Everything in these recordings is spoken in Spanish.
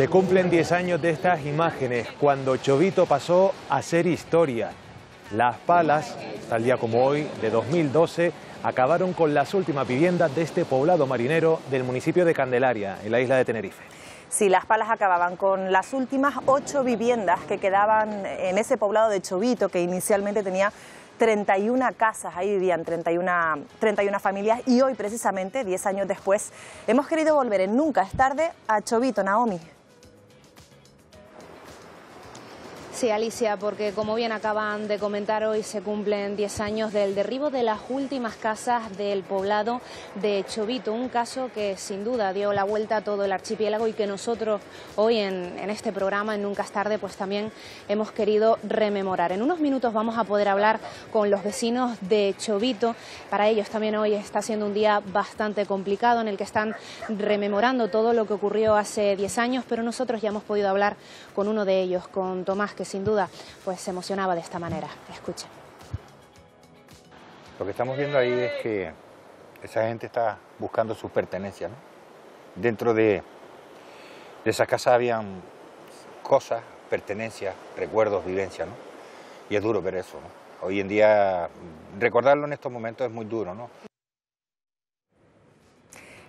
Se cumplen 10 años de estas imágenes, cuando Chovito pasó a ser historia. Las palas, tal día como hoy, de 2012, acabaron con las últimas viviendas de este poblado marinero del municipio de Candelaria, en la isla de Tenerife. Sí, las palas acababan con las últimas ocho viviendas que quedaban en ese poblado de Chovito, que inicialmente tenía 31 casas, ahí vivían 31, 31 familias y hoy precisamente, 10 años después, hemos querido volver en Nunca es tarde a Chovito, Naomi. Sí, Alicia, porque como bien acaban de comentar, hoy se cumplen 10 años del derribo de las últimas casas del poblado de Chovito, un caso que sin duda dio la vuelta a todo el archipiélago y que nosotros hoy en, en este programa, en Nunca es tarde, pues también hemos querido rememorar. En unos minutos vamos a poder hablar con los vecinos de Chovito. Para ellos también hoy está siendo un día bastante complicado en el que están rememorando todo lo que ocurrió hace 10 años, pero nosotros ya hemos podido hablar con uno de ellos, con Tomás, que sin duda pues se emocionaba de esta manera. Escuchen. Lo que estamos viendo ahí es que esa gente está buscando sus pertenencias. Dentro de, de esa casa habían cosas, pertenencias, recuerdos, vivencias. ¿no? Y es duro ver eso. ¿no? Hoy en día recordarlo en estos momentos es muy duro. ¿no?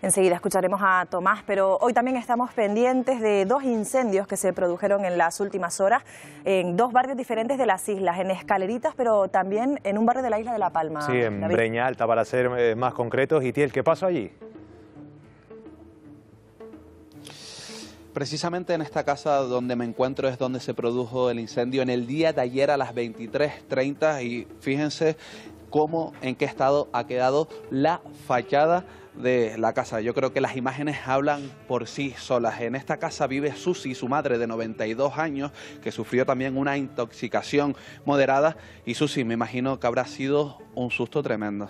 Enseguida escucharemos a Tomás, pero hoy también estamos pendientes de dos incendios que se produjeron en las últimas horas en dos barrios diferentes de las islas, en Escaleritas, pero también en un barrio de la isla de La Palma. Sí, en David. Breña Alta, para ser eh, más concretos. ¿Y Tiel, qué pasó allí? Precisamente en esta casa donde me encuentro es donde se produjo el incendio en el día de ayer a las 23.30 y fíjense cómo, en qué estado ha quedado la fachada de la casa. Yo creo que las imágenes hablan por sí solas. En esta casa vive Susi, su madre de 92 años, que sufrió también una intoxicación moderada. Y Susi, me imagino que habrá sido un susto tremendo.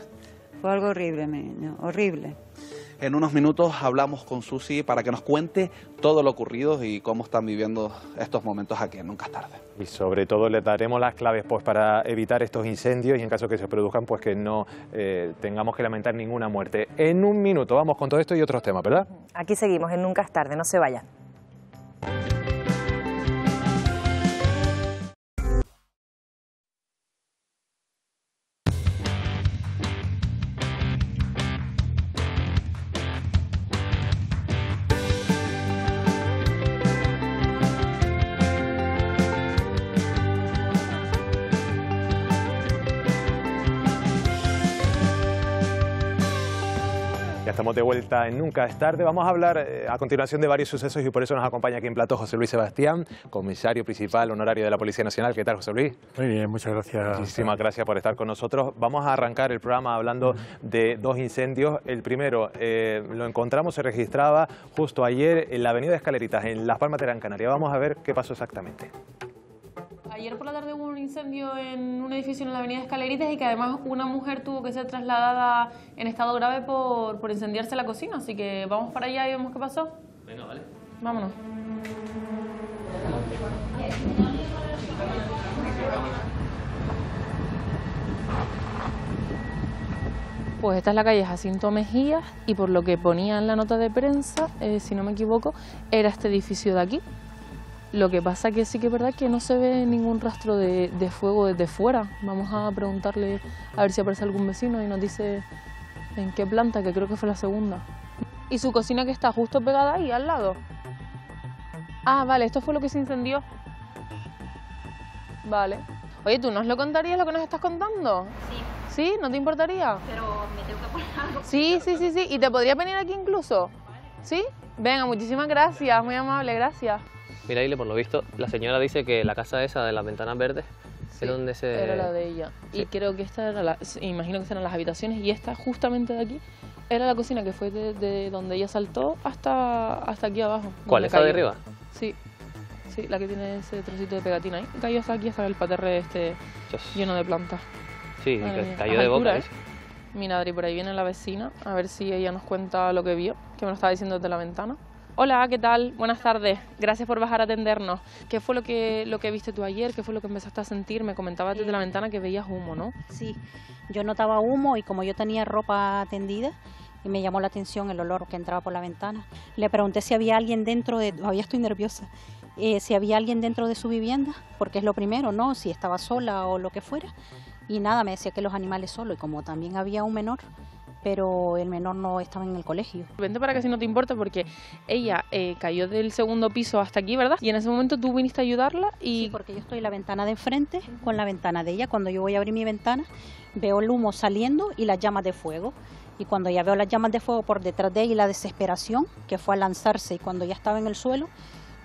Fue algo horrible, no, horrible. En unos minutos hablamos con Susi para que nos cuente todo lo ocurrido y cómo están viviendo estos momentos aquí en Nunca es tarde. Y sobre todo le daremos las claves pues, para evitar estos incendios y en caso que se produzcan, pues que no eh, tengamos que lamentar ninguna muerte. En un minuto vamos con todo esto y otros temas, ¿verdad? Aquí seguimos en Nunca es tarde, no se vayan. Vuelta en Nunca es tarde. Vamos a hablar eh, a continuación de varios sucesos y por eso nos acompaña aquí en plato José Luis Sebastián, comisario principal honorario de la Policía Nacional. ¿Qué tal, José Luis? Muy bien, muchas gracias. Muchísimas gracias por estar con nosotros. Vamos a arrancar el programa hablando de dos incendios. El primero eh, lo encontramos, se registraba justo ayer en la avenida Escaleritas, en Las Palmas de Gran Canaria. Vamos a ver qué pasó exactamente. Ayer por la tarde hubo un incendio en un edificio en la avenida Escaleritas y que además una mujer tuvo que ser trasladada en estado grave por, por incendiarse la cocina. Así que vamos para allá y vemos qué pasó. Venga, vale. Vámonos. Pues esta es la calle Jacinto Mejías y por lo que ponía en la nota de prensa, eh, si no me equivoco, era este edificio de aquí. Lo que pasa que sí que es verdad que no se ve ningún rastro de, de fuego desde fuera. Vamos a preguntarle a ver si aparece algún vecino y nos dice en qué planta, que creo que fue la segunda. Y su cocina que está justo pegada ahí, al lado. Ah, vale, esto fue lo que se incendió. Vale. Oye, ¿tú nos lo contarías lo que nos estás contando? Sí. ¿Sí? ¿No te importaría? Pero me tengo que poner algo. Sí, sí, sí, sí. ¿Y te podría venir aquí incluso? ¿Sí? Venga, muchísimas gracias, muy amable, gracias. Mira, Ile, por lo visto, la señora dice que la casa esa de las ventanas verdes es donde se... Era la de ella. Y creo que esta era la. Imagino que eran las habitaciones y esta, justamente de aquí, era la cocina que fue de, donde ella saltó hasta, hasta aquí abajo. ¿Cuál, esa de cayó. arriba? Sí. Sí, la que tiene ese trocito de pegatina ahí. Cayó hasta aquí, hasta el paterre este lleno de plantas. Sí, Madre cayó de boca. ¿eh? Mira, Adri, por ahí viene la vecina, a ver si ella nos cuenta lo que vio, que me lo estaba diciendo desde la ventana. Hola, ¿qué tal? Buenas tardes. Gracias por bajar a atendernos. ¿Qué fue lo que, lo que viste tú ayer? ¿Qué fue lo que empezaste a sentir? Me comentabas desde la ventana que veías humo, ¿no? Sí, yo notaba humo y como yo tenía ropa tendida, y me llamó la atención el olor que entraba por la ventana. Le pregunté si había alguien dentro de, todavía estoy nerviosa, eh, si había alguien dentro de su vivienda, porque es lo primero, ¿no? Si estaba sola o lo que fuera. Y nada, me decía que los animales solo, y como también había un menor, pero el menor no estaba en el colegio. Vente para que si no te importa, porque ella eh, cayó del segundo piso hasta aquí, ¿verdad? Y en ese momento tú viniste a ayudarla y... Sí, porque yo estoy en la ventana de enfrente con la ventana de ella. Cuando yo voy a abrir mi ventana, veo el humo saliendo y las llamas de fuego. Y cuando ya veo las llamas de fuego por detrás de ella y la desesperación, que fue a lanzarse y cuando ya estaba en el suelo,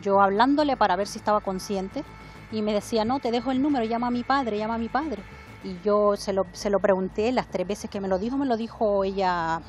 yo hablándole para ver si estaba consciente y me decía, no, te dejo el número, llama a mi padre, llama a mi padre. Y yo se lo, se lo pregunté, las tres veces que me lo dijo, me lo dijo ella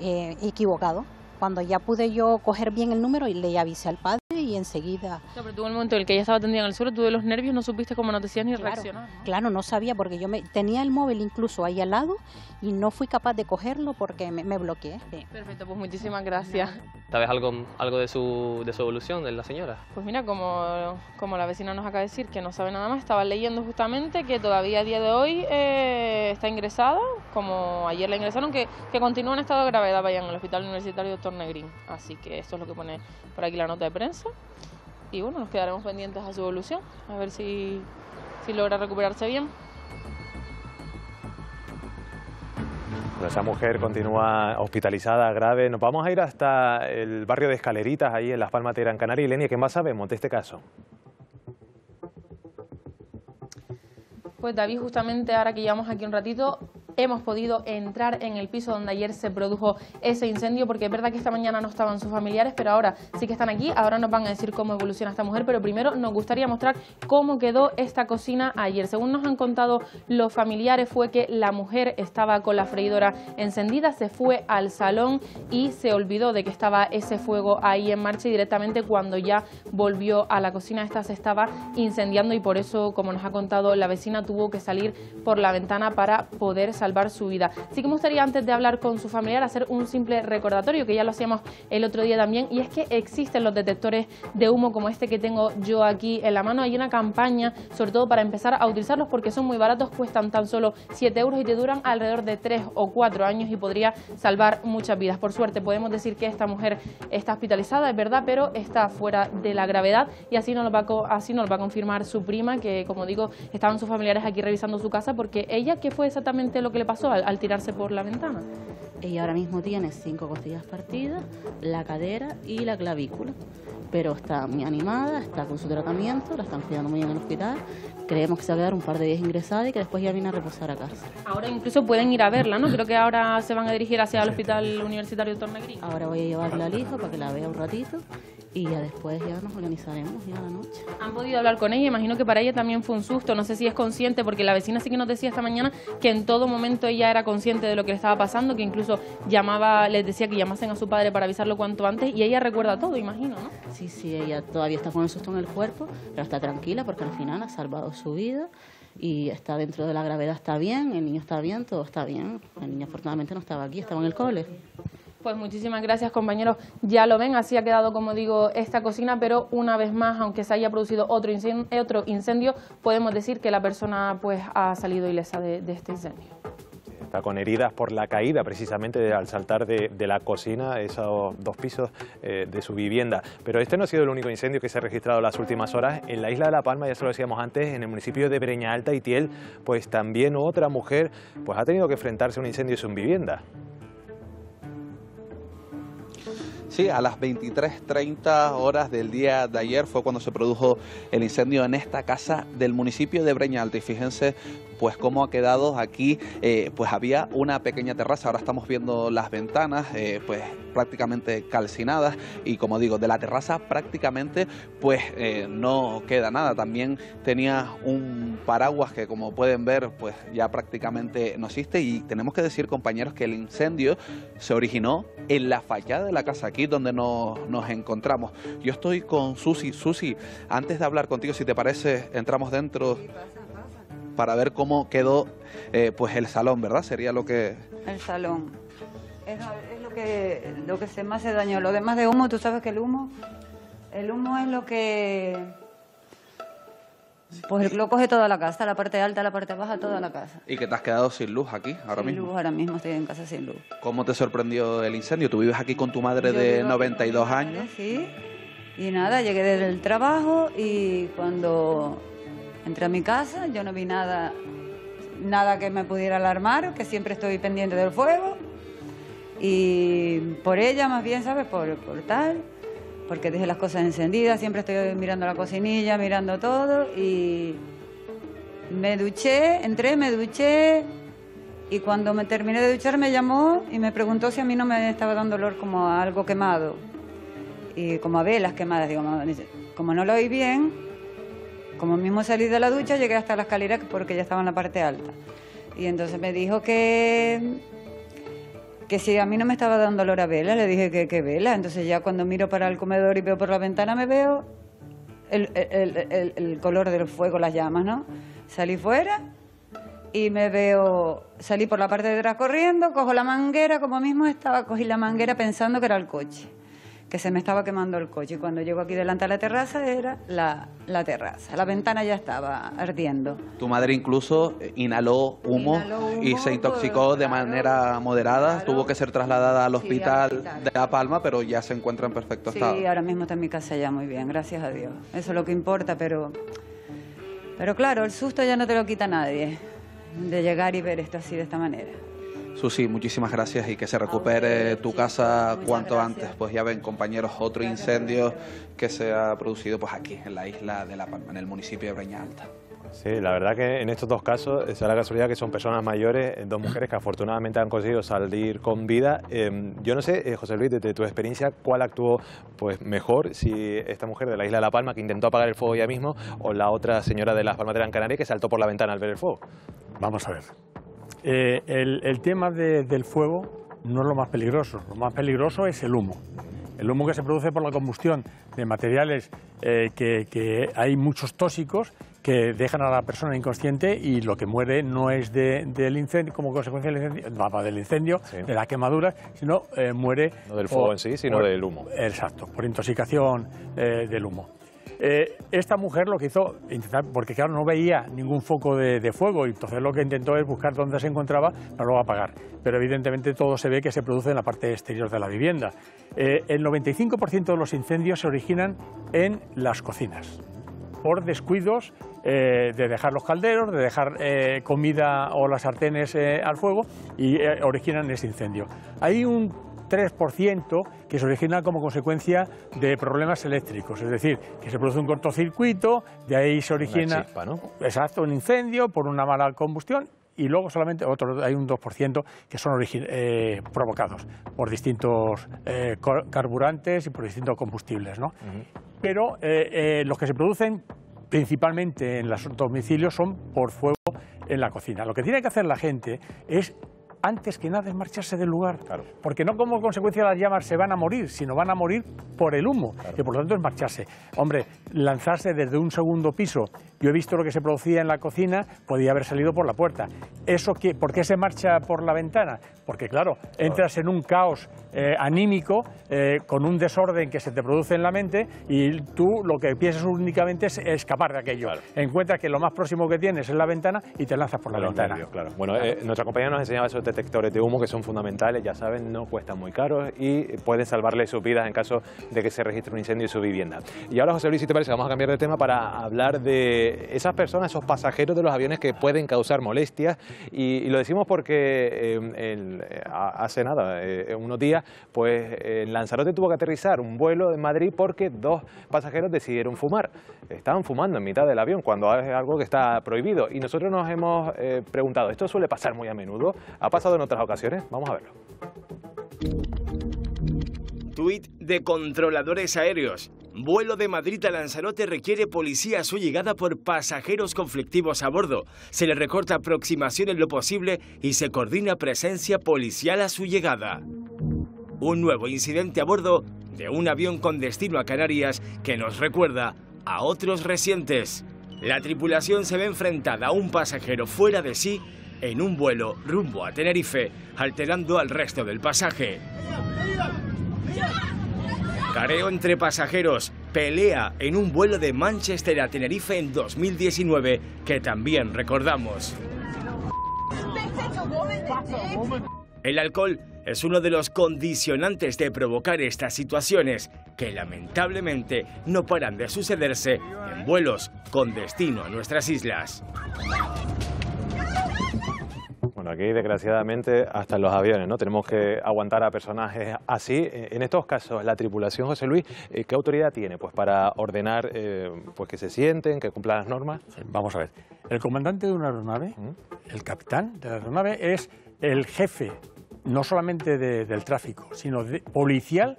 eh, equivocado. Cuando ya pude yo coger bien el número y le avisé al padre y enseguida... No, pero tú en el momento en el que ella estaba tendida en el suelo, tú de los nervios no supiste cómo no te decías ni Claro, reaccionar. ¿no? Claro, no sabía porque yo me, tenía el móvil incluso ahí al lado y no fui capaz de cogerlo porque me, me bloqueé. Sí. Perfecto, pues muchísimas gracias. ¿Sabes algo, algo de, su, de su evolución, de la señora? Pues mira, como, como la vecina nos acaba de decir que no sabe nada más, estaba leyendo justamente que todavía a día de hoy eh, está ingresada, como ayer la ingresaron, que, que continúa en estado de gravedad vaya en el Hospital Universitario Dr. Negrín. Así que esto es lo que pone por aquí la nota de prensa. Y bueno, nos quedaremos pendientes a su evolución, a ver si, si logra recuperarse bien. Esa mujer continúa hospitalizada, grave. Nos vamos a ir hasta el barrio de Escaleritas, ahí en Las Palmas de Gran Canaria. Y Lenia, ¿qué más sabemos de este caso? Pues David, justamente ahora que llevamos aquí un ratito, hemos podido entrar en el piso donde ayer se produjo ese incendio, porque es verdad que esta mañana no estaban sus familiares, pero ahora sí que están aquí, ahora nos van a decir cómo evoluciona esta mujer, pero primero nos gustaría mostrar cómo quedó esta cocina ayer. Según nos han contado los familiares, fue que la mujer estaba con la freidora encendida, se fue al salón y se olvidó de que estaba ese fuego ahí en marcha y directamente cuando ya volvió a la cocina esta se estaba incendiando y por eso, como nos ha contado la vecina, tuvo que salir por la ventana para poder salvar su vida. Sí que me gustaría antes de hablar con su familiar hacer un simple recordatorio, que ya lo hacíamos el otro día también, y es que existen los detectores de humo como este que tengo yo aquí en la mano. Hay una campaña, sobre todo para empezar a utilizarlos porque son muy baratos, cuestan tan solo 7 euros y te duran alrededor de 3 o 4 años y podría salvar muchas vidas. Por suerte podemos decir que esta mujer está hospitalizada, es verdad, pero está fuera de la gravedad y así nos lo va así nos lo va a confirmar su prima, que como digo, estaban sus familiares aquí revisando su casa porque ella, ¿qué fue exactamente lo que le pasó al, al tirarse por la ventana? Ella ahora mismo tiene cinco costillas partidas, la cadera y la clavícula, pero está muy animada, está con su tratamiento, la están cuidando muy bien en el hospital. Creemos que se va a quedar un par de días ingresada y que después ya viene a reposar a casa. Ahora incluso pueden ir a verla, ¿no? Creo que ahora se van a dirigir hacia el Hospital Universitario de Tornegrín. Ahora voy a llevarla al hijo para que la vea un ratito y ya después ya nos organizaremos ya la noche. Han podido hablar con ella, imagino que para ella también fue un susto, no sé si es consciente, porque la vecina sí que nos decía esta mañana que en todo momento ella era consciente de lo que le estaba pasando, que incluso llamaba, les decía que llamasen a su padre para avisarlo cuanto antes, y ella recuerda todo, imagino, ¿no? Sí, sí, ella todavía está con el susto en el cuerpo, pero está tranquila porque al final ha salvado su vida y está dentro de la gravedad, está bien, el niño está bien, todo está bien. El niño afortunadamente no estaba aquí, estaba en el cole. Pues muchísimas gracias compañeros, ya lo ven, así ha quedado como digo esta cocina, pero una vez más, aunque se haya producido otro incendio, otro incendio podemos decir que la persona pues ha salido ilesa de, este incendio. Está con heridas por la caída precisamente de- al saltar de, de la cocina, esos dos pisos eh, de su vivienda. Pero este no ha sido el único incendio que se ha registrado en las últimas horas. En la isla de La Palma, ya se lo decíamos antes, en el municipio de Breña Alta y Tiel, pues también otra mujer pues ha tenido que enfrentarse a un incendio en su vivienda. Sí, a las 23.30 horas del día de ayer fue cuando se produjo el incendio en esta casa del municipio de Breña Alta. Y fíjense pues cómo ha quedado aquí, eh, pues había una pequeña terraza, ahora estamos viendo las ventanas eh, pues prácticamente calcinadas y como digo, de la terraza prácticamente pues eh, no queda nada. También tenía un paraguas que como pueden ver pues ya prácticamente no existe y tenemos que decir compañeros que el incendio se originó en la fachada de la casa aquí donde nos, nos encontramos. Yo estoy con Susi. Susi, antes de hablar contigo, si te parece, entramos dentro para ver cómo quedó eh, pues el salón, ¿verdad? Sería lo que... El salón. Es, es lo que lo que se más se dañó. Lo demás de humo, tú sabes que el humo, el humo es lo que Pues lo coge toda la casa, la parte alta, la parte baja, toda la casa. ¿Y que te has quedado sin luz aquí ahora sin mismo? luz, ahora mismo estoy en casa sin luz. ¿Cómo te sorprendió el incendio? Tú vives aquí con tu madre Yo de vivo aquí 92 con mi años. madre, Sí. Y nada, llegué desde el trabajo y cuando entré a mi casa yo no vi nada, nada que me pudiera alarmar, que siempre estoy pendiente del fuego. Y por ella más bien, ¿sabes? Por, por tal, porque dejé las cosas encendidas, siempre estoy mirando la cocinilla, mirando todo y me duché, entré, me duché y cuando me terminé de duchar me llamó y me preguntó si a mí no me estaba dando olor como a algo quemado y como a velas quemadas. Digo, como no lo oí bien, como mismo salí de la ducha, llegué hasta la escalera porque ya estaba en la parte alta. Y entonces me dijo que, que si a mí no me estaba dando olor a vela, le dije que vela. Entonces ya cuando miro para el comedor y veo por la ventana me veo el, el- el- el color del fuego, las llamas, ¿no? Salí fuera y me veo, salí por la parte de atrás corriendo, cojo la manguera, como mismo estaba, cogí la manguera pensando que era el coche, que se me estaba quemando el coche. Y cuando llego aquí delante a la terraza era la, la terraza, la ventana ya estaba ardiendo. Tu madre incluso eh, inhaló humo, Inhaló humo, y se intoxicó de claro, manera moderada. claro. Tuvo que ser trasladada al Sí, al hospital, hospital. de La Palma, pero ya se encuentra en perfecto Sí, estado. ahora mismo está en mi casa ya muy bien, gracias a Dios. Eso es lo que importa, pero, pero claro, el susto ya no te lo quita nadie de llegar y ver esto así de esta manera. Susi, muchísimas gracias y que se recupere tu casa cuanto antes. Pues ya ven, compañeros, otro incendio que se ha producido pues aquí, en la isla de La Palma, en el municipio de Breña Alta. Sí, la verdad que en estos dos casos se da la casualidad que son personas mayores, eh, dos mujeres que afortunadamente han conseguido salir con vida. Eh, yo no sé, eh, José Luis, desde tu experiencia, ¿cuál actuó pues mejor? Si esta mujer de la isla de La Palma que intentó apagar el fuego ya mismo o la otra señora de las Palmas de Gran Canaria que saltó por la ventana al ver el fuego. Vamos a ver. Eh, el, el tema de- del fuego no es lo más peligroso. Lo más peligroso es el humo. El humo que se produce por la combustión de materiales eh, que, que hay muchos tóxicos que dejan a la persona inconsciente y lo que muere no es de- del incendio, como consecuencia del incendio, del incendio, de la quemadura, sino eh, muere... No del fuego por- en sí, sino por- del humo. Exacto, por intoxicación eh, del humo. Eh, esta mujer lo que hizo, porque claro, no veía ningún foco de, fuego, y entonces lo que intentó es buscar dónde se encontraba para luego apagar. Pero evidentemente todo se ve que se produce en la parte exterior de la vivienda. Eh, el 95% de los incendios se originan en las cocinas por descuidos eh, de dejar los calderos, de dejar eh, comida o las sartenes al fuego y originan ese incendio. Hay un 3% que se origina como consecuencia de problemas eléctricos, es decir, que se produce un cortocircuito, de ahí se origina chispa, ¿no? exacto, un incendio por una mala combustión y luego solamente otro, hay un 2% que son eh, provocados por distintos eh, carburantes y por distintos combustibles. ¿no? Pero eh, los que se producen principalmente en los domicilios son por fuego en la cocina. Lo que tiene que hacer la gente es antes que nada es marcharse del lugar, porque no como consecuencia de las llamas se van a morir, sino van a morir por el humo, y por lo tanto es marcharse. Hombre, lanzarse desde un segundo piso, yo he visto lo que se producía en la cocina, podía haber salido por la puerta. ¿Eso qué, ¿Por qué se marcha por la ventana? Porque claro, entras en un caos eh, anímico, eh, con un desorden que se te produce en la mente, y tú lo que piensas únicamente es escapar de aquello. Encuentras que lo más próximo que tienes es la ventana y te lanzas por la Los ventana. nervios, claro. Bueno, eh, nuestra compañera nos enseñaba esos detectores de humo que son fundamentales, ya saben, no cuestan muy caros y pueden salvarle sus vidas en caso de que se registre un incendio en su vivienda. Y ahora, José Luis, si te parece, vamos a cambiar de tema para hablar de esas personas, esos pasajeros de los aviones que pueden causar molestias. Y, lo decimos porque eh, el- eh, hace nada, eh, unos días, pues en Lanzarote tuvo que aterrizar un vuelo en Madrid porque dos pasajeros decidieron fumar. Estaban fumando en mitad del avión cuando es algo que está prohibido. Y nosotros nos hemos eh, preguntado, ¿esto suele pasar muy a menudo? ¿Ha pasado en otras ocasiones? Vamos a verlo. Tuit de controladores aéreos. Vuelo de Madrid a Lanzarote requiere policía a su llegada por pasajeros conflictivos a bordo. Se le recorta aproximación en lo posible y se coordina presencia policial a su llegada. Un nuevo incidente a bordo de un avión con destino a Canarias que nos recuerda a otros recientes. La tripulación se ve enfrentada a un pasajero fuera de sí en un vuelo rumbo a Tenerife, alterando al resto del pasaje. Careo entre pasajeros. pelea en un vuelo de Manchester a Tenerife en 2019 que también recordamos. El alcohol es uno de los condicionantes de provocar estas situaciones que lamentablemente no paran de sucederse en vuelos con destino a nuestras islas. Bueno, aquí desgraciadamente hasta en los aviones, ¿no? Tenemos que aguantar a personajes así. En estos casos, la tripulación, José Luis, eh, ¿qué autoridad tiene pues para ordenar eh, pues que se sienten, que cumplan las normas? Vamos a ver. El comandante de una aeronave, el capitán de la aeronave, es el jefe no solamente de- del tráfico, sino de, policial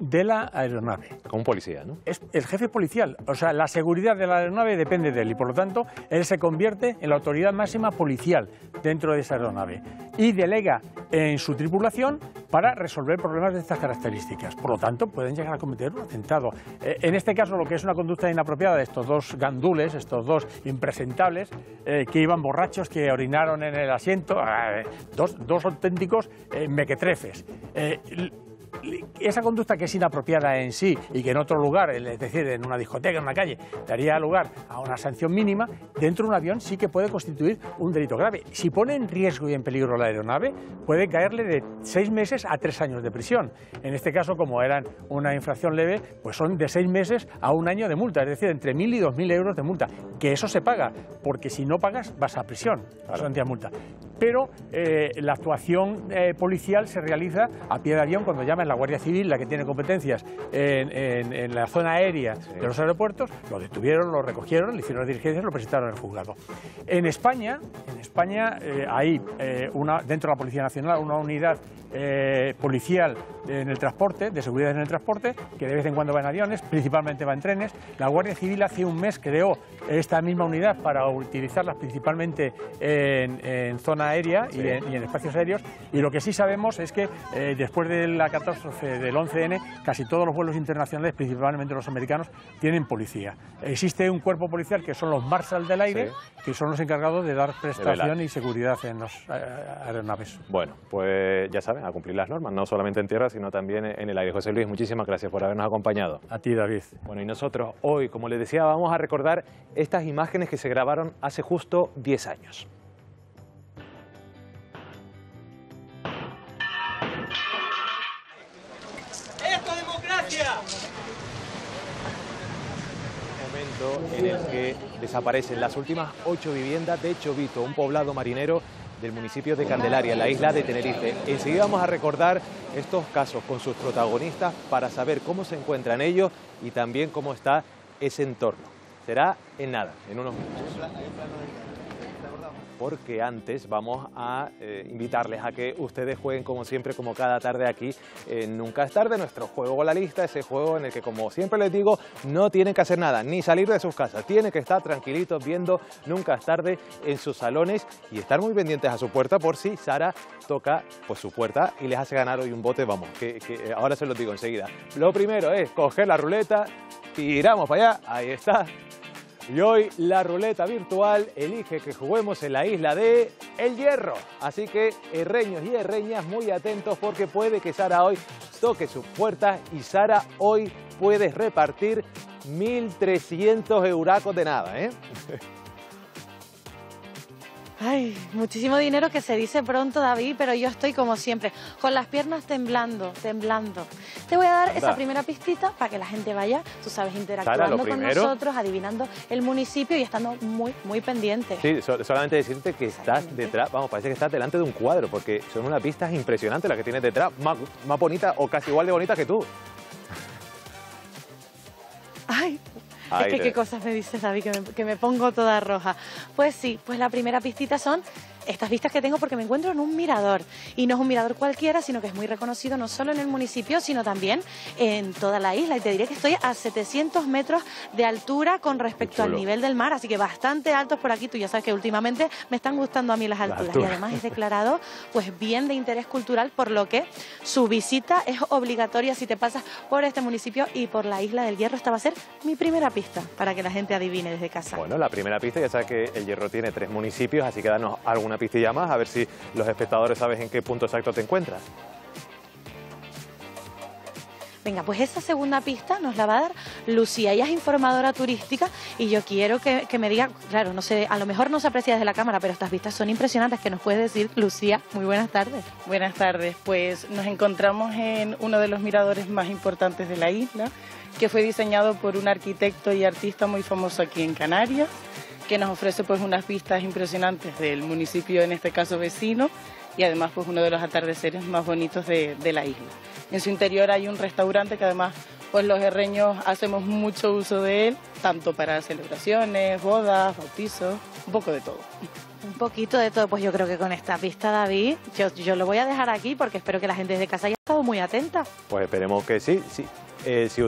de la aeronave. Como un policía, ¿no? Es el jefe policial. O sea, la seguridad de la aeronave depende de él y por lo tanto él se convierte en la autoridad máxima policial dentro de esa aeronave y delega en su tripulación para resolver problemas de estas características. Por lo tanto, pueden llegar a cometer un atentado. Eh, en este caso, lo que es una conducta inapropiada de estos dos gandules, estos dos impresentables, eh, que iban borrachos, que orinaron en el asiento, eh, dos, dos auténticos eh, mequetrefes. Esa conducta que es inapropiada en sí y que en otro lugar, es decir, en una discoteca, en una calle, daría lugar a una sanción mínima, dentro de un avión sí que puede constituir un delito grave. Si pone en riesgo y en peligro la aeronave, puede caerle de seis meses a tres años de prisión. En este caso, como eran una infracción leve, pues son de seis meses a un año de multa, es decir, entre mil y dos mil euros de multa, que eso se paga, porque si no pagas vas a prisión, eso es multa. Pero eh, la actuación eh, policial se realiza a pie de avión cuando llama la Guardia Civil, la que tiene competencias en, en- en la zona aérea de los aeropuertos, lo detuvieron, lo recogieron, le hicieron las diligencias, lo presentaron en el juzgado. En España, en España eh, hay eh, una, dentro de la Policía Nacional una unidad policial en el transporte, de seguridad en el transporte, que de vez en cuando va en aviones, principalmente va en trenes. La Guardia Civil hace un mes creó esta misma unidad para utilizarlas principalmente en, en zona aérea y, Sí. en, y en espacios aéreos. Y lo que sí sabemos es que eh, después de la catástrofe del 11N, casi todos los vuelos internacionales, principalmente los americanos, tienen policía. Existe un cuerpo policial que son los Marshals del aire, que son los encargados de dar prestación y seguridad en las aeronaves. Bueno, pues ya saben, a cumplir las normas, no solamente en tierra, sino también en el aire. José Luis, muchísimas gracias por habernos acompañado. A ti, David. Bueno, y nosotros hoy, como les decía, vamos a recordar estas imágenes que se grabaron hace justo 10 años. En el que desaparecen las últimas ocho viviendas de Chovito, un poblado marinero del municipio de Candelaria, la isla de Tenerife. Enseguida vamos a recordar estos casos con sus protagonistas para saber cómo se encuentran ellos y también cómo está ese entorno. Será en nada, en unos minutos. Porque antes vamos a eh, invitarles a que ustedes jueguen como siempre, como cada tarde aquí, en Nunca es tarde, nuestro juego la lista, ese juego en el que, como siempre les digo, no tienen que hacer nada, ni salir de sus casas, tienen que estar tranquilitos viendo Nunca es tarde en sus salones y estar muy pendientes a su puerta por si Sara toca pues, su puerta y les hace ganar hoy un bote, vamos, que, que ahora se los digo enseguida. Lo primero es coger la ruleta, tiramos para allá, ahí está, y hoy la ruleta virtual elige que juguemos en la isla de El Hierro. Así que herreños y herreñas muy atentos porque puede que Sara hoy toque sus puertas y Sara hoy puedes repartir 1.300 euracos de nada, ¿eh? Ay, muchísimo dinero que se dice pronto, David, pero yo estoy como siempre, con las piernas temblando, temblando. Te voy a dar esa primera pistita para que la gente vaya, tú sabes, interactuando con nosotros, adivinando el municipio y estando muy, muy pendiente. Sí, so- solamente decirte que estás detrás, vamos, parece que estás delante de un cuadro porque son unas pistas impresionantes las que tienes detrás, más, más bonitas o casi igual de bonitas que tú. Ay, Es que qué cosas me dices, David, que me, que me pongo toda roja. Pues sí, pues la primera pistita son estas vistas que tengo porque me encuentro en un mirador. Y no es un mirador cualquiera, sino que es muy reconocido no solo en el municipio, sino también en toda la isla. Y te diré que estoy a 700 metros de altura con respecto al nivel del mar, así que bastante altos por aquí. Tú ya sabes que últimamente me están gustando a mí las alturas. alturas. Y además es declarado pues bien de interés cultural, por lo que su visita es obligatoria si te pasas por este municipio y por la isla del Hierro. Esta va a ser mi primera pista para que la gente adivine desde casa. Bueno, la primera pista, ya sabes que el Hierro tiene tres municipios, así que danos alguna pistilla más, a ver si los espectadores sabes en qué punto exacto te encuentras. Venga, pues esa segunda pista nos la va a dar Lucía. Ella es informadora turística y yo quiero que, que me diga, claro, no sé, a lo mejor no se aprecia desde la cámara, pero estas vistas son impresionantes. ¿Qué nos puede decir Lucía? Muy buenas tardes. Buenas tardes, pues nos encontramos en uno de los miradores más importantes de la isla, que fue diseñado por un arquitecto y artista muy famoso aquí en Canarias, que nos ofrece pues unas vistas impresionantes del municipio, en este caso vecino, y además pues uno de los atardeceres más bonitos de, de la isla. En su interior hay un restaurante que además pues los herreños hacemos mucho uso de él, tanto para celebraciones, bodas, bautizos, un poco de todo. Un poquito de todo, pues yo creo que con esta pista, David, yo, yo lo voy a dejar aquí porque espero que la gente desde casa haya estado muy atenta. Pues esperemos que sí. sí. Eh, si,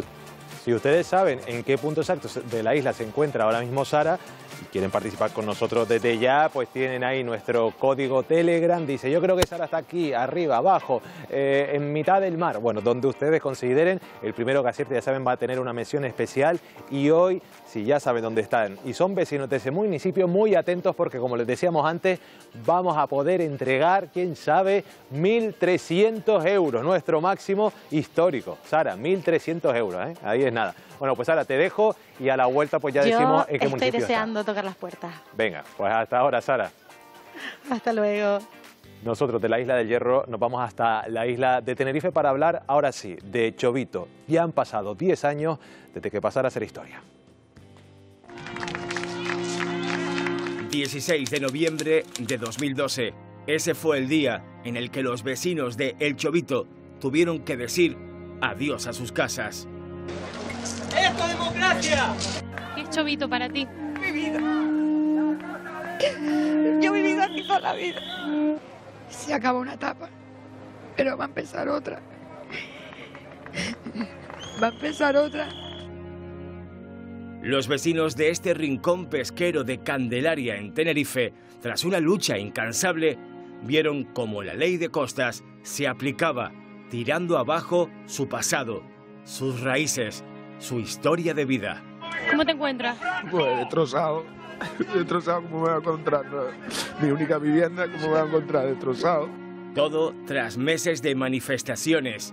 si ustedes saben en qué punto exacto de la isla se encuentra ahora mismo Sara quieren participar con nosotros desde ya, pues tienen ahí nuestro código Telegram. Dice, yo creo que Sara está aquí, arriba, abajo, eh, en mitad del mar. Bueno, donde ustedes consideren, el primero que acierte, ya saben, va a tener una mención especial. Y hoy, si ya saben dónde están y son vecinos de ese municipio, muy atentos porque, como les decíamos antes, vamos a poder entregar, quién sabe, 1.300 euros, nuestro máximo histórico. Sara, 1.300 euros, ¿eh? ahí es nada. Bueno, pues Sara, te dejo y a la vuelta pues ya yo decimos en qué estoy municipio está. deseando tocar las puertas. Venga, pues hasta ahora, Sara. Hasta luego. Nosotros de la isla del Hierro nos vamos hasta la isla de Tenerife para hablar, ahora sí, de Chovito. Ya han pasado 10 años desde que pasara a ser historia. 16 de noviembre de 2012. Ese fue el día en el que los vecinos de El Chovito tuvieron que decir adiós a sus casas. ¡Esto es democracia! ¿Qué es Chovito para ti? Mi vida. Yo he vivido aquí toda la vida. Se acaba una etapa, pero va a empezar otra. Va a empezar otra. Los vecinos de este rincón pesquero de Candelaria en Tenerife, tras una lucha incansable, vieron cómo la ley de costas se aplicaba, tirando abajo su pasado, sus raíces, su historia de vida. ¿Cómo te encuentras? Pues destrozado. Destrozado como me voy a encontrar. ¿no? Mi única vivienda, como me voy a encontrar destrozado. Todo tras meses de manifestaciones,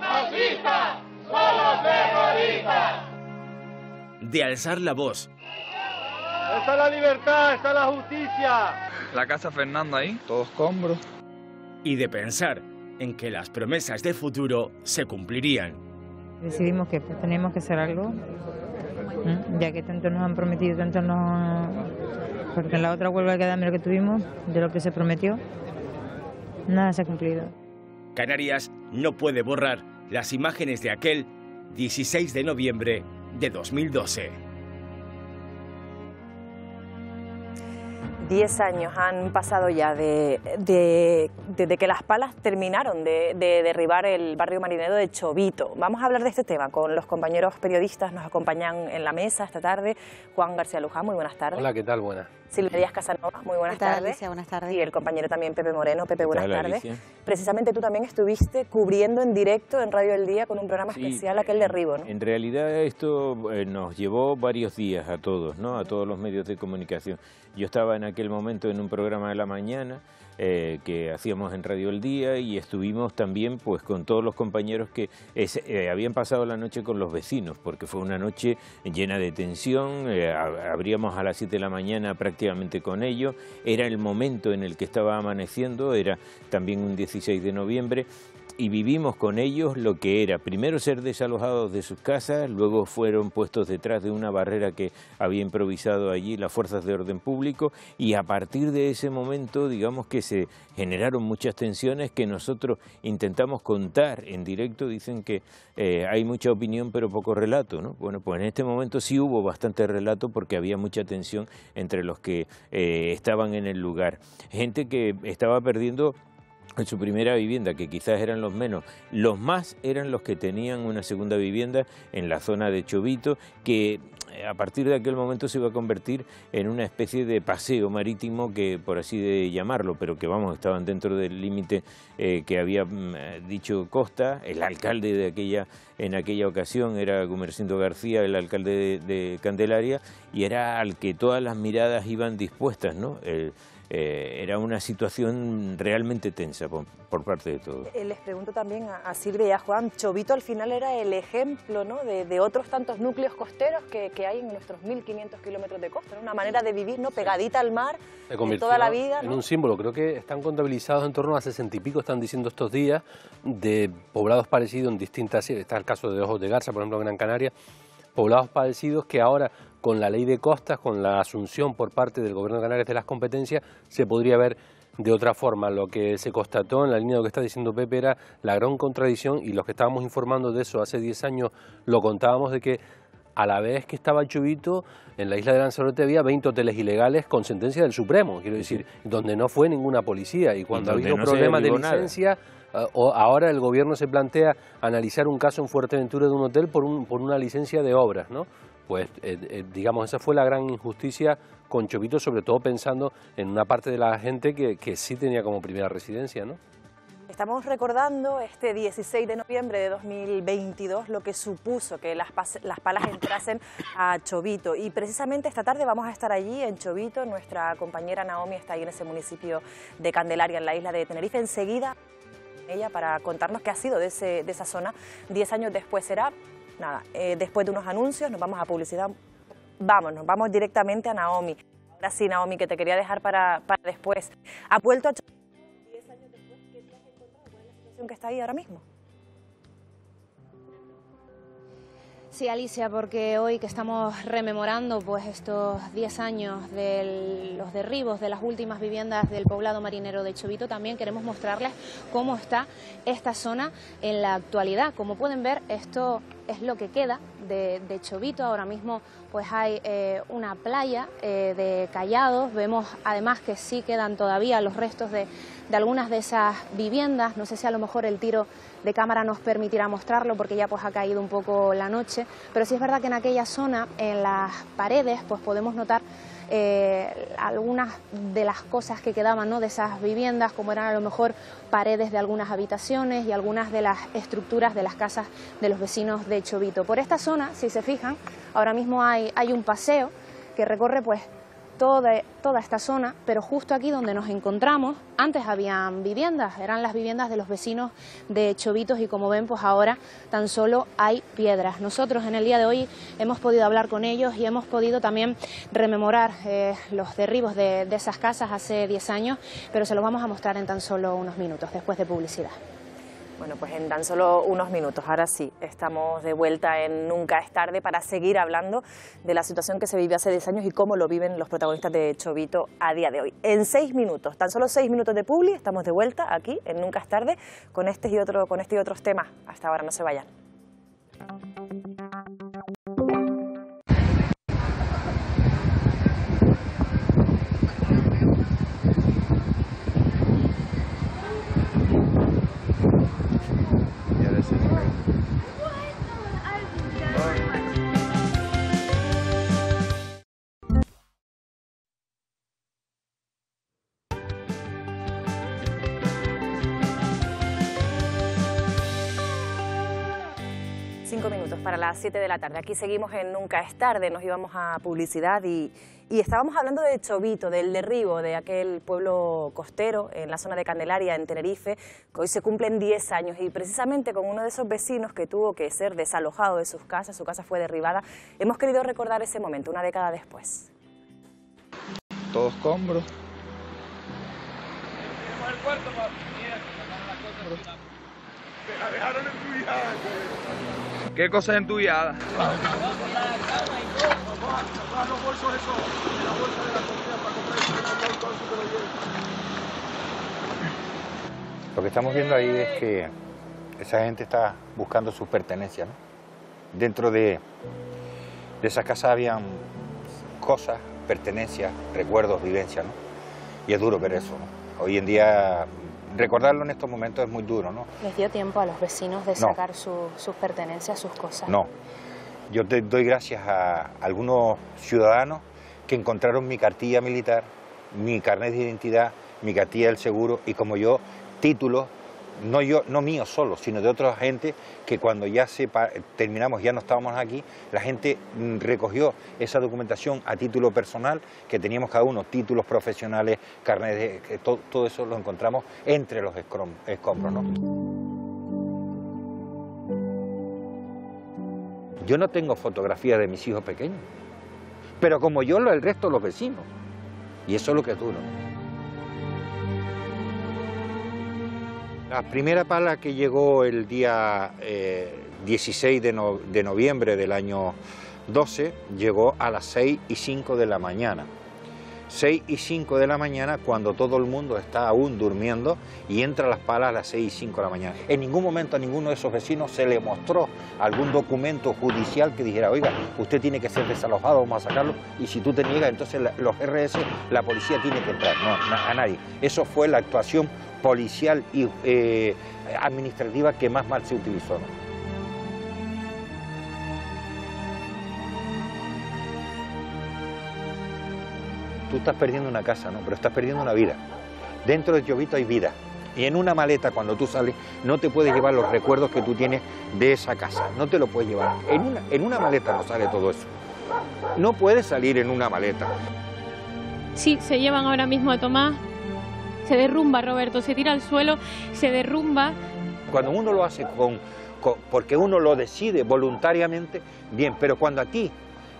¡Fascistas! ¡Somos terroristas! De alzar la voz, ¡Está la libertad! ¡Está la justicia! La casa Fernanda ahí, todos escombros. y de pensar en que las promesas de futuro se cumplirían. Decidimos que pues, tenemos que hacer algo, ¿m? ya que tanto nos han prometido, tanto nos... Porque en la otra huelga de Cadamio que tuvimos, de lo que se prometió, nada se ha cumplido. Canarias no puede borrar las imágenes de aquel 16 de noviembre de 2012. Diez años han pasado ya de, de- desde que las palas terminaron de, de derribar el barrio marinero de Chovito. Vamos a hablar de este tema con los compañeros periodistas. Nos acompañan en la mesa esta tarde Juan García Luján, muy buenas tardes. Hola, ¿qué tal? Buenas. Silvia Díaz Casanova, muy buenas ¿Qué tal, tardes. Alicia? Buenas tardes. Y el compañero también Pepe Moreno. Pepe, buenas tal, tardes. Alicia? Precisamente tú también estuviste cubriendo en directo en Radio El Día con un programa Sí. especial aquel derribo, ¿no? En realidad esto eh, nos llevó varios días a todos, ¿no? A todos los medios de comunicación. Yo estaba en aquel momento en un programa de la mañana eh, que hacíamos en Radio El Día y estuvimos también pues con todos los compañeros que eh, habían pasado la noche con los vecinos, porque fue una noche llena de tensión, eh, ab- abríamos a las 7 de la mañana prácticamente con ellos, era el momento en el que estaba amaneciendo, era también un 16 de noviembre, y vivimos con ellos lo que era. Primero ser desalojados de sus casas, luego fueron puestos detrás de una barrera que había improvisado allí las fuerzas de orden público y a partir de ese momento digamos que se generaron muchas tensiones que nosotros intentamos contar en directo, dicen que eh, hay mucha opinión pero poco relato, ¿no? Bueno, pues en este momento sí hubo bastante relato porque había mucha tensión entre los que eh, estaban en el lugar, gente que estaba perdiendo en su primera vivienda, que quizás eran los menos. Los más eran los que tenían una segunda vivienda en la zona de Chovito, que eh, a partir de aquel momento se iba a convertir en una especie de paseo marítimo, que por así de llamarlo, pero que vamos, estaban dentro del límite eh, que había mm, eh, dicho Costa. El alcalde de aquella, en aquella ocasión era Gumercindo García, el alcalde de, de Candelaria, y era al que todas las miradas iban dispuestas, ¿no? Eh, era una situación realmente tensa por, por parte de todos. Eh, Les pregunto también a, a Silvia y a Juan, Chovito al final era el ejemplo ¿no? de, de otros tantos núcleos costeros que, que hay en nuestros 1.500 kilómetros de costa, ¿no? una manera de vivir ¿no? pegadita al mar Se de convirtió toda la vida. en un símbolo. Creo que están contabilizados en torno a 60 y pico, están diciendo estos días, de poblados parecidos en distintas... Está el caso de Ojos de Garza, por ejemplo, en Gran Canaria, poblados parecidos que ahora con la ley de costas, con la asunción por parte del Gobierno de Canarias de las competencias, se podría ver de otra forma. Lo que se constató en la línea de lo que está diciendo Pepe era la gran contradicción y los que estábamos informando de eso hace 10 años lo contábamos de que a la vez que estaba Chubito, en la isla de Lanzarote había 20 hoteles ilegales con sentencia del Supremo, quiero decir, donde no fue ninguna policía y cuando ha habido no problemas de licencia, eh, o ahora el gobierno se plantea analizar un caso en Fuerteventura de un hotel por, un, por una licencia de obras, ¿no? Pues, eh, eh, digamos, esa fue la gran injusticia con Chubito, sobre todo pensando en una parte de la gente que, que sí tenía como primera residencia, ¿no? Estamos recordando este 16 de noviembre de 2022 lo que supuso que las, las palas entrasen a Chovito y precisamente esta tarde vamos a estar allí en Chovito, nuestra compañera Naomi está ahí en ese municipio de Candelaria en la isla de Tenerife, enseguida ella para contarnos qué ha sido de, ese- de esa zona. 10 años después será, nada, eh, después de unos anuncios nos vamos a publicidad, vámonos, vamos directamente a Naomi. Ahora sí, Naomi, que te quería dejar para, para después. ¿Ha vuelto a Chovito 10 años después? ¿Qué te has encontrado? ¿Cuál es la situación que está ahí ahora mismo? Sí, Alicia, porque hoy que estamos rememorando pues estos 10 años de los derribos de las últimas viviendas del poblado marinero de Chovito, también queremos mostrarles cómo está esta zona en la actualidad. Como pueden ver, esto es lo que queda de, Chovito. Ahora mismo pues hay eh, una playa eh, de callados. Vemos además que sí quedan todavía los restos de, de algunas de esas viviendas. No sé si a lo mejor el tiro de cámara nos permitirá mostrarlo porque ya pues ha caído un poco la noche, pero sí es verdad que en aquella zona, en las paredes, pues podemos notar eh, algunas de las cosas que quedaban ¿no? de esas viviendas, como eran a lo mejor paredes de algunas habitaciones y algunas de las estructuras de las casas de los vecinos de Chovito. Por esta zona, si se fijan, ahora mismo hay, hay un paseo que recorre pues toda, esta zona, pero justo aquí donde nos encontramos, antes habían viviendas, eran las viviendas de los vecinos de Chovitos y como ven, pues ahora tan solo hay piedras. Nosotros en el día de hoy hemos podido hablar con ellos y hemos podido también rememorar eh, los derribos de, de esas casas hace 10 años, pero se los vamos a mostrar en tan solo unos minutos, después de publicidad. Bueno, pues en tan solo unos minutos, ahora sí, estamos de vuelta en Nunca es tarde para seguir hablando de la situación que se vive hace 10 años y cómo lo viven los protagonistas de Chovito a día de hoy. En seis minutos, tan solo seis minutos de publi, estamos de vuelta aquí en Nunca es tarde con este y, otro, con este y otros temas. Hasta ahora, no se vayan. Las 7 de la tarde. Aquí seguimos en Nunca es tarde, nos íbamos a publicidad y, y estábamos hablando de Chovito, del derribo de aquel pueblo costero en la zona de Candelaria, en Tenerife, que hoy se cumplen 10 años y precisamente con uno de esos vecinos que tuvo que ser desalojado de sus casas, su casa fue derribada, hemos querido recordar ese momento, una década después. Todo escombro. Dejaron bolsos esos, de la bolsa de todo el súper lleno. Lo que estamos viendo ahí es que esa gente está buscando sus pertenencias. Dentro de, de esa casa habían cosas, pertenencias, recuerdos, vivencias. ¿no? Y es duro ver eso. ¿no? Hoy en día, recordarlo en estos momentos es muy duro. ¿no? ¿Les dio tiempo a los vecinos de No. sacar su- sus pertenencias, sus cosas? No. Yo te doy gracias a algunos ciudadanos que encontraron mi cartilla militar, mi carnet de identidad, mi cartilla del seguro y como yo, títulos no yo, no mío solo, sino de otra gente que cuando ya se terminamos, ya no estábamos aquí, la gente mm, recogió esa documentación a título personal, que teníamos cada uno, títulos profesionales, carnet de, todo, todo, eso lo encontramos entre los escombros. ¿no? Yo no tengo fotografías de mis hijos pequeños, pero como yo, el resto de los vecinos. Y eso es lo que duro. La primera pala que llegó el día 16 eh, de, de, noviembre del año 12 llegó a las 6 y 5 de la mañana. 6 y 5 de la mañana cuando todo el mundo está aún durmiendo y entra las palas a las 6 y 5 de la mañana. En ningún momento a ninguno de esos vecinos se le mostró algún documento judicial que dijera, oiga, usted tiene que ser desalojado, vamos a sacarlo, y si tú te niegas, entonces los RS, la policía tiene que entrar. No, a nadie. Eso fue la actuación policial y eh, administrativa que más mal se utilizó. Tú estás perdiendo una casa, ¿no? pero estás perdiendo una vida. Dentro de Llovito hay vida. Y en una maleta, cuando tú sales, no te puedes llevar los recuerdos que tú tienes de esa casa. No te lo puedes llevar. En una, en una maleta no sale todo eso. No puedes salir en una maleta. Sí, se llevan ahora mismo a Tomás se derrumba, Roberto, se tira al suelo, se derrumba. Cuando uno lo hace con, porque uno lo decide voluntariamente, bien, pero cuando aquí,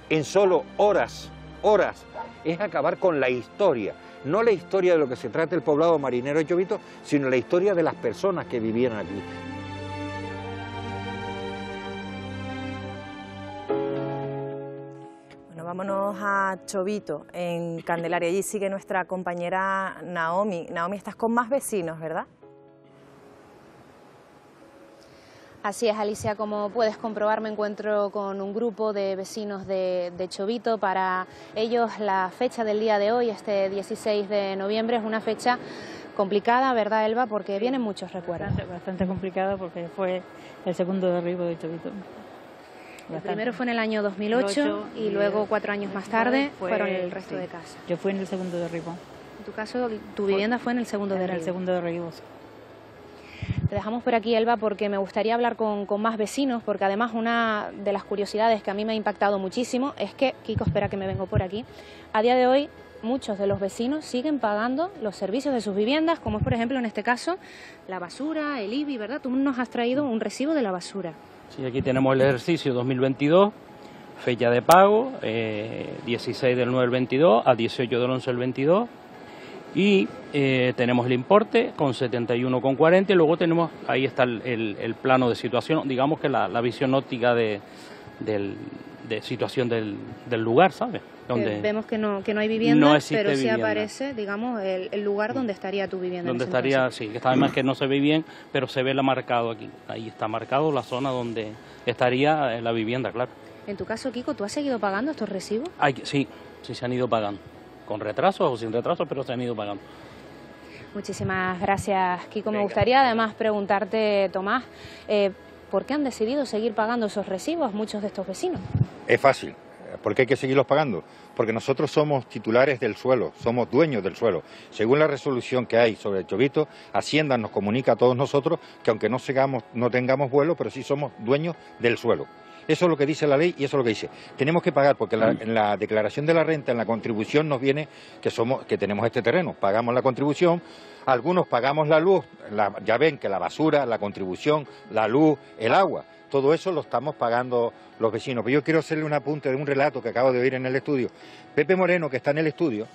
en solo horas, horas, es acabar con la historia, no la historia de lo que se trata el poblado marinero de Chovito, sino la historia de las personas que vivían aquí. Vámonos a Chovito, en Candelaria. Allí sigue nuestra compañera Naomi. Naomi, estás con más vecinos, ¿verdad? Así es, Alicia, como puedes comprobar, me encuentro con un grupo de vecinos de, Chovito. Para ellos la fecha del día de hoy, este 16 de noviembre, es una fecha complicada, ¿verdad, Elba? Porque vienen muchos recuerdos. Bastante, bastante complicada porque fue el segundo derribo de Chovito. El primero fue en el año 2008 y, luego cuatro años más tarde fueron el resto de casas. Yo fui en el segundo derribo. En tu caso, tu vivienda fue en el segundo en derribo. el segundo derribo, Te dejamos por aquí, Elba, porque me gustaría hablar con, más vecinos, porque además una de las curiosidades que a mí me ha impactado muchísimo es que, Kiko, espera que me vengo por aquí, a día de hoy muchos de los vecinos siguen pagando los servicios de sus viviendas, como es por ejemplo en este caso la basura, el IBI, ¿verdad? Tú nos has traído un recibo de la basura. Sí, aquí tenemos el ejercicio 2022, fecha de pago, 16 eh, del 9 del 22 a 18 del 11 del 22 y eh, tenemos el importe con 71,40 y luego tenemos, ahí está el, plano de situación, digamos que la, visión óptica de, situación del, lugar, ¿sabes? Donde vemos que no, que no hay vivienda, pero sí aparece, digamos, el, lugar donde estaría tu vivienda. Donde estaría, sí, que además que no se ve bien, pero se ve la marcado aquí. Ahí está marcado la zona donde estaría eh, la vivienda, claro. En tu caso, Kiko, ¿tú has seguido pagando estos recibos? sí, sí se han ido pagando. Con retrasos o sin retrasos, pero se han ido pagando. Muchísimas gracias, Kiko. Me gustaría además preguntarte, Tomás, eh, ¿por qué han decidido seguir pagando esos recibos muchos de estos vecinos? Es fácil. ¿Por qué hay que seguirlos pagando? Porque nosotros somos titulares del suelo, somos dueños del suelo. Según la resolución que hay sobre el Chovito, Hacienda nos comunica a todos nosotros que aunque no, no tengamos vuelo, pero sí somos dueños del suelo. Eso es lo que dice la ley y eso es lo que dice. Tenemos que pagar porque en la declaración de la renta, en la contribución nos viene que somos que tenemos este terreno, pagamos la contribución, algunos pagamos la luz, ya ven que la basura, la contribución, la luz, el agua. Todo eso lo estamos pagando los vecinos. Pero yo quiero hacerle un apunte de un relato que acabo de oír en el estudio. Pepe Moreno, que está en el estudio,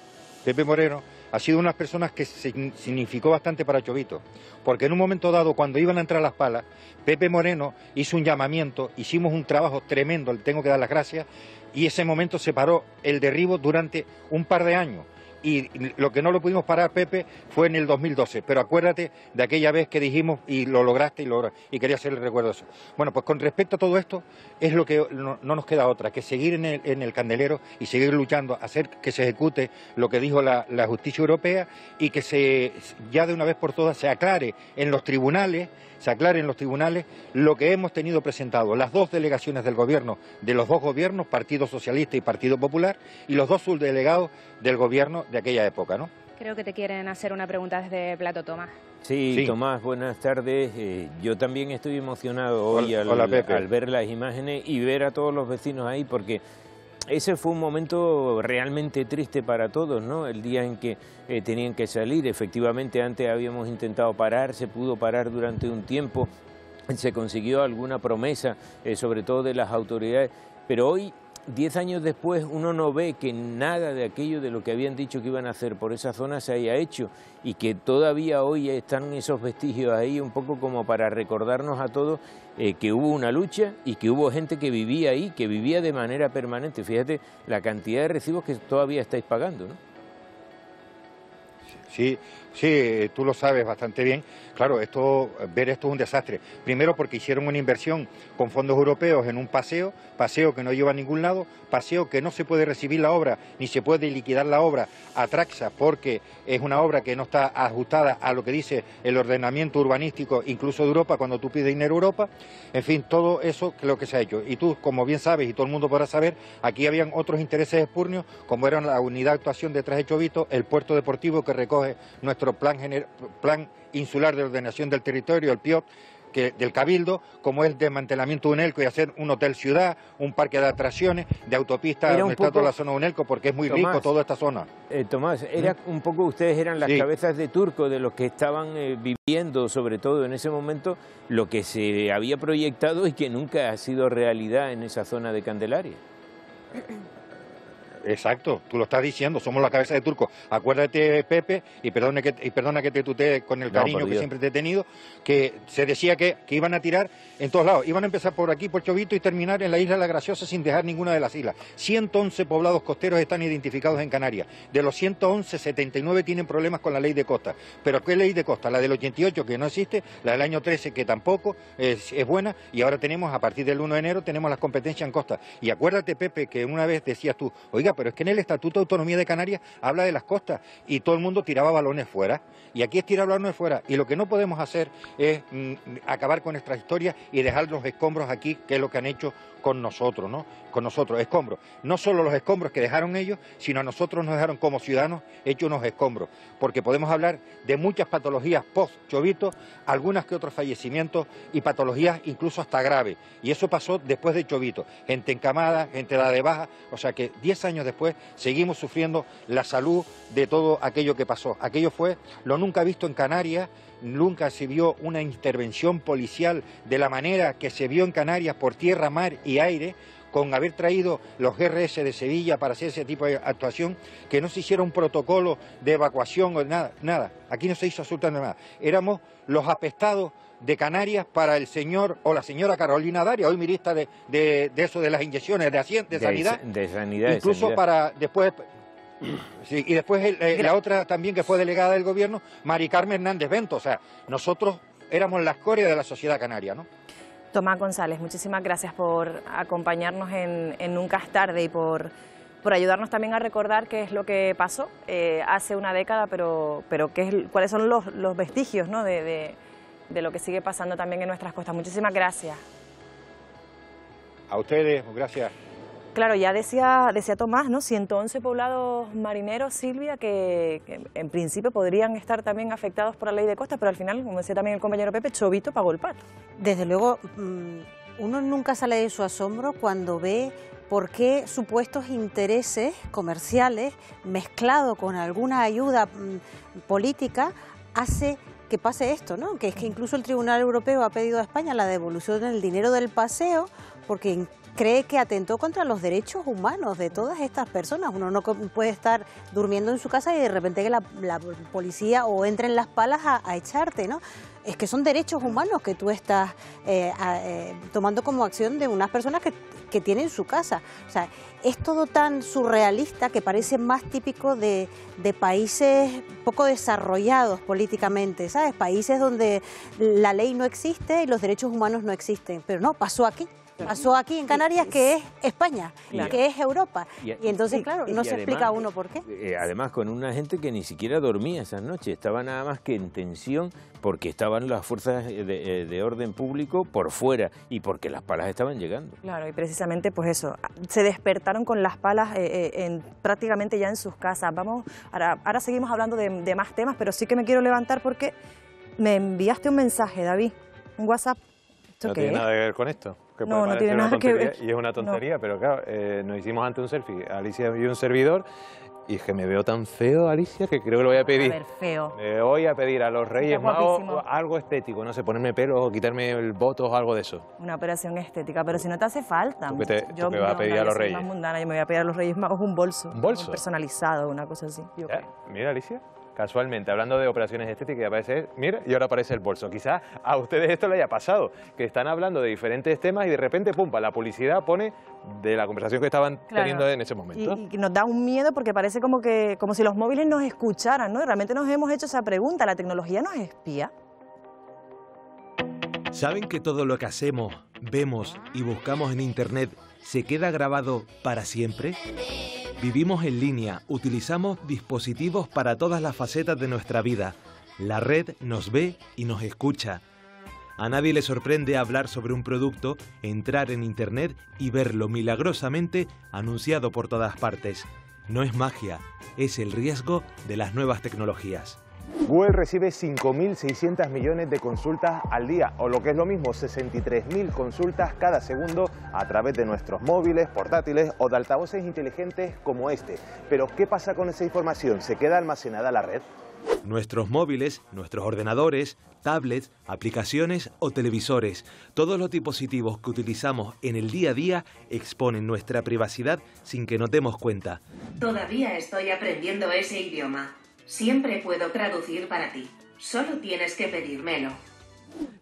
Pepe Moreno, ha sido una de las personas que significó bastante para Chovito, porque en un momento dado, cuando iban a entrar las palas, Pepe Moreno hizo un llamamiento, hicimos un trabajo tremendo, le tengo que dar las gracias, y ese momento se paró el derribo durante un par de años y lo que no lo pudimos parar, Pepe, fue en el 2012. Pero acuérdate de aquella vez que dijimos y lo lograste y, lo, y quería hacerle recuerdo eso. Bueno, pues con respecto a todo esto, es lo que no, nos queda otra, que seguir en el, candelero y seguir luchando, hacer que se ejecute lo que dijo la, la justicia europea y que se, ya de una vez por todas se aclare en los tribunales se aclare en los tribunales lo que hemos tenido presentado, las dos delegaciones del gobierno, de los dos gobiernos, Partido Socialista y Partido Popular, y los dos subdelegados del gobierno de aquella época, ¿no? Creo que te quieren hacer una pregunta desde Plato Tomás. Sí, Sí. Tomás, buenas tardes. Eh, yo también estoy emocionado hoy Hola- al, hola, Pepe. al ver las imágenes y ver a todos los vecinos ahí, porque ese fue un momento realmente triste para todos, ¿no? El día en que eh, tenían que salir. Efectivamente, antes habíamos intentado parar, se pudo parar durante un tiempo, se consiguió alguna promesa, eh, sobre todo de las autoridades, pero hoy Diez años después uno no ve que nada de aquello de lo que habían dicho que iban a hacer por esa zona se haya hecho y que todavía hoy están esos vestigios ahí un poco como para recordarnos a todos eh, que hubo una lucha y que hubo gente que vivía ahí, que vivía de manera permanente. Fíjate la cantidad de recibos que todavía estáis pagando, ¿no? Sí, sí, tú lo sabes bastante bien. Claro, esto, ver esto es un desastre. Primero porque hicieron una inversión con fondos europeos en un paseo, paseo que no lleva a ningún lado, paseo que no se puede recibir la obra ni se puede liquidar la obra a Traxa porque es una obra que no está ajustada a lo que dice el ordenamiento urbanístico incluso de Europa cuando tú pides dinero a Europa. En fin, todo eso es lo que se ha hecho. Y tú, como bien sabes y todo el mundo podrá saber, aquí habían otros intereses espurnios como eran la unidad de actuación de Traje Chovito, el puerto deportivo que recoge nuestro plan, gener- plan insular de ordenación del territorio, el PIOT, que, del Cabildo, como es el desmantelamiento de UNELCO y hacer un hotel ciudad, un parque de atracciones, de autopista Era donde está poco- toda la zona de UNELCO, porque es muy rico toda esta zona. Eh, Tomás, era un poco, ustedes eran las Sí. cabezas de turco de los que estaban eh, viviendo, sobre todo en ese momento, lo que se había proyectado y que nunca ha sido realidad en esa zona de Candelaria. Exacto, tú lo estás diciendo, somos la cabeza de turco. Acuérdate, Pepe, y perdona que, y perdona que te tutee con el cariño que Dios. siempre te he tenido, que se decía que, que iban a tirar en todos lados. Iban a empezar por aquí, por Chovito, y terminar en la isla La Graciosa sin dejar ninguna de las islas. 111 poblados costeros están identificados en Canarias. De los 111, 79 tienen problemas con la ley de costa. ¿Pero qué ley de costa? La del 88, que no existe, la del año 13, que tampoco es, es buena, y ahora tenemos, a partir del 1 de enero, tenemos las competencias en costa. Y acuérdate, Pepe, que una vez decías tú, oiga, pero es que en el Estatuto de Autonomía de Canarias habla de las costas, y todo el mundo tiraba balones fuera. Y aquí es tirar balones fuera. Y lo que no podemos hacer es mm, acabar con nuestra historia y dejar los escombros aquí, que es lo que han hecho con nosotros, ¿no? Con nosotros, escombros. No solo los escombros que dejaron ellos, sino a nosotros nos dejaron como ciudadanos hechos unos escombros. Porque podemos hablar de muchas patologías post-chovito, algunas que otros fallecimientos y patologías incluso hasta graves. Y eso pasó después de chovito. Gente encamada, gente dada de baja. O sea que 10 años después seguimos sufriendo la salud de todo aquello que pasó. Aquello fue lo nunca visto en Canarias, nunca se vio una intervención policial de la manera que se vio en Canarias por tierra, mar y aire, con haber traído los GRS de Sevilla para hacer ese tipo de actuación, que no se hiciera un protocolo de evacuación o nada, nada. Aquí no se hizo absolutamente nada. Éramos los apestados de Canarias para el señor o la señora Carolina Daria, hoy ministra de, de- de eso de las inyecciones de, de De- Sanidad. de Sanidad, de Incluso Sanidad. para después Sí, y después el- eh, la otra también que fue delegada del gobierno, Mari Carmen Hernández Bento. O sea, nosotros éramos la escoria de la sociedad canaria, ¿no? Tomás González, muchísimas gracias por acompañarnos en, en Nunca es tarde y por, por ayudarnos también a recordar qué es lo que pasó eh, hace una década, pero, pero qué es, cuáles son los, los vestigios ¿no? de, de- de lo que sigue pasando también en nuestras costas. Muchísimas gracias. A ustedes, gracias. Claro, ya decía, decía Tomás, ¿no? 111 poblados marineros, Silvia, que, que en principio podrían estar también afectados por la ley de costas, pero al final, como decía también el compañero Pepe, Chovito pagó el pato. Desde luego, mm, uno nunca sale de su asombro cuando ve por qué supuestos intereses comerciales mezclado con alguna ayuda mm, política hace que pase esto, ¿no? Que es que incluso el Tribunal Europeo ha pedido a España la devolución del dinero del paseo porque cree que atentó contra los derechos humanos de todas estas personas. Uno no puede estar durmiendo en su casa y de repente que la, la policía o entre en las palas a, a echarte, ¿no? Es que son derechos humanos que tú estás eh, eh, tomando como acción de unas personas que, que tienen su casa. O sea, es todo tan surrealista que parece más típico de, de países poco desarrollados políticamente, ¿sabes? Países donde la ley no existe y los derechos humanos no existen. Pero no, pasó aquí. Pasó aquí en Canarias, que es España, Claro. que es Europa. Y- Y entonces, claro, no se además- explica uno por qué. Eh, además con una gente que ni siquiera dormía esas noches, estaba nada más que en tensión porque estaban las fuerzas de, de- de orden público por fuera y porque las palas estaban llegando. Claro, y precisamente pues eso, se despertaron con las palas eh, eh, en, prácticamente ya en sus casas. Vamos, ahora, ahora seguimos hablando de, de más temas, pero sí que me quiero levantar porque me enviaste un mensaje, David, un WhatsApp. ¿Esto No qué tiene es? nada que ver con esto. Que No, puede no tiene una nada que ver. Y es una No. tontería, pero claro, eh, nos hicimos ante un selfie, Alicia y un servidor, y es que me veo tan feo, Alicia, que creo que lo voy a pedir. A ver, feo. Voy a pedir a los Reyes Magos algo estético, no sé, ponerme pelo o quitarme el voto o algo de eso. Una operación estética, pero si no te hace falta. ¿Tú qué te- yo tú qué vas a no, pedir no, a yo los soy Reyes? más mundana, yo me voy a pedir a los Reyes Magos un bolso. ¿Un bolso? Personalizado, una cosa así. yo Ya, creo. Mira, Alicia, casualmente, hablando de operaciones estéticas, y aparece, mira, y ahora aparece el bolso. Quizás a ustedes esto le haya pasado, que están hablando de diferentes temas y de repente, pumpa, la publicidad pone de la conversación que estaban Claro. teniendo en ese momento. Y, y nos da un miedo porque parece como que como si los móviles nos escucharan, ¿no? Y realmente nos hemos hecho esa pregunta, ¿la tecnología nos espía? ¿Saben que todo lo que hacemos, vemos y buscamos en Internet se queda grabado para siempre? Vivimos en línea, utilizamos dispositivos para todas las facetas de nuestra vida. La red nos ve y nos escucha. A nadie le sorprende hablar sobre un producto, entrar en Internet y verlo milagrosamente anunciado por todas partes. No es magia, es el riesgo de las nuevas tecnologías. Google recibe 5.600 millones de consultas al día, o lo que es lo mismo, 63.000 consultas cada segundo a través de nuestros móviles, portátiles o de altavoces inteligentes como este. Pero, ¿qué pasa con esa información? ¿Se queda almacenada en la red? Nuestros móviles, nuestros ordenadores, tablets, aplicaciones o televisores, todos los dispositivos que utilizamos en el día a día exponen nuestra privacidad sin que nos demos cuenta. Todavía estoy aprendiendo ese idioma. Siempre puedo traducir para ti. Solo tienes que pedírmelo.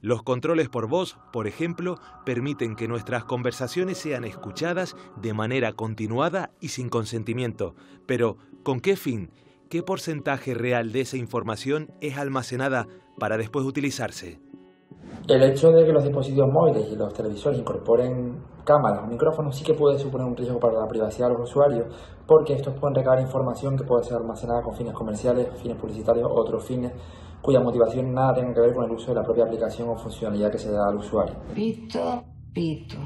Los controles por voz, por ejemplo, permiten que nuestras conversaciones sean escuchadas de manera continuada y sin consentimiento. Pero, ¿con qué fin? ¿Qué porcentaje real de esa información es almacenada para después utilizarse? El hecho de que los dispositivos móviles y los televisores incorporen cámaras o micrófonos sí que puede suponer un riesgo para la privacidad de los usuarios, porque estos pueden recabar información que puede ser almacenada con fines comerciales, fines publicitarios o otros fines cuya motivación nada tenga que ver con el uso de la propia aplicación o funcionalidad que se da al usuario. Pito, pito.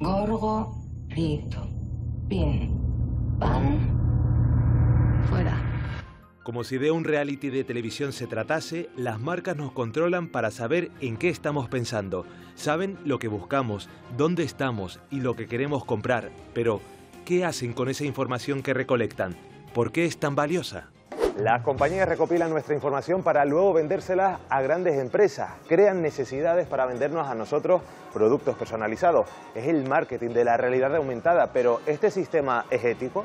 Gorgo, pito. Pin. Pan. Fuera. Como si de un reality de televisión se tratase, las marcas nos controlan para saber en qué estamos pensando. Saben lo que buscamos, dónde estamos y lo que queremos comprar. Pero, ¿qué hacen con esa información que recolectan? ¿Por qué es tan valiosa? Las compañías recopilan nuestra información para luego vendérsela a grandes empresas. Crean necesidades para vendernos a nosotros productos personalizados. Es el marketing de la realidad aumentada, pero ¿este sistema es ético?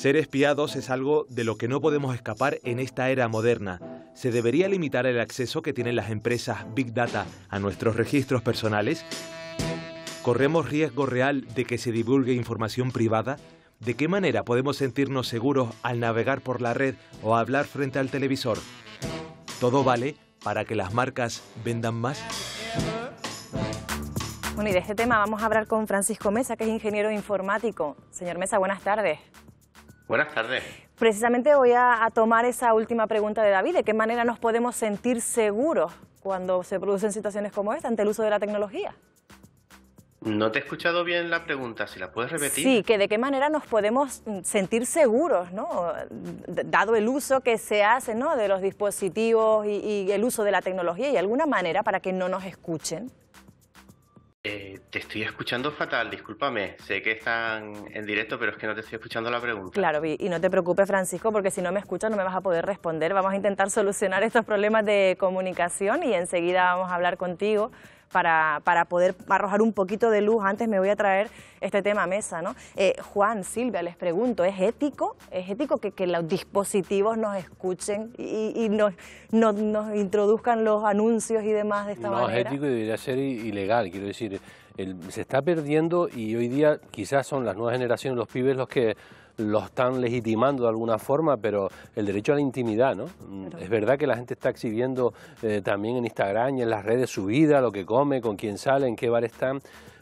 Ser espiados es algo de lo que no podemos escapar en esta era moderna. ¿Se debería limitar el acceso que tienen las empresas Big Data a nuestros registros personales? ¿Corremos riesgo real de que se divulgue información privada? ¿De qué manera podemos sentirnos seguros al navegar por la red o hablar frente al televisor? ¿Todo vale para que las marcas vendan más? Bueno, y de este tema vamos a hablar con Francisco Mesa, que es ingeniero informático. Señor Mesa, buenas tardes. Buenas tardes. Precisamente voy a, a tomar esa última pregunta de David. ¿De qué manera nos podemos sentir seguros cuando se producen situaciones como esta ante el uso de la tecnología? No te he escuchado bien la pregunta, si la puedes repetir. Sí, que de qué manera nos podemos sentir seguros, ¿no? Dado el uso que se hace, ¿no? De los dispositivos y, y el uso de la tecnología, ¿y alguna manera para que no nos escuchen? Eh, te estoy escuchando fatal, discúlpame. Sé que están en directo, pero es que no te estoy escuchando la pregunta. Claro, y no te preocupes, Francisco, porque si no me escuchas no me vas a poder responder. Vamos a intentar solucionar estos problemas de comunicación y enseguida vamos a hablar contigo para, para poder arrojar un poquito de luz. Antes me voy a traer este tema a mesa, ¿no? Eh, Juan, Silvia, les pregunto, ¿es ético? ¿Es ético que, que los dispositivos nos escuchen y, y nos, nos, nos introduzcan los anuncios y demás de esta no manera? es ético y debería ser ilegal, quiero decir, el- se está perdiendo y hoy día quizás son las nuevas generaciones, los pibes los que lo están legitimando de alguna forma, pero el derecho a la intimidad, ¿no? Es verdad que la gente está exhibiendo eh, también en Instagram y en las redes su vida, lo que come, con quién sale, en qué bar están,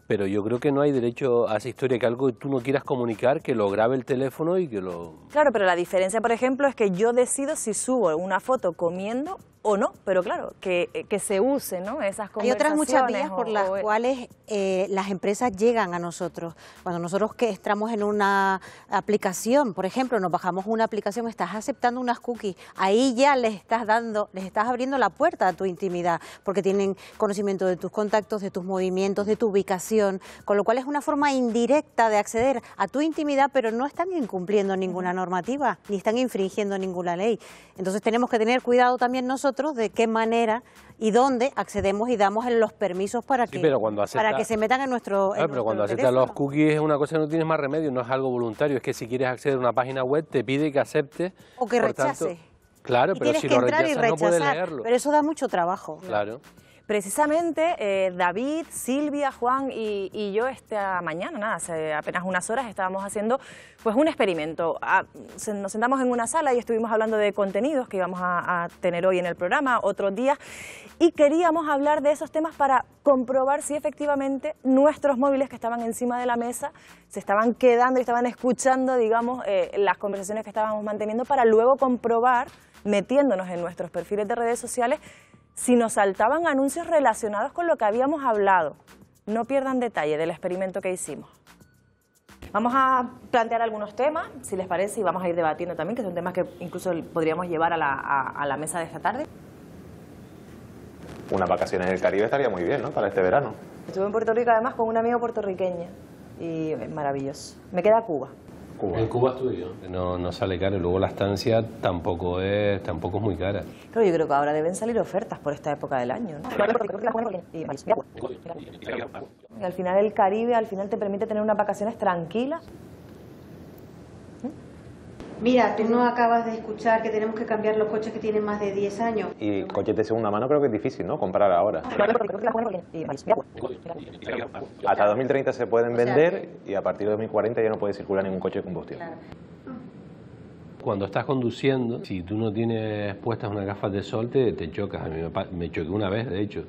pero yo creo que no hay derecho a esa historia, que algo que tú no quieras comunicar, que lo grabe el teléfono y que lo... Claro, pero la diferencia, por ejemplo, es que yo decido si subo una foto comiendo o no, pero claro, que, eh, que se use ¿no? esas Hay otras muchas conversaciones vías por o- las o- cuales eh, las empresas llegan a nosotros. Cuando nosotros que entramos en una aplicación, por ejemplo, nos bajamos una aplicación, estás aceptando unas cookies, ahí ya les estás dando, les estás abriendo la puerta a tu intimidad, porque tienen conocimiento de tus contactos, de tus movimientos, de tu ubicación, con lo cual es una forma indirecta de acceder a tu intimidad, pero no están incumpliendo ninguna normativa, ni están infringiendo ninguna ley. Entonces tenemos que tener cuidado también nosotros de qué manera y dónde accedemos y damos en los permisos para Sí, que, pero cuando para que se metan en nuestro, en Claro, pero cuando aceptas los cookies es una cosa que no tienes más remedio, no es algo voluntario, es que si quieres acceder a una página web te pide que aceptes. O que por tanto- rechace. claro, Y pero si que lo y rechazas no puedes leerlo. pero eso da mucho trabajo. Claro. Precisamente eh, David, Silvia, Juan y, y yo esta mañana, nada, hace apenas unas horas estábamos haciendo pues un experimento. Ah, nos sentamos en una sala y estuvimos hablando de contenidos que íbamos a, a tener hoy en el programa, otros días, y queríamos hablar de esos temas para comprobar si efectivamente nuestros móviles que estaban encima de la mesa se estaban quedando y estaban escuchando, digamos, eh, las conversaciones que estábamos manteniendo para luego comprobar, metiéndonos en nuestros perfiles de redes sociales, si nos saltaban anuncios relacionados con lo que habíamos hablado. No pierdan detalle del experimento que hicimos. Vamos a plantear algunos temas, si les parece, y vamos a ir debatiendo también, que son temas que incluso podríamos llevar a la, a- a la mesa de esta tarde. Unas vacaciones en el Caribe estaría muy bien, ¿no? Para este verano. Estuve en Puerto Rico además con una amiga puertorriqueña y es maravilloso. Me queda Cuba. En Cuba estuve yo. No, no sale caro y luego la estancia tampoco es, tampoco es muy cara. Pero yo creo que ahora deben salir ofertas por esta época del año. ¿no? Y y al final el Caribe, al final te permite tener unas vacaciones tranquilas. Mira, tú no acabas de escuchar que tenemos que cambiar los coches que tienen más de 10 años. Y coches de segunda mano creo que es difícil, ¿no? Comprar ahora. Hasta 2030 se pueden O sea vender y a partir de 2040 ya no puede circular ningún coche de combustión. Cuando estás conduciendo, si tú no tienes puestas unas gafas de sol, te, te chocas. A mí me, me choqué una vez, de hecho.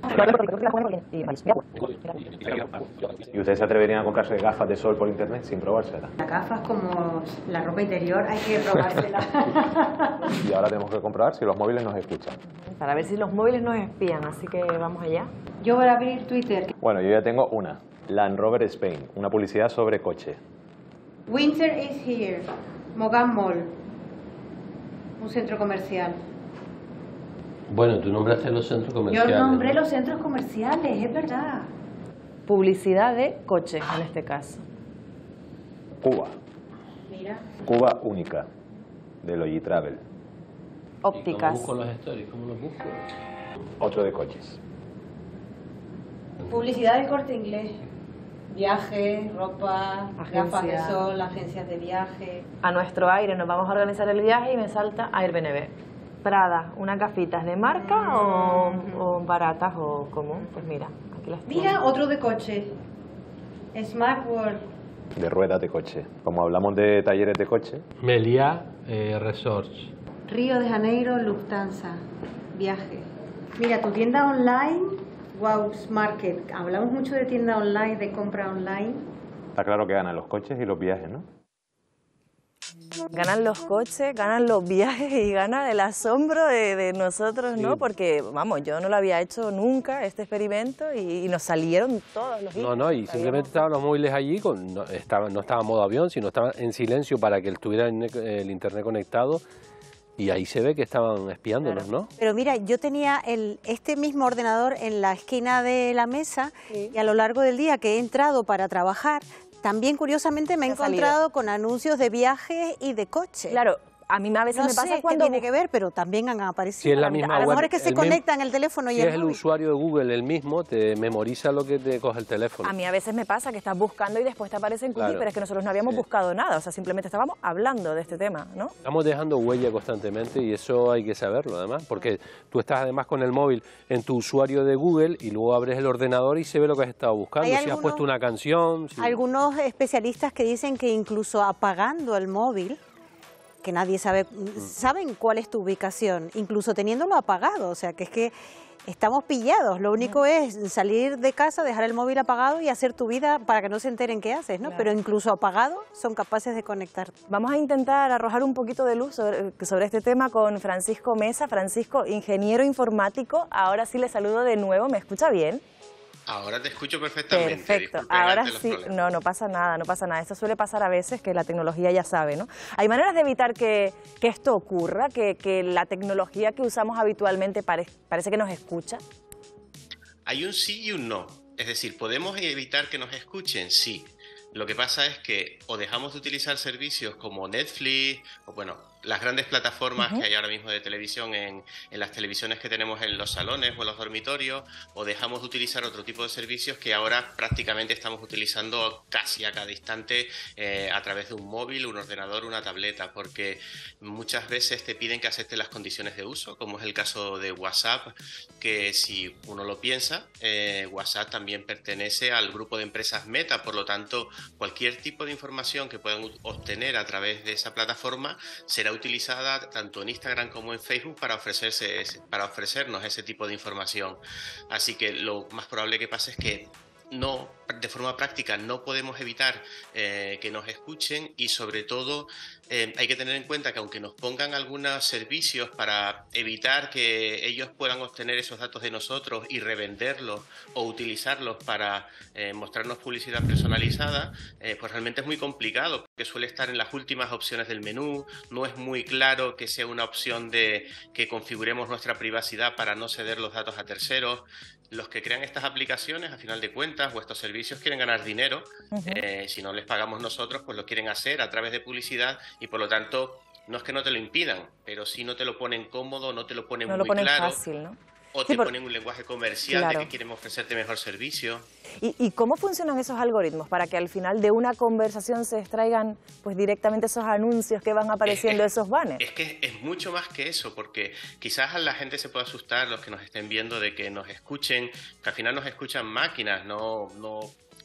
¿Y ustedes se atreverían a comprarse gafas de sol por internet sin probárselas? Las gafas como la ropa interior hay que probársela. Y ahora tenemos que comprobar si los móviles nos escuchan. Para ver si los móviles nos espían, así que vamos allá. Yo voy a abrir Twitter. Bueno, yo ya tengo una. Land Rover Spain, una publicidad sobre coche. Winter is here. Mogan Mall. Un centro comercial. Bueno, tú nombraste los centros Yo comerciales. nombré los centros comerciales, es verdad. Publicidad de coches en este caso. Cuba, Mira. Cuba única, de Logitravel. ¿Cómo Ópticas. busco los stories? ¿Cómo los busco? Otro de coches. Publicidad del corte inglés. Viajes, ropa, gafas de sol, agencias de viaje. A nuestro aire nos vamos a organizar el viaje y me salta Airbnb. Prada, ¿unas gafitas de marca o, o baratas o común? Pues mira, aquí las Mira, tengo. otro de coche. Smart World. De ruedas de coche. Como hablamos de talleres de coche, Meliá eh, Resorts. Río de Janeiro, Lufthansa. Viaje. Mira, tu tienda online, Wow Market. Hablamos mucho de tienda online, de compra online. está claro que ganan los coches y los viajes, ¿no? Ganan los coches, ganan los viajes y gana el asombro de, de nosotros, ¿no? Porque, vamos, yo no lo había hecho nunca, este experimento, y, y nos salieron todos los No, no, y simplemente estaban los móviles allí, con, no, estaba, no estaba en modo avión, sino estaban en silencio para que estuviera en el internet conectado. Y ahí se ve que estaban espiándonos, ¿no? Pero mira, yo tenía el, este mismo ordenador en la esquina de la mesa y a lo largo del día que he entrado para trabajar, también curiosamente me he salido. encontrado con anuncios de viajes y de coche. Claro, a mí a veces no me pasa sé cuando qué tiene que ver, pero también han aparecido. Si es la A lo misma mejor es que se conectan el teléfono y Si el es el móvil. usuario de Google el mismo, te memoriza lo que te coge el teléfono. A mí a veces me pasa que estás buscando y después te aparecen cookies, Claro. pero es que nosotros no habíamos buscado nada, o sea, simplemente estábamos hablando de este tema, ¿no? Estamos dejando huella constantemente y eso hay que saberlo además, porque tú estás además con el móvil en tu usuario de Google y luego abres el ordenador y se ve lo que has estado buscando, si has puesto una canción, si- Algunos especialistas que dicen que incluso apagando el móvil, que nadie sabe, Mm. saben cuál es tu ubicación, incluso teniéndolo apagado, o sea que es que estamos pillados. Lo único es salir de casa, dejar el móvil apagado y hacer tu vida para que no se enteren qué haces, ¿no? Pero incluso apagado son capaces de conectar. Vamos a intentar arrojar un poquito de luz sobre, sobre este tema con Francisco Mesa. Francisco, ingeniero informático. Ahora sí le saludo de nuevo. ¿Me escucha bien? Ahora te escucho perfectamente. Perfecto. Ahora sí, no, no pasa nada, no pasa nada. Esto suele pasar a veces que la tecnología ya sabe, ¿no? Hay maneras de evitar que, que esto ocurra, que, que, la tecnología que usamos habitualmente parece que nos escucha. Hay un sí y un no. Es decir, ¿podemos evitar que nos escuchen? Sí. Lo que pasa es que o dejamos de utilizar servicios como Netflix, o bueno, las grandes plataformas que hay ahora mismo de televisión en, en, las televisiones que tenemos en los salones o en los dormitorios, o dejamos de utilizar otro tipo de servicios que ahora prácticamente estamos utilizando casi a cada instante eh, a través de un móvil, un ordenador, una tableta, porque muchas veces te piden que aceptes las condiciones de uso, como es el caso de WhatsApp, que si uno lo piensa, eh, WhatsApp también pertenece al grupo de empresas Meta, por lo tanto, cualquier tipo de información que puedan obtener a través de esa plataforma será utilizada tanto en Instagram como en Facebook para, ofrecerse, para ofrecernos ese tipo de información. Así que lo más probable que pase es que no, de forma práctica no podemos evitar eh, que nos escuchen y sobre todo eh, hay que tener en cuenta que aunque nos pongan algunos servicios para evitar que ellos puedan obtener esos datos de nosotros y revenderlos o utilizarlos para eh, mostrarnos publicidad personalizada, pues realmente es muy complicado porque suele estar en las últimas opciones del menú, no es muy claro que sea una opción de que configuremos nuestra privacidad para no ceder los datos a terceros los que crean estas aplicaciones, a final de cuentas, vuestros servicios quieren ganar dinero. eh, si no les pagamos nosotros, pues lo quieren hacer a través de publicidad y por lo tanto no es que no te lo impidan, pero si no te lo ponen cómodo, no te lo ponen no muy lo ponen claro. fácil, ¿no? O Sí, te por- ponen un lenguaje comercial Claro. de que quieren ofrecerte mejor servicio. ¿Y, y cómo funcionan esos algoritmos para que al final de una conversación se extraigan pues directamente esos anuncios que van apareciendo, esos banners? Es que es mucho más que eso, porque quizás a la gente se pueda asustar, los que nos estén viendo, de que nos escuchen, que al final nos escuchan máquinas, no, no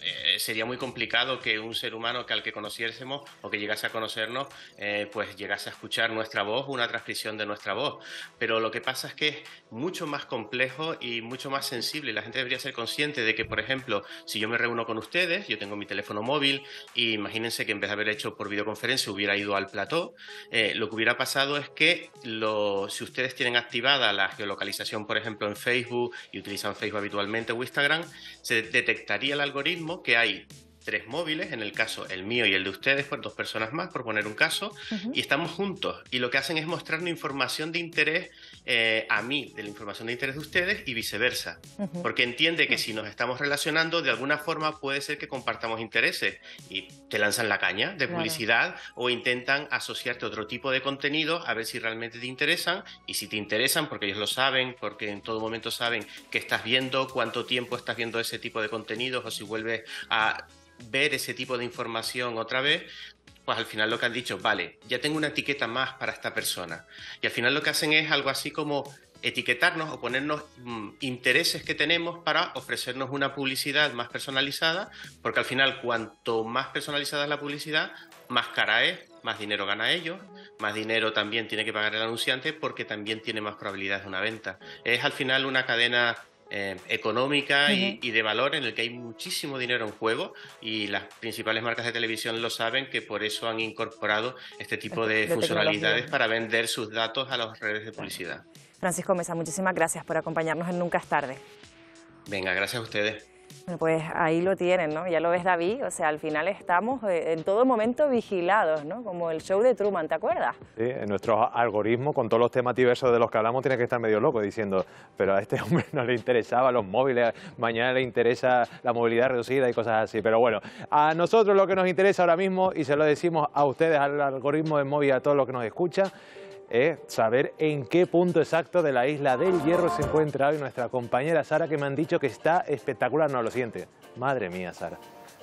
eh, sería muy complicado que un ser humano que al que conociésemos o que llegase a conocernos, eh, pues llegase a escuchar nuestra voz, una transcripción de nuestra voz. Pero lo que pasa es que es mucho más complejo y mucho más sensible. La gente debería ser consciente de que, por ejemplo, si yo me reúno con ustedes, yo tengo mi teléfono móvil y imagínense que en vez de haber hecho por videoconferencia hubiera ido al plató, eh, lo que hubiera pasado es que si ustedes tienen activada la geolocalización, por ejemplo, en Facebook y utilizan Facebook habitualmente o Instagram, se detectaría el algoritmo que hay tres móviles, en el caso el mío y el de ustedes, por dos personas más, por poner un caso, y estamos juntos. Y lo que hacen es mostrarnos información de interés eh, a mí, de la información de interés de ustedes y viceversa. Porque entiende que si nos estamos relacionando, de alguna forma puede ser que compartamos intereses y te lanzan la caña de Claro. publicidad o intentan asociarte a otro tipo de contenidos a ver si realmente te interesan y si te interesan porque ellos lo saben, porque en todo momento saben qué estás viendo, cuánto tiempo estás viendo ese tipo de contenidos o si vuelves a ver ese tipo de información otra vez, pues al final lo que han dicho, vale, ya tengo una etiqueta más para esta persona. Y al final lo que hacen es algo así como etiquetarnos o ponernos mm, intereses que tenemos para ofrecernos una publicidad más personalizada, porque al final cuanto más personalizada es la publicidad, más cara es, más dinero gana ellos, más dinero también tiene que pagar el anunciante porque también tiene más probabilidades de una venta. Es al final una cadena eh, económica y, de valor en el que hay muchísimo dinero en juego y las principales marcas de televisión lo saben que por eso han incorporado este tipo de, De funcionalidades para vender sus datos a las redes de publicidad. Francisco Mesa, muchísimas gracias por acompañarnos en Nunca es tarde. Venga, gracias a ustedes. Pues ahí lo tienen, ¿no? Ya lo ves, David. O sea, al final estamos eh, en todo momento vigilados, ¿no? Como el show de Truman, ¿te acuerdas? Sí, en nuestros algoritmos, con todos los temas diversos de los que hablamos, tiene que estar medio loco diciendo, pero a este hombre no le interesaba los móviles, mañana le interesa la movilidad reducida y cosas así. Pero bueno, a nosotros lo que nos interesa ahora mismo, y se lo decimos a ustedes, al algoritmo de móvil, a todos los que nos escuchan, saber en qué punto exacto de la isla del Hierro se encuentra hoy nuestra compañera Sara, que me han dicho que está espectacular. No, lo siguiente. Madre mía, Sara.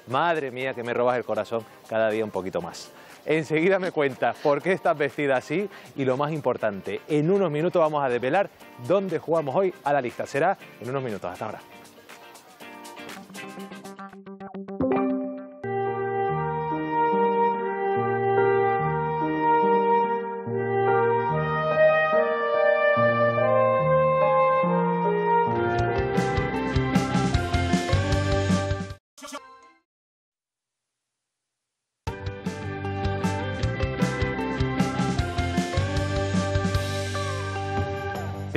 Madre mía, que me robas el corazón cada día un poquito más. Enseguida me cuentas por qué estás vestida así y lo más importante, en unos minutos vamos a desvelar dónde jugamos hoy a la lista. Será en unos minutos. Hasta ahora.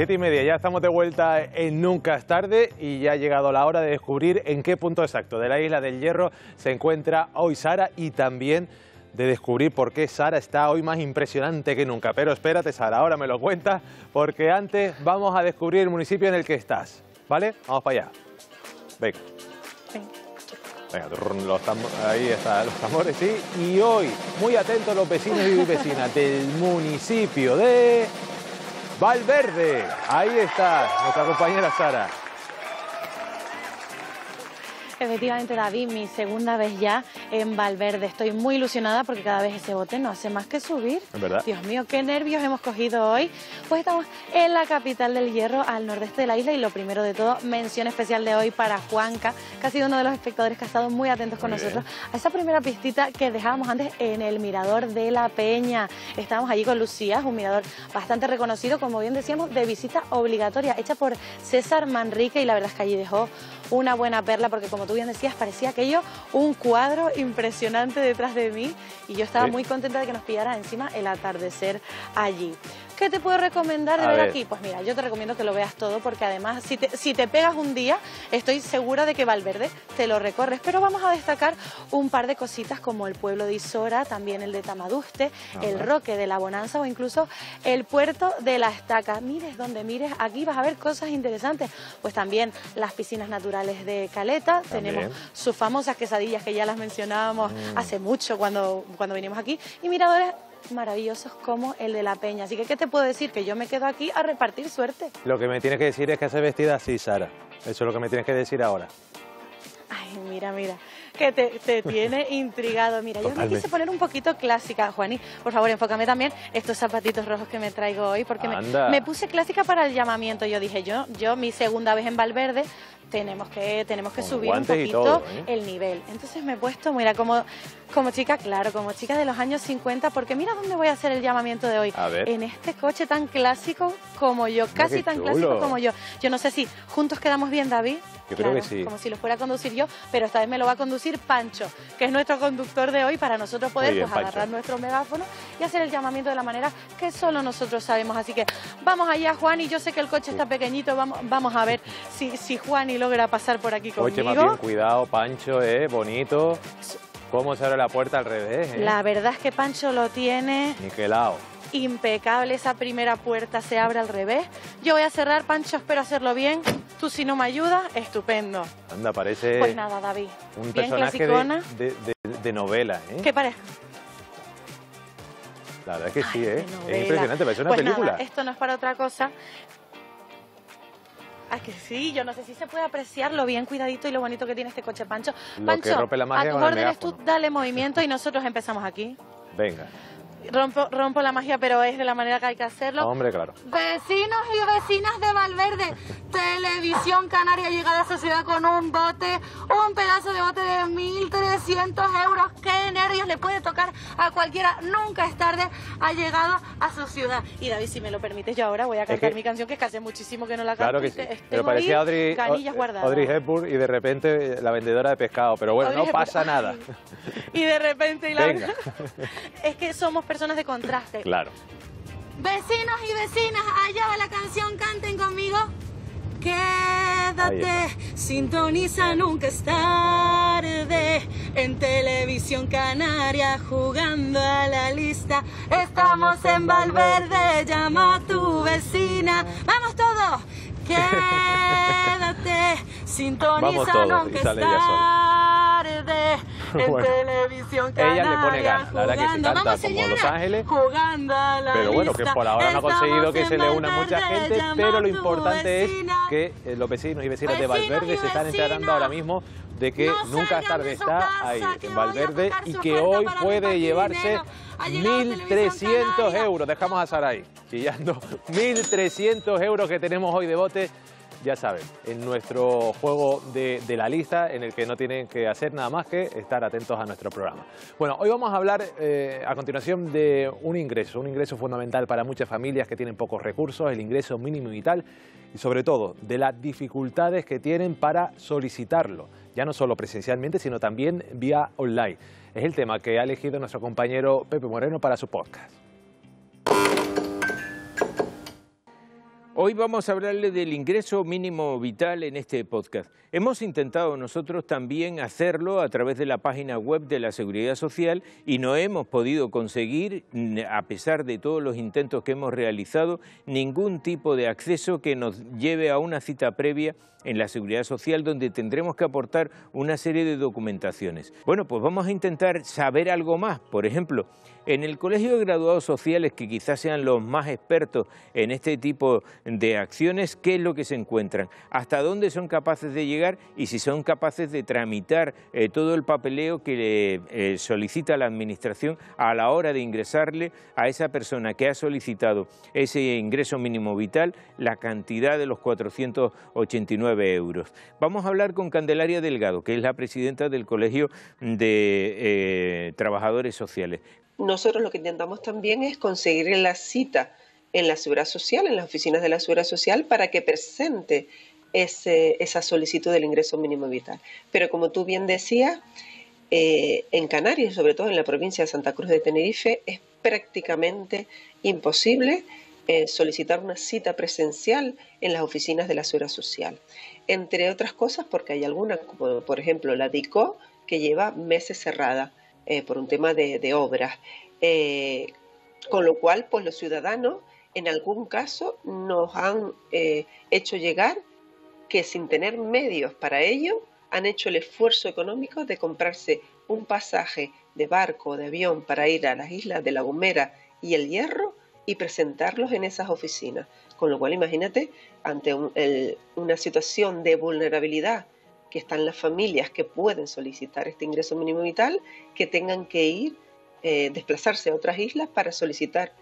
Y media, ya estamos de vuelta en Nunca es tarde y ya ha llegado la hora de descubrir en qué punto exacto de la isla del Hierro se encuentra hoy Sara y también de descubrir por qué Sara está hoy más impresionante que nunca. Pero espérate Sara, ahora me lo cuentas porque antes vamos a descubrir el municipio en el que estás, ¿vale? Vamos para allá. Venga. Venga, los ahí están los tambores, sí. Y hoy, muy atentos los vecinos y vecinas del municipio de Valverde. Ahí está nuestra compañera Sara. Efectivamente, David, mi segunda vez ya en Valverde. Estoy muy ilusionada porque cada vez ese bote no hace más que subir. Es verdad. Dios mío, qué nervios hemos cogido hoy. Pues estamos en la capital del hierro, al nordeste de la isla. Y lo primero de todo, mención especial de hoy para Juanca, que ha sido uno de los espectadores que ha estado muy atentos con nosotros a esa primera pistita que dejábamos antes en el Mirador de la Peña. Estábamos allí con Lucía, un mirador bastante reconocido, como bien decíamos, de visita obligatoria, hecha por César Manrique. Y la verdad es que allí dejó una buena perla, porque como tú bien decías, parecía aquello un cuadro impresionante detrás de mí y yo estaba Sí. muy contenta de que nos pillara encima el atardecer allí. ¿Qué te puedo recomendar de ver, ver. aquí? Pues mira, yo te recomiendo que lo veas todo porque además si te, si te pegas un día, estoy segura de que Valverde te lo recorres. Pero vamos a destacar un par de cositas como el pueblo de Isora, también el de Tamaduste, el. Roque de la Bonanza o incluso el puerto de la Estaca. Mires donde mires, aquí vas a ver cosas interesantes. Pues también las piscinas naturales de Caleta, También. tenemos sus famosas quesadillas que ya las mencionábamos Mm. hace mucho cuando, cuando vinimos aquí y miradores maravillosos como el de la Peña. Así que, ¿qué te puedo decir? Que yo me quedo aquí a repartir suerte. Lo que me tienes que decir es que hace vestida así, Sara. Eso es lo que me tienes que decir ahora. Ay, mira, mira, que te, te tiene intrigado. Mira, yo me quise poner un poquito clásica. Juani, por favor, enfócame también estos zapatitos rojos que me traigo hoy, porque me, me puse clásica para el llamamiento. Yo dije, yo, yo mi segunda vez en Valverde, tenemos que, tenemos que Con subir un poquito todo, ¿eh? el nivel. Entonces me he puesto, mira, como, como chica, claro, como chica de los años 50, porque mira dónde voy a hacer el llamamiento de hoy. A ver. En este coche tan clásico como yo, casi tan chulo. clásico como yo. Yo no sé si juntos quedamos bien, David. Yo creo que sí. Como si lo fuera a conducir yo, pero esta vez me lo va a conducir Pancho, que es nuestro conductor de hoy, para nosotros poder bien, pues, agarrar nuestro megáfono y hacer el llamamiento de la manera que solo nosotros sabemos. Así que vamos allá, Juan, y yo sé que el coche está pequeñito, vamos, vamos a ver si, si Juan y logra pasar por aquí Oye, más bien, conmigo. cuidado, Pancho, ¿eh? Bonito. ¿Cómo se abre la puerta al revés? ¿eh? La verdad es que Pancho lo tiene Niquelao. Impecable, esa primera puerta se abre al revés. Yo voy a cerrar, Pancho, espero hacerlo bien. Tú si no me ayudas, estupendo. Anda, parece Pues nada, David, un bien personaje de, de- de- de novela, ¿eh? ¿Qué parece? La verdad es que sí, ¿eh? Es impresionante, parece una Pues película. Nada, esto no es para otra cosa. Ah, que sí, yo no sé si se puede apreciar lo bien cuidadito y lo bonito que tiene este coche, Pancho. Lo Pancho, que rompe la magia a tus órdenes tú dale movimiento y nosotros empezamos aquí. Venga. Rompo, rompo la magia, pero es de la manera que hay que hacerlo. Hombre, claro. Vecinos y vecinas de Valverde, Televisión Canaria llega a la sociedad con un bote, un pedazo de bote de 1.300 euros. ¡Qué nervios le puede tocar a cualquiera! Nunca es tarde, ha llegado a su ciudad. Y David, si me lo permites, yo ahora voy a cantar que- mi canción, que es que hace muchísimo que no la canto. Claro que y sí. te- Pero parecía Audrey. Audrey Hepburn y de repente la vendedora de pescado. Pero bueno, Audrey no pasa nada. Y de repente, y la Venga. verdad, es que somos personas de contraste. Claro. Vecinos y vecinas, allá va la canción, canten conmigo. Quédate, sintoniza, nunca es tarde. En televisión canaria, jugando a la lista. Estamos en Valverde, llama a tu vecina. ¡Vamos todos! Quédate, sintoniza, y es tarde. En Bueno. televisión canaria, Ella le pone ganas, la verdad que jugando. canta Vamos, como Los Ángeles. Jugando a la Pero bueno, que por ahora no ha conseguido que se le una mucha gente, pero lo importante es que eh, los vecinos y vecinas de Valverde se están enterando ahora mismo de que no nunca es tarde está ahí en Valverde y que hoy puede llevarse dinero. Ha llegado Televisión 1.300 euros. Dejamos a Sara ahí, chillando. 1.300 euros que tenemos hoy de bote. Ya saben, en nuestro juego de, de la lista, en el que no tienen que hacer nada más que estar atentos a nuestro programa. Bueno, hoy vamos a hablar eh, a continuación de un ingreso, un ingreso fundamental para muchas familias que tienen pocos recursos, el ingreso mínimo vital y sobre todo de las dificultades que tienen para solicitarlo, ya no solo presencialmente, sino también vía online. Es el tema que ha elegido nuestro compañero Pepe Moreno para su podcast. Hoy vamos a hablarle del ingreso mínimo vital en este podcast. Hemos intentado nosotros también hacerlo a través de la página web de la Seguridad Social y no hemos podido conseguir, a pesar de todos los intentos que hemos realizado, ningún tipo de acceso que nos lleve a una cita previa en la Seguridad Social donde tendremos que aportar una serie de documentaciones. Bueno, pues vamos a intentar saber algo más. Por ejemplo, en el Colegio de Graduados Sociales, que quizás sean los más expertos en este tipo de acciones, ¿qué es lo que se encuentran? ¿Hasta dónde son capaces de llegar y si son capaces de tramitar eh, todo el papeleo que eh, solicita la Administración a la hora de ingresarle a esa persona que ha solicitado ese ingreso mínimo vital la cantidad de los 489 euros? Vamos a hablar con Candelaria Delgado, que es la presidenta del Colegio de eh, Trabajadores Sociales. Nosotros lo que intentamos también es conseguir la cita en la Seguridad Social, en las oficinas de la Seguridad Social, para que presente esa solicitud del ingreso mínimo vital. Pero como tú bien decías, eh, en Canarias, sobre todo en la provincia de Santa Cruz de Tenerife, es prácticamente imposible eh, solicitar una cita presencial en las oficinas de la Seguridad Social. Entre otras cosas, porque hay algunas, como por ejemplo la DICO, que lleva meses cerrada eh, por un tema de, obras. con lo cual, pues los ciudadanos en algún caso nos han eh, hecho llegar que sin tener medios para ello han hecho el esfuerzo económico de comprarse un pasaje de barco o de avión para ir a las islas de La Gomera y El Hierro y presentarlos en esas oficinas. Con lo cual, imagínate, ante una situación de vulnerabilidad que están las familias que pueden solicitar este ingreso mínimo vital, que tengan que ir, eh, desplazarse a otras islas para solicitar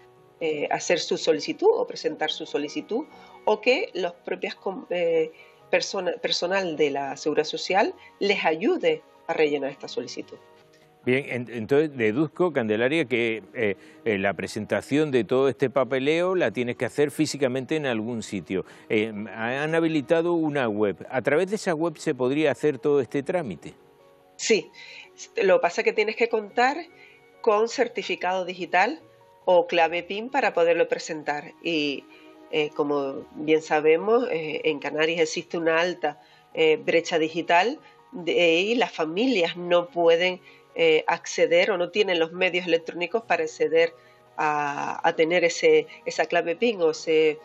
eh, hacer su solicitud o presentar su solicitud o que los propios eh, personal de la Seguridad Social les ayude a rellenar esta solicitud. Bien, entonces deduzco, Candelaria, que eh, la presentación de todo este papeleo la tienes que hacer físicamente en algún sitio. han habilitado una web. ¿A través de esa web se podría hacer todo este trámite? Sí, lo que pasa es que tienes que contar con certificado digital o clave PIN para poderlo presentar. Y eh, como bien sabemos, eh, en Canarias existe una alta eh, brecha digital y las familias no pueden acceder o no tienen los medios electrónicos para acceder a, tener ese, esa clave PIN o ese,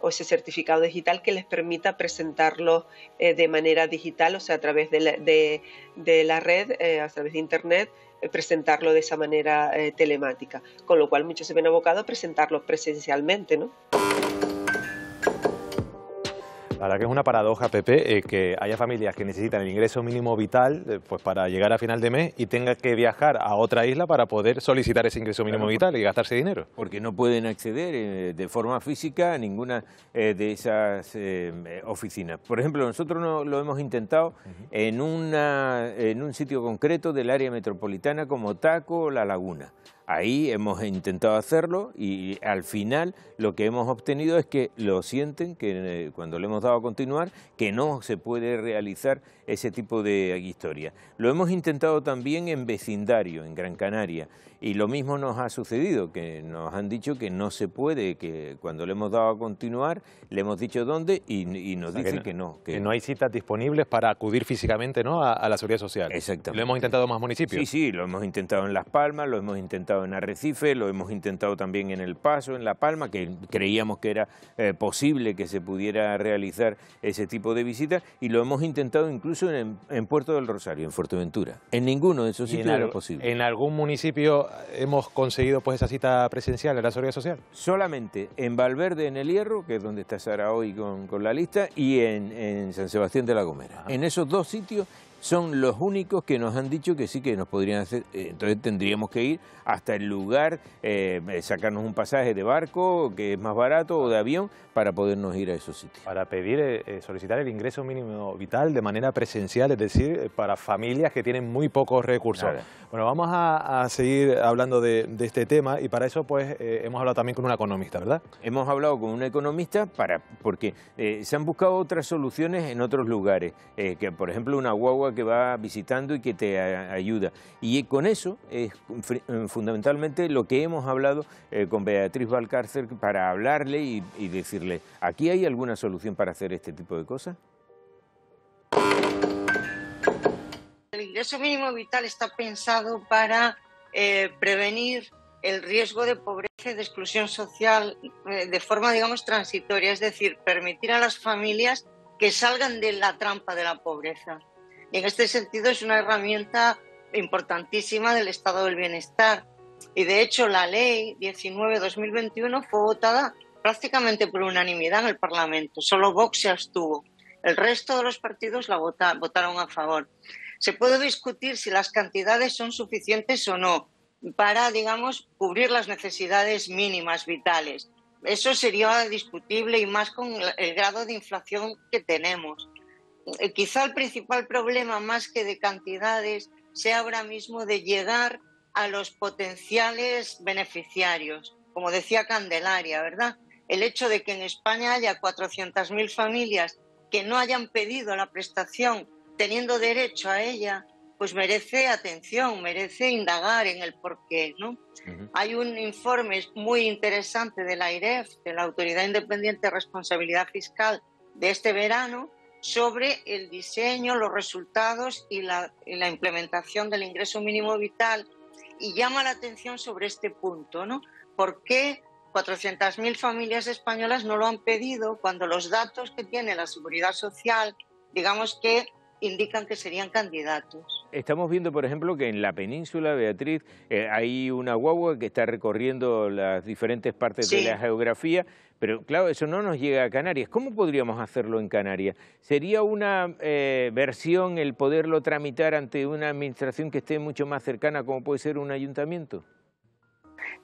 o ese certificado digital que les permita presentarlo de manera digital, o sea, a través de la, de la red, a través de Internet, presentarlo de esa manera eh, telemática, con lo cual muchos se ven abocados a presentarlo presencialmente, ¿no? La verdad que es una paradoja, Pepe, eh, que haya familias que necesitan el ingreso mínimo vital eh, pues para llegar a final de mes y tengan que viajar a otra isla para poder solicitar ese ingreso mínimo vital y gastarse dinero. Porque no pueden acceder eh, de forma física a ninguna de esas oficinas. Por ejemplo, nosotros no, lo hemos intentado en, una, en un sitio concreto del área metropolitana como Taco o La Laguna. Ahí hemos intentado hacerlo y al final lo que hemos obtenido es que lo sienten, que cuando le hemos dado a continuar, que no se puede realizar ese tipo de historia. Lo hemos intentado también en vecindario, en Gran Canaria, y lo mismo nos ha sucedido, que nos han dicho que no se puede, que cuando le hemos dado a continuar, le hemos dicho dónde y, nos dicen que no, que no. hay citas disponibles para acudir físicamente ¿no? a, la seguridad social. Exactamente. Lo hemos intentado en más municipios. Sí, sí, lo hemos intentado en Las Palmas, lo hemos intentado en Arrecife, lo hemos intentado también en El Paso, en La Palma, que creíamos que era eh, posible que se pudiera realizar ese tipo de visitas, y lo hemos intentado incluso en, Puerto del Rosario, en Fuerteventura. En ninguno de esos sitios era posible. ¿En algún municipio hemos conseguido pues esa cita presencial en la seguridad social? Solamente en Valverde, en El Hierro, que es donde está Sara hoy con, la lista, y en, San Sebastián de la Gomera. En esos dos sitios son los únicos que nos han dicho que sí que nos podrían hacer. Eh, entonces tendríamos que ir hasta el lugar, eh, sacarnos un pasaje de barco, que es más barato, o de avión, para podernos ir a esos sitios. Para pedir, eh, solicitar el ingreso mínimo vital de manera presencial, es decir, para familias que tienen muy pocos recursos. Bueno, vamos a, seguir hablando de, este tema y para eso pues hemos hablado también con un economista, ¿verdad? Hemos hablado con un economista para porque se han buscado otras soluciones en otros lugares, que por ejemplo una guagua que va visitando y que te ayuda. Y con eso es fundamentalmente lo que hemos hablado eh, con Beatriz Valcárcel para hablarle y decirle, ¿aquí hay alguna solución para hacer este tipo de cosas? El ingreso mínimo vital está pensado para eh, prevenir el riesgo de pobreza y de exclusión social eh, de forma, digamos, transitoria, es decir, permitir a las familias que salgan de la trampa de la pobreza. En este sentido es una herramienta importantísima del estado del bienestar. Y de hecho la ley 19-2021 fue votada prácticamente por unanimidad en el Parlamento. Solo Vox se abstuvo. El resto de los partidos la votaron a favor. Se puede discutir si las cantidades son suficientes o no para, digamos, cubrir las necesidades mínimas vitales. Eso sería discutible y más con el grado de inflación que tenemos. Eh, quizá el principal problema, más que de cantidades, sea ahora mismo de llegar a los potenciales beneficiarios. Como decía Candelaria, ¿verdad? El hecho de que en España haya 400.000 familias que no hayan pedido la prestación teniendo derecho a ella, pues merece atención, merece indagar en el porqué, ¿no? Hay un informe muy interesante de la IREF, de la Autoridad Independiente de Responsabilidad Fiscal, de este verano, sobre el diseño, los resultados y la, implementación del ingreso mínimo vital y llama la atención sobre este punto, ¿no? ¿Por qué 400.000 familias españolas no lo han pedido cuando los datos que tiene la Seguridad Social, digamos que indican que serían candidatos. Estamos viendo, por ejemplo, que en la península, Beatriz, eh, hay una guagua que está recorriendo las diferentes partes de la geografía, pero claro, eso no nos llega a Canarias. ¿Cómo podríamos hacerlo en Canarias? ¿Sería una eh, versión el poderlo tramitar ante una administración que esté mucho más cercana, como puede ser un ayuntamiento?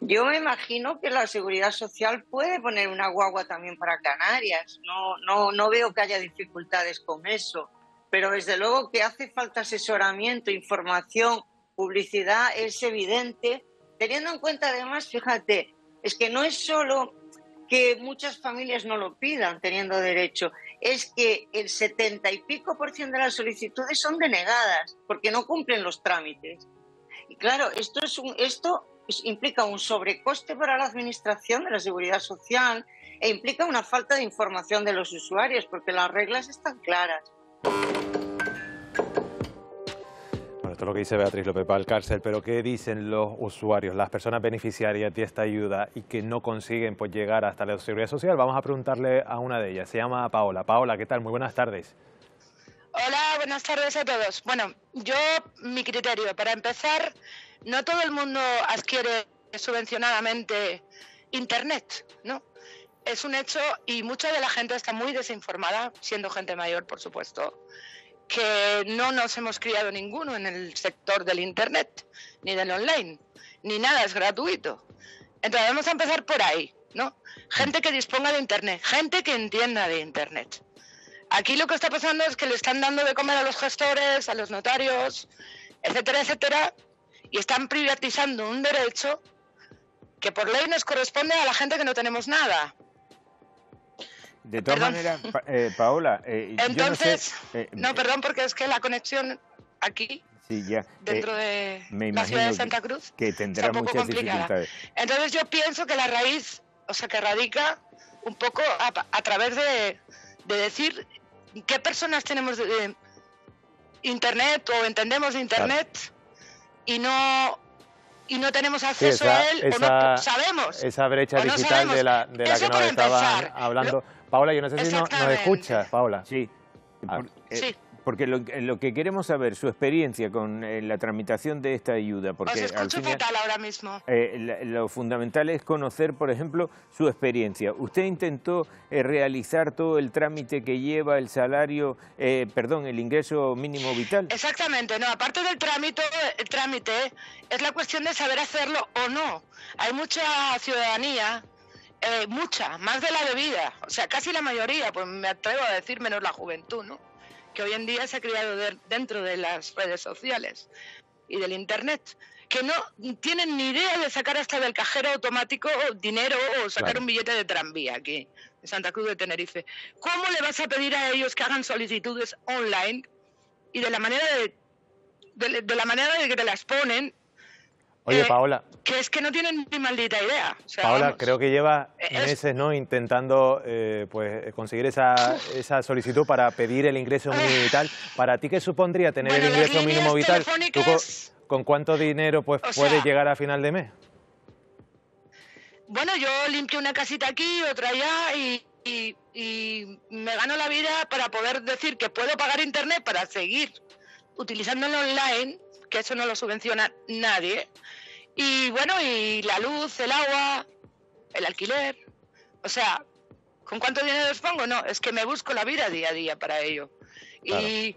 Yo me imagino que la seguridad social puede poner una guagua también para Canarias. No, no, no veo que haya dificultades con eso. Pero desde luego que hace falta asesoramiento, información, publicidad, es evidente. Teniendo en cuenta además, fíjate, es que no es solo que muchas familias no lo pidan teniendo derecho, es que el setenta y pico por ciento de las solicitudes son denegadas porque no cumplen los trámites. Y claro, esto, es un, esto implica un sobrecoste para la Administración de la Seguridad Social e implica una falta de información de los usuarios, porque las reglas están claras. Bueno, esto es lo que dice Beatriz López cárcel, pero ¿qué dicen los usuarios, las personas beneficiarias de esta ayuda y que no consiguen pues, llegar hasta la Seguridad Social? Vamos a preguntarle a una de ellas, se llama Paola. Paola, ¿qué tal? Muy buenas tardes. Hola, buenas tardes a todos. Bueno, yo, mi criterio, para empezar, no todo el mundo adquiere subvencionadamente Internet, ¿no? Es un hecho y mucha de la gente está muy desinformada, siendo gente mayor, por supuesto, que no nos hemos criado ninguno en el sector del Internet, ni del online, ni nada es gratuito. Entonces vamos a empezar por ahí, ¿no? Gente que disponga de Internet, gente que entienda de Internet. Aquí lo que está pasando es que le están dando de comer a los gestores, a los notarios, etcétera, etcétera, y están privatizando un derecho que por ley nos corresponde a la gente que no tenemos nada. De todas maneras, eh, Paola, eh, entonces, no, eh, no, perdón, porque es que la conexión aquí Sí, ya. dentro de la ciudad de Santa Cruz que tendrá muchas dificultades. Entonces yo pienso que la raíz, o sea, que radica un poco a, través de, decir qué personas tenemos de, internet o entendemos de internet y no y no tenemos acceso a él o no sabemos. Esa brecha digital de la, de la que nos estaban hablando. Paola, yo no sé si nos, nos escuchas, Paola. Sí. Ah, sí. Porque lo, que queremos saber, su experiencia con eh, la tramitación de esta ayuda. Porque Os escucho fatal ahora mismo. Eh, lo fundamental es conocer, por ejemplo, su experiencia. Usted intentó eh, realizar todo el trámite que lleva el salario, perdón, el ingreso mínimo vital. Exactamente, no, aparte del trámite, el trámite es la cuestión de saber hacerlo o no. Hay mucha ciudadanía mucha, más de la debida, o sea, casi la mayoría, pues me atrevo a decir menos la juventud, ¿no? que hoy en día se ha creado dentro de las redes sociales y del Internet, que no tienen ni idea de sacar hasta del cajero automático dinero o sacar un billete de tranvía aquí, en Santa Cruz de Tenerife. ¿Cómo le vas a pedir a ellos que hagan solicitudes online y de la manera de, de, de la manera de que te las ponen, Oye, Eh, Paola, que es que no tienen ni maldita idea. O sea, Paola, vamos. creo que lleva Es- meses, ¿no? Intentando, eh, pues, conseguir esa, esa solicitud para pedir el ingreso mínimo vital. ¿Para ti qué supondría tener el Bueno, ingreso mínimo vital? ¿Tú con, cuánto dinero, pues, O puedes llegar a final de mes? Bueno, yo limpio una casita aquí, otra allá y, y- y me gano la vida para poder decir que puedo pagar internet para seguir utilizándolo online, que eso no lo subvenciona nadie. Y bueno, y la luz, el agua, el alquiler. O sea, ¿con cuánto dinero os pongo? No, es que me busco la vida día a día para ello. Y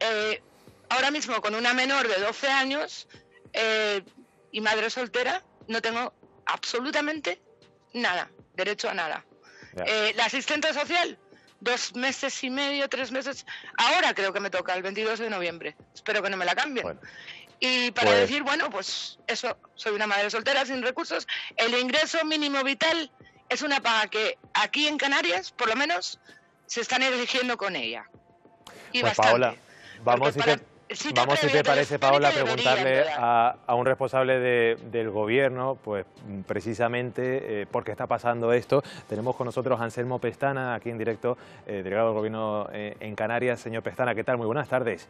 eh, ahora mismo con una menor de 12 años eh, y madre soltera, no tengo absolutamente nada, derecho a nada. Eh, la asistente social, dos meses y medio, tres meses. Ahora creo que me toca, el 22 de noviembre. Espero que no me la cambien. Y para Pues- decir, bueno, pues eso, soy una madre soltera sin recursos. El ingreso mínimo vital es una paga que aquí en Canarias, por lo menos, se están exigiendo con ella. Y Pues, bastante. Paola, vamos, para- vamos si te parece, Paola, a preguntarle a, a un responsable de- del gobierno, pues precisamente eh, por qué está pasando esto. Tenemos con nosotros a Anselmo Pestana, aquí en directo, eh, delegado del gobierno eh, en Canarias. Señor Pestana, ¿qué tal? Muy buenas tardes.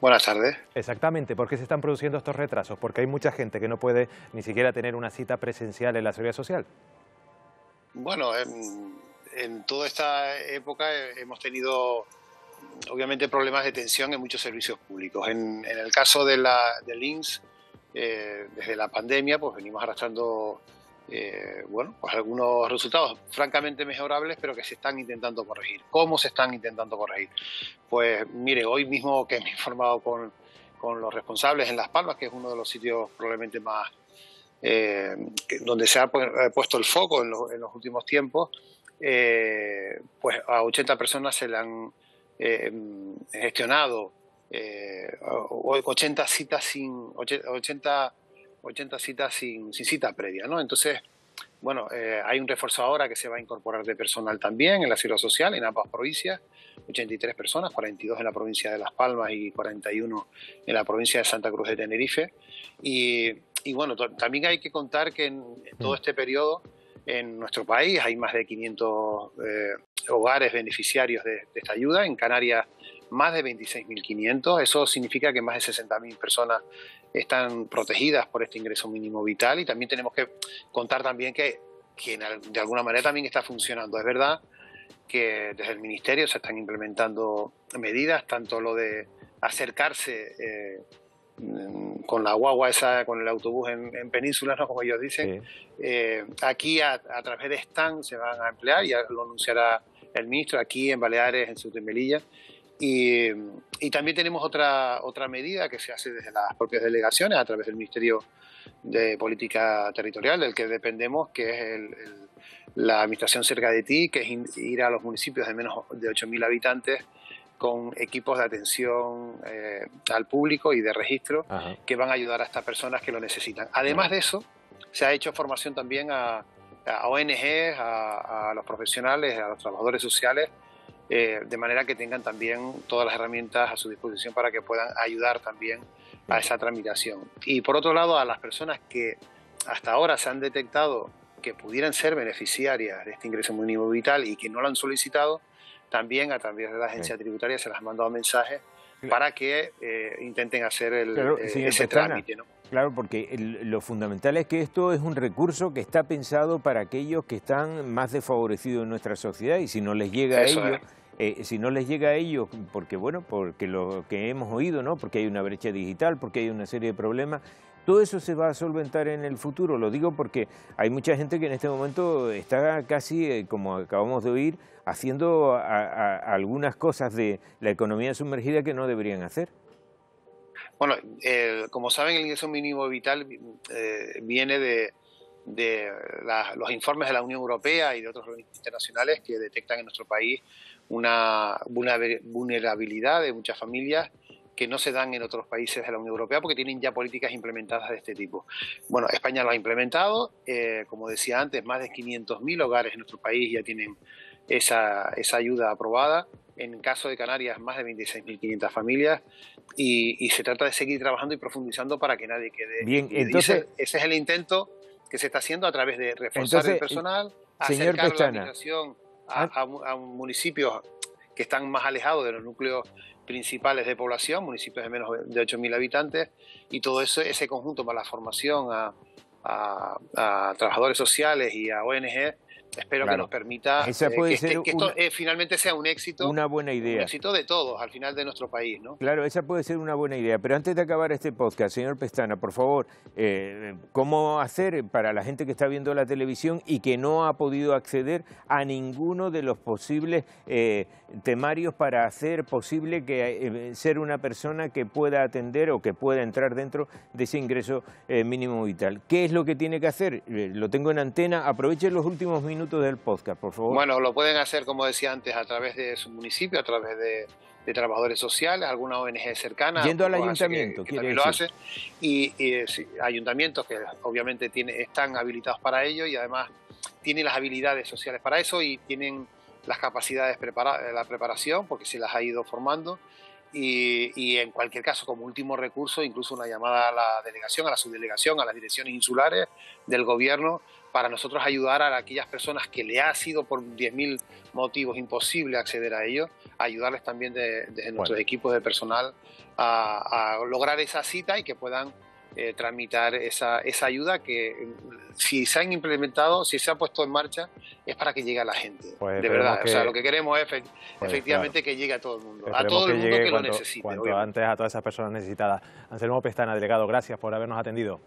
Buenas tardes. Exactamente, ¿por qué se están produciendo estos retrasos? Porque hay mucha gente que no puede ni siquiera tener una cita presencial en la seguridad social. Bueno, en, en toda esta época hemos tenido obviamente problemas de tensión en muchos servicios públicos. En, el caso de la, del INSS, eh, desde la pandemia, pues venimos arrastrando eh, bueno, pues algunos resultados francamente mejorables, pero que se están intentando corregir. ¿Cómo se están intentando corregir? Pues mire, hoy mismo que me he informado con, con los responsables en Las Palmas, que es uno de los sitios probablemente más eh, donde se ha pu- eh, puesto el foco en, lo- en los últimos tiempos, eh, pues a 80 personas se le han eh, gestionado eh, o- 80 citas sin 80, 80 citas sin, sin cita previa, ¿no? Entonces, bueno, eh, hay un refuerzo ahora que se va a incorporar de personal también en la seguridad social en ambas provincias, 83 personas, 42 en la provincia de Las Palmas y 41 en la provincia de Santa Cruz de Tenerife. Y, bueno, también hay que contar que en, en todo este periodo en nuestro país hay más de 500 eh, hogares beneficiarios de, de esta ayuda, en Canarias más de 26.500, eso significa que más de 60.000 personas están protegidas por este ingreso mínimo vital y también tenemos que contar también que, que de alguna manera también está funcionando. Es verdad que desde el Ministerio se están implementando medidas, tanto lo de acercarse eh, con la guagua esa, con el autobús en, en penínsulas, ¿no? como ellos dicen. Eh, aquí a, a través de STAN se van a emplear, ya lo anunciará el ministro, aquí en Baleares, en Ceuta y Melilla. Y, y también tenemos otra, otra medida que se hace desde las propias delegaciones, a través del Ministerio de Política Territorial, del que dependemos, que es el- el- la Administración cerca de ti, que es ir a los municipios de menos de 8.000 habitantes con equipos de atención eh, al público y de registro que van a ayudar a estas personas que lo necesitan. Además de eso, se ha hecho formación también a, a ONGs, a, a los profesionales, a los trabajadores sociales, eh, de manera que tengan también todas las herramientas a su disposición para que puedan ayudar también a esa tramitación. Y por otro lado, a las personas que hasta ahora se han detectado que pudieran ser beneficiarias de este ingreso mínimo vital y que no lo han solicitado, también a través de la agencia tributaria se les ha mandado mensajes para que eh, intenten hacer el, Claro, eh, ese trámite. ¿no? Claro, porque el- lo fundamental es que esto es un recurso que está pensado para aquellos que están más desfavorecidos en nuestra sociedad y si no les llega Eso a ellos, es. eh, si no les llega a ellos, porque bueno, porque lo que hemos oído, ¿no? Porque hay una brecha digital, porque hay una serie de problemas. Todo eso se va a solventar en el futuro, lo digo porque hay mucha gente que en este momento está casi, eh, como acabamos de oír, haciendo a- a- algunas cosas de la economía sumergida que no deberían hacer. Bueno, el- como saben, el ingreso mínimo vital eh, viene de, de la- los informes de la Unión Europea y de otros organismos internacionales que detectan en nuestro país una vulner- vulnerabilidad de muchas familias que no se dan en otros países de la Unión Europea porque tienen ya políticas implementadas de este tipo. Bueno, España lo ha implementado, eh, como decía antes, más de 500.000 hogares en nuestro país ya tienen esa, esa ayuda aprobada. en caso de Canarias más de 26.500 familias y, se trata de seguir trabajando y profundizando para que nadie quede. Bien, entonces ese, es el intento que se está haciendo a través de reforzar el personal, señor acercar la administración a, a, municipios que están más alejados de los núcleos principales de población, municipios de menos de 8.000 habitantes, y todo eso, ese conjunto para la formación a, a, trabajadores sociales y a ONG espero que nos permita eh, que, este, esto eh, finalmente sea un éxito. Una buena idea. Un éxito de todos al final de nuestro país, ¿no? Claro, esa puede ser una buena idea. Pero antes de acabar este podcast, señor Pestana, por favor, eh, ¿cómo hacer para la gente que está viendo la televisión y que no ha podido acceder a ninguno de los posibles temarios para hacer posible que ser una persona que pueda atender o que pueda entrar dentro de ese ingreso mínimo vital? ¿Qué es lo que tiene que hacer? lo tengo en antena. Aproveche los últimos minutos del podcast, por favor. Bueno, lo pueden hacer, como decía antes, a través de su municipio, a través de, trabajadores sociales, alguna ONG cercana. Yendo al ayuntamiento, que, lo hace. Y, ayuntamientos que obviamente tiene, están habilitados para ello y además tienen las habilidades sociales para eso y tienen las capacidades, prepara, la preparación, porque se las ha ido formando. Y, y, en cualquier caso, como último recurso, incluso una llamada a la delegación, a la subdelegación, a las direcciones insulares del gobierno para nosotros ayudar a aquellas personas que le ha sido por 10.000 motivos imposible acceder a ellos, ayudarles también desde nuestros equipos de personal a, lograr esa cita y que puedan eh, tramitar esa, esa, ayuda que si se han implementado, si se ha puesto en marcha, es para que llegue a la gente. Pues de verdad, o sea, lo que queremos es pues efectivamente que llegue a todo el mundo, a todo el mundo que, lo necesite. Cuanto antes a todas esas personas necesitadas. Anselmo Pestana, delegado, gracias por habernos atendido.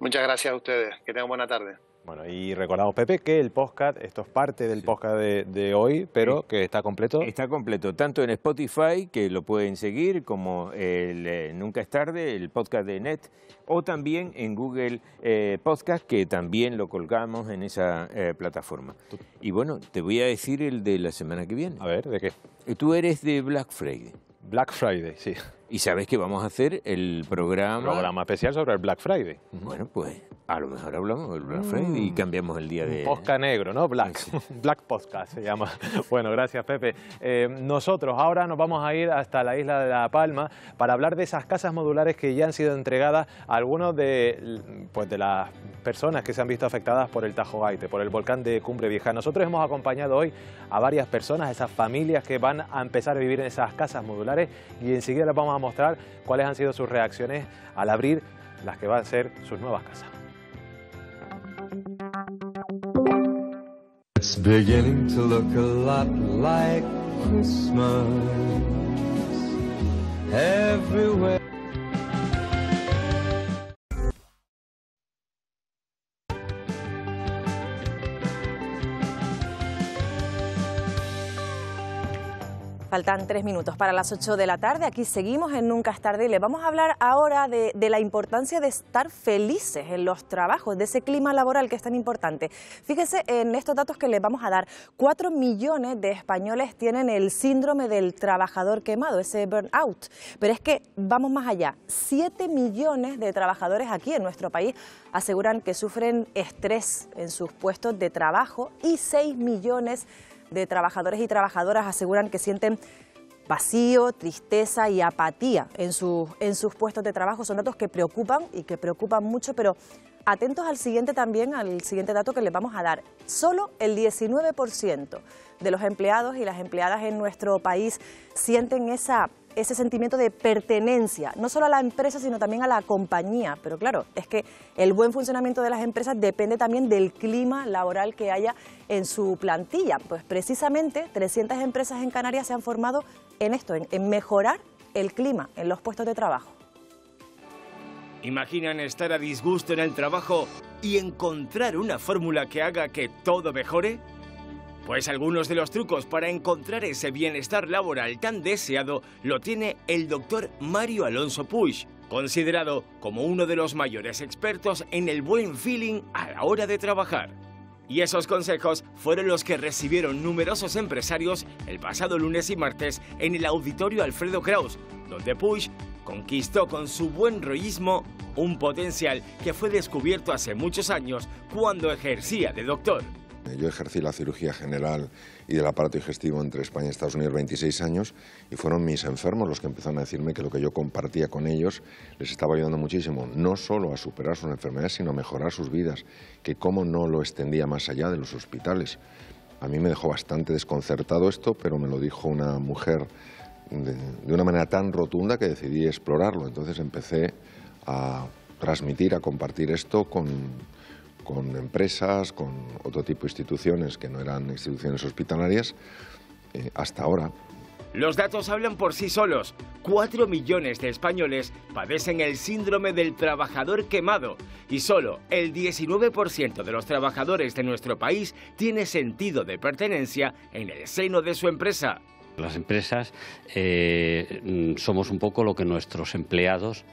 Muchas gracias a ustedes. Que tengan buena tarde. Bueno, y recordamos, Pepe, que el podcast, esto es parte del podcast de, hoy, pero que está completo. Está completo, tanto en Spotify, que lo pueden seguir, como el eh, Nunca es tarde, el podcast de Net, o también en Google eh, Podcast, que también lo colgamos en esa eh, plataforma. Y bueno, te voy a decir el de la semana que viene. A ver, ¿de qué? Tú eres de Black Friday. Black Friday, sí. Y sabes que vamos a hacer el programa... Programa especial sobre el Black Friday. Bueno, pues a lo mejor hablamos del Black Friday y mm. cambiamos el día de... Posca negro, ¿no? Black. Black Podcast se llama. Bueno, gracias Pepe. Eh, nosotros ahora nos vamos a ir hasta la isla de La Palma para hablar de esas casas modulares que ya han sido entregadas a algunos de, pues, de las personas que se han visto afectadas por el Tajo Gaite, por el volcán de Cumbre Vieja. Nosotros hemos acompañado hoy a varias personas, esas familias que van a empezar a vivir en esas casas modulares y enseguida les vamos a mostrar cuáles han sido sus reacciones al abrir las que van a ser sus nuevas casas. A. Faltan tres minutos para las ocho de la tarde. Aquí seguimos en Nunca es tarde y le vamos a hablar ahora de, la importancia de estar felices en los trabajos, de ese clima laboral que es tan importante. Fíjese en estos datos que les vamos a dar. Cuatro millones de españoles tienen el síndrome del trabajador quemado, ese burnout. Pero es que vamos más allá. Siete millones de trabajadores aquí en nuestro país aseguran que sufren estrés en sus puestos de trabajo y seis millones de trabajadores y trabajadoras aseguran que sienten vacío, tristeza y apatía en, en sus puestos de trabajo. Son datos que preocupan y que preocupan mucho, pero atentos al siguiente también, al siguiente dato que les vamos a dar. Solo el 19% de los empleados y las empleadas en nuestro país sienten esa ese sentimiento de pertenencia, no solo a la empresa, sino también a la compañía. Pero claro, es que el buen funcionamiento de las empresas depende también del clima laboral que haya en su plantilla. Pues precisamente 300 empresas en Canarias se han formado en esto, en, mejorar el clima en los puestos de trabajo. ¿Imaginan estar a disgusto en el trabajo y encontrar una fórmula que haga que todo mejore? Pues algunos de los trucos para encontrar ese bienestar laboral tan deseado lo tiene el doctor Mario Alonso Puig, considerado como uno de los mayores expertos en el buen feeling a la hora de trabajar. Y esos consejos fueron los que recibieron numerosos empresarios el pasado lunes y martes en el auditorio Alfredo Kraus, donde Puig conquistó con su buen rollismo un potencial que fue descubierto hace muchos años cuando ejercía de doctor. Yo ejercí la cirugía general y del aparato digestivo entre España y Estados Unidos 26 años y fueron mis enfermos los que empezaron a decirme que lo que yo compartía con ellos les estaba ayudando muchísimo, no solo a superar sus enfermedades, sino a mejorar sus vidas, que cómo no lo extendía más allá de los hospitales. A mí me dejó bastante desconcertado esto, pero me lo dijo una mujer de, de una manera tan rotunda que decidí explorarlo. Entonces empecé a transmitir, a compartir esto con, con empresas, con otro tipo de instituciones que no eran instituciones hospitalarias, eh, hasta ahora. Los datos hablan por sí solos. Cuatro millones de españoles padecen el síndrome del trabajador quemado y solo el 19% de los trabajadores de nuestro país tiene sentido de pertenencia en el seno de su empresa. Las empresas eh, somos un poco lo que nuestros empleados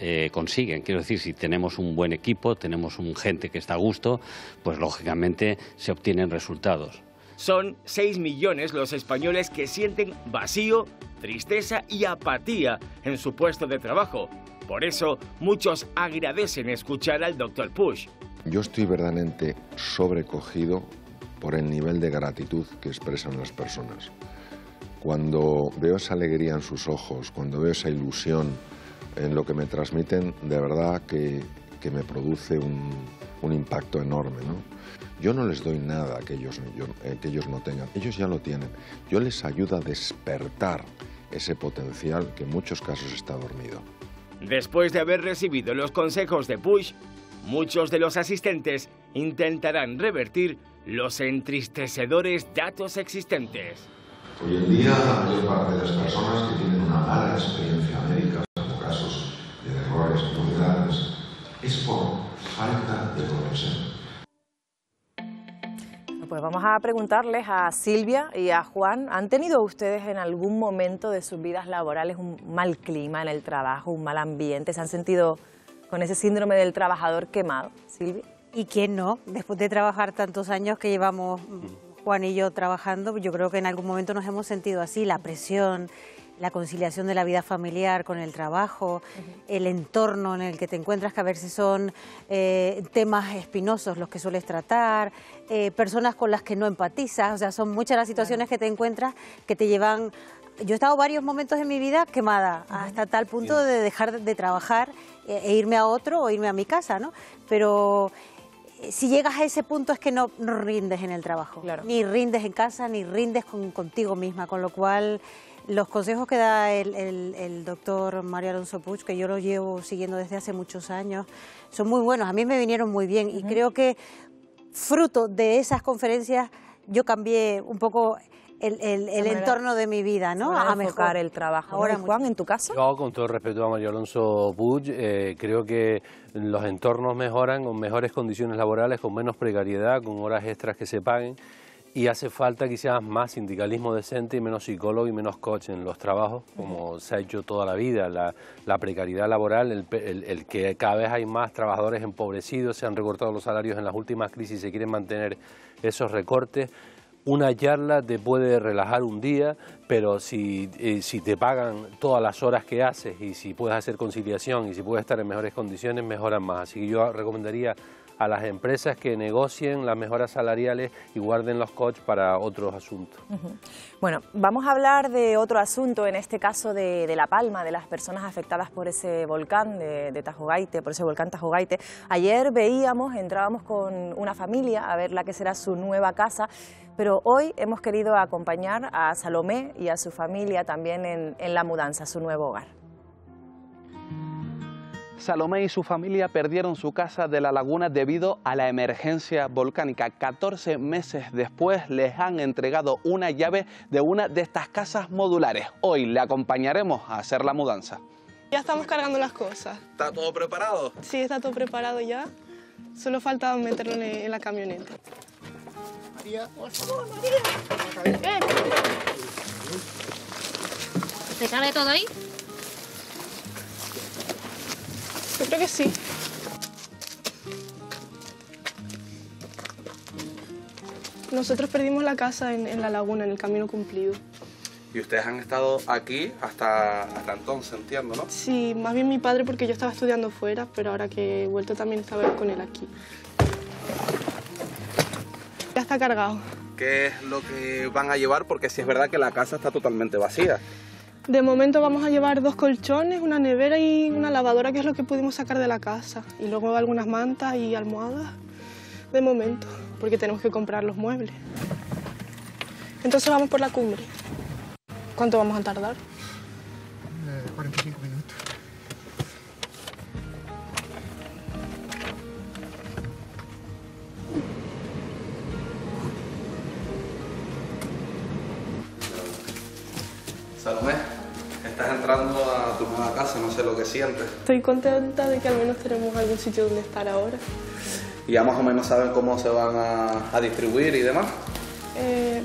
eh, consiguen. Quiero decir, si tenemos un buen equipo, tenemos un gente que está a gusto, pues lógicamente se obtienen resultados. Son 6 millones los españoles que sienten vacío, tristeza y apatía en su puesto de trabajo. Por eso, muchos agradecen escuchar al Dr. Push. Yo estoy verdaderamente sobrecogido por el nivel de gratitud que expresan las personas. Cuando veo esa alegría en sus ojos, cuando veo esa ilusión en lo que me transmiten, de verdad que, que me produce un, un, impacto enorme. ¿no? Yo no les doy nada que ellos, yo, eh, que ellos no tengan, ellos ya lo tienen. Yo les ayudo a despertar ese potencial que en muchos casos está dormido. Después de haber recibido los consejos de Push, muchos de los asistentes intentarán revertir los entristecedores datos existentes. Hoy en día, la mayor parte de las personas que tienen una mala experiencia médica, muy graves, es por falta de conexión. Pues vamos a preguntarles a Silvia y a Juan, ¿han tenido ustedes en algún momento de sus vidas laborales un mal clima en el trabajo, un mal ambiente? ¿Se han sentido con ese síndrome del trabajador quemado, Silvia? ¿Y quién no? Después de trabajar tantos años que llevamos Juan y yo trabajando, yo creo que en algún momento nos hemos sentido así, la presión, la conciliación de la vida familiar con el trabajo, uh -huh. el entorno en el que te encuentras, que a veces son eh, temas espinosos los que sueles tratar, eh, personas con las que no empatizas, o sea, son muchas las situaciones que te encuentras que te llevan... Yo he estado varios momentos en mi vida quemada, uh -huh. hasta tal punto de dejar de trabajar e irme a otro o irme a mi casa, ¿no? Pero si llegas a ese punto es que no, no rindes en el trabajo, claro. ni rindes en casa, ni rindes con, contigo misma, con lo cual los consejos que da el, el, el doctor Mario Alonso Puig, que yo lo llevo siguiendo desde hace muchos años, son muy buenos, a mí me vinieron muy bien uh -huh. y creo que fruto de esas conferencias yo cambié un poco el, el, el entorno de mi vida, ¿no? A mejorar el trabajo. Ahora, Juan, ¿en tu caso? Yo, con todo respeto a Mario Alonso Puig, eh, creo que los entornos mejoran con mejores condiciones laborales, con menos precariedad, con horas extras que se paguen y hace falta quizás más sindicalismo decente y menos psicólogo y menos coach en los trabajos, como se ha hecho toda la vida. La, la precariedad laboral, el, el, el, que cada vez hay más trabajadores empobrecidos, se han recortado los salarios en las últimas crisis y se quieren mantener esos recortes. Una charla te puede relajar un día, pero si, eh, si te pagan todas las horas que haces y si puedes hacer conciliación y si puedes estar en mejores condiciones, mejoran más. Así que yo recomendaría a las empresas que negocien las mejoras salariales y guarden los coches para otros asuntos. Bueno, vamos a hablar de otro asunto, en este caso de, de, La Palma, de las personas afectadas por ese volcán de, de Tajogaite, por ese volcán Tajogaite. Ayer veíamos, entrábamos con una familia a ver la que será su nueva casa, pero hoy hemos querido acompañar a Salomé y a su familia también en, en la mudanza, su nuevo hogar. Salomé y su familia perdieron su casa de la laguna debido a la emergencia volcánica. 14 meses después les han entregado una llave de una de estas casas modulares. Hoy le acompañaremos a hacer la mudanza. Ya estamos cargando las cosas. ¿Está todo preparado? Sí, está todo preparado ya. Solo falta meterlo en la camioneta. María, por favor, María. ¿Qué? ¿Te cabe todo ahí? Yo creo que sí. Nosotros perdimos la casa en, en, la laguna, en el camino cumplido. ¿Y ustedes han estado aquí hasta, hasta entonces, entiendo, no? Sí, más bien mi padre porque yo estaba estudiando fuera, pero ahora que he vuelto también estaba con él aquí. Ya está cargado. ¿Qué es lo que van a llevar? Porque si es verdad que la casa está totalmente vacía. De momento vamos a llevar dos colchones, una nevera y una lavadora, que es lo que pudimos sacar de la casa. Y luego algunas mantas y almohadas, de momento, porque tenemos que comprar los muebles. Entonces vamos por la cumbre. ¿Cuánto vamos a tardar? 45 minutos. Salomé, casa, no sé lo que sientes. Estoy contenta de que al menos tenemos algún sitio donde estar ahora. Y ya más o menos saben cómo se van a, a distribuir y demás. Eh,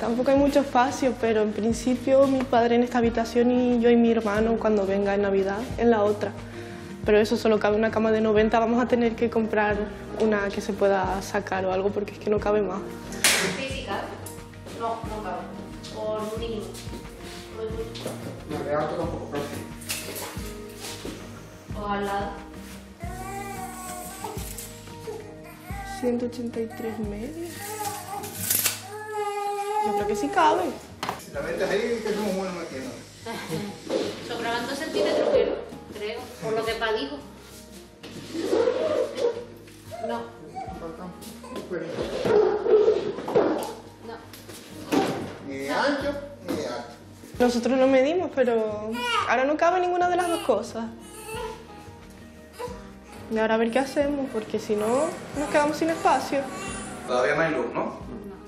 tampoco hay mucho espacio, pero en principio mi padre en esta habitación y yo y mi hermano cuando venga en Navidad en la otra. Pero eso solo cabe una cama de 90, vamos a tener que comprar una que se pueda sacar o algo porque es que no cabe más. Física. No, no cabe. Por mínimo. No, de alto tampoco O al lado. 183 medios. Yo creo que sí cabe. Si la metes ahí, que somos buenos ¿no? Sobraban dos centímetros, creo, creo, por lo que pa' dijo. No. Ni de ancho. Nosotros lo medimos, pero ahora no cabe ninguna de las dos cosas. Y ahora a ver qué hacemos, porque si no, nos quedamos sin espacio. Todavía no hay luz, ¿no?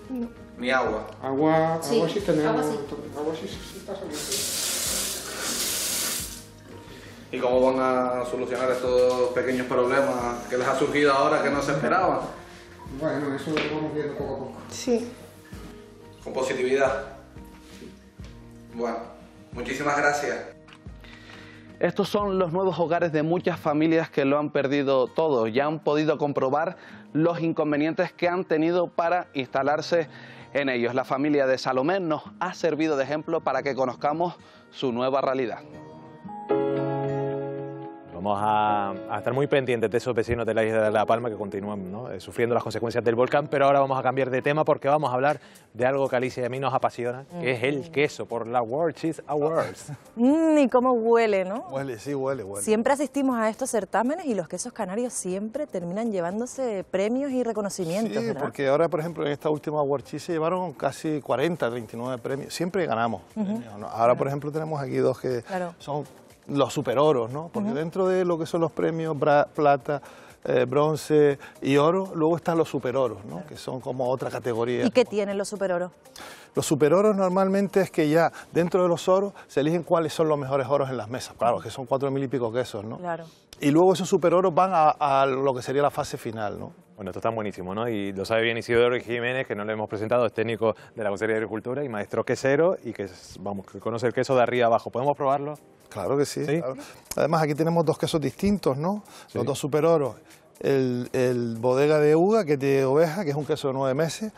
No. Ni agua. Agua, Sí, agua sí tenemos. agua sí. Agua sí, sí está saliendo. ¿Y cómo van a solucionar estos pequeños problemas que les ha surgido ahora que no se esperaban? Bueno, eso lo vamos viendo poco a poco. Sí. Con positividad. Bueno, muchísimas gracias. Estos son los nuevos hogares de muchas familias que lo han perdido todo. Ya han podido comprobar los inconvenientes que han tenido para instalarse en ellos. La familia de Salomé nos ha servido de ejemplo para que conozcamos su nueva realidad. Vamos a, a estar muy pendientes de esos vecinos de la isla de La Palma que continúan ¿no? eh, sufriendo las consecuencias del volcán, pero ahora vamos a cambiar de tema porque vamos a hablar de algo que a Alicia y a mí nos apasiona, que es el queso por la World Cheese Awards. Mm, y cómo huele, ¿no? Huele, sí, huele, huele. Siempre asistimos a estos certámenes y los quesos canarios siempre terminan llevándose premios y reconocimientos, Sí, ¿verdad? porque ahora, por ejemplo, en esta última World Cheese se llevaron casi 40, 39 premios. Siempre ganamos. Ahora, por ejemplo, tenemos aquí dos que Claro. son los superoros, ¿no? Porque dentro de lo que son los premios bra- plata, eh, bronce y oro, luego están los superoros, ¿no? Que son como otra categoría. ¿Y qué tienen los superoros? Los superoros normalmente es que ya dentro de los oros se eligen cuáles son los mejores oros en las mesas. Claro, que son cuatro mil y pico quesos, ¿no? Claro. Y luego esos superoros van a, a lo que sería la fase final, ¿no? Bueno, esto está buenísimo, ¿no? Y lo sabe bien Isidoro Jiménez, que no le hemos presentado, es técnico de la Consejería de Agricultura y maestro quesero y que, es- vamos, que conoce el queso de arriba abajo. ¿Podemos probarlo? Claro que sí. claro. Además, aquí tenemos dos quesos distintos, ¿no? Los dos superoros. El, el bodega de uva, que es de oveja, que es un queso de nueve meses,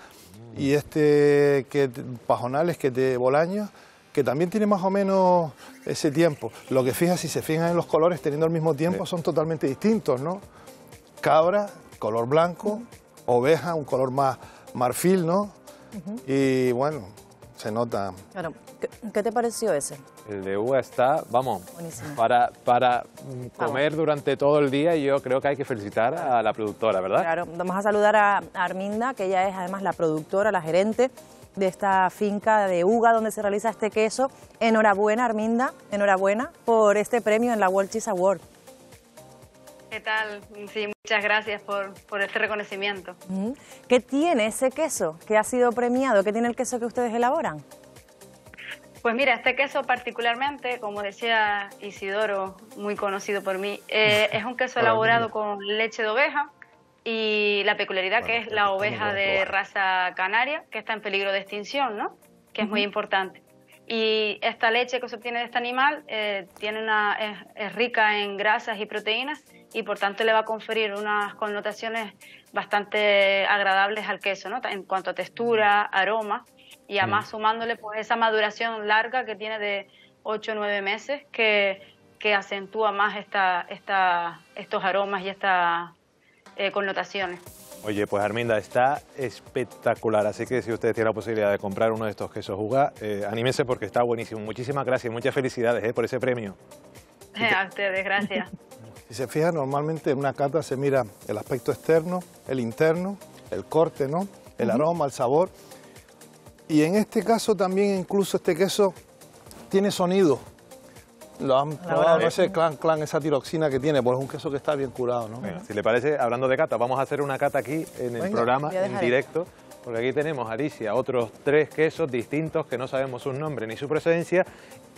y este que pajonales, que es de bolaños, que también tiene más o menos ese tiempo. Lo que fija, si se fijan en los colores teniendo el mismo tiempo, son totalmente distintos, ¿no? Cabra, color blanco, oveja, un color más marfil, ¿no? Y bueno, se nota. Claro. ¿Qué, qué te pareció ese? El de uva está, vamos, Buenísimo. para, para mm, comer durante todo el día y yo creo que hay que felicitar a la productora, ¿verdad? Claro, vamos a saludar a Arminda, que ella es además la productora, la gerente de esta finca de Uga donde se realiza este queso. Enhorabuena, Arminda, enhorabuena por este premio en la World Cheese Award. ¿Qué tal? Sí, muchas gracias por, por este reconocimiento. ¿Qué tiene ese queso que ha sido premiado? ¿Qué tiene el queso que ustedes elaboran? Pues mira, este queso particularmente, como decía Isidoro, muy conocido por mí, eh, es un queso elaborado con leche de oveja y la peculiaridad que es la oveja de raza canaria, que está en peligro de extinción, ¿no? Que es muy importante. Y esta leche que se obtiene de este animal eh, tiene una, es, es rica en grasas y proteínas y por tanto le va a conferir unas connotaciones bastante agradables al queso, ¿no? En cuanto a textura, aroma y además sumándole pues esa maduración larga que tiene de 8 o 9 meses que, que acentúa más esta, esta, estos aromas y estas eh, connotaciones. Oye, pues Arminda, está espectacular, así que si ustedes tienen la posibilidad de comprar uno de estos quesos Juga, eh, anímense porque está buenísimo. Muchísimas gracias, muchas felicidades eh, por ese premio. A ustedes, gracias. Si se fijan, normalmente en una cata se mira el aspecto externo, el interno, el corte, ¿no? El aroma, el sabor. Y en este caso también incluso este queso tiene sonido. Lo han probado, no ese clan, clan, esa tiroxina que tiene, pues es un queso que está bien curado, ¿no? Venga, si le parece, hablando de cata, vamos a hacer una cata aquí en el Venga. programa, en directo, porque aquí tenemos, Alicia, otros tres quesos distintos que no sabemos su nombre ni su procedencia,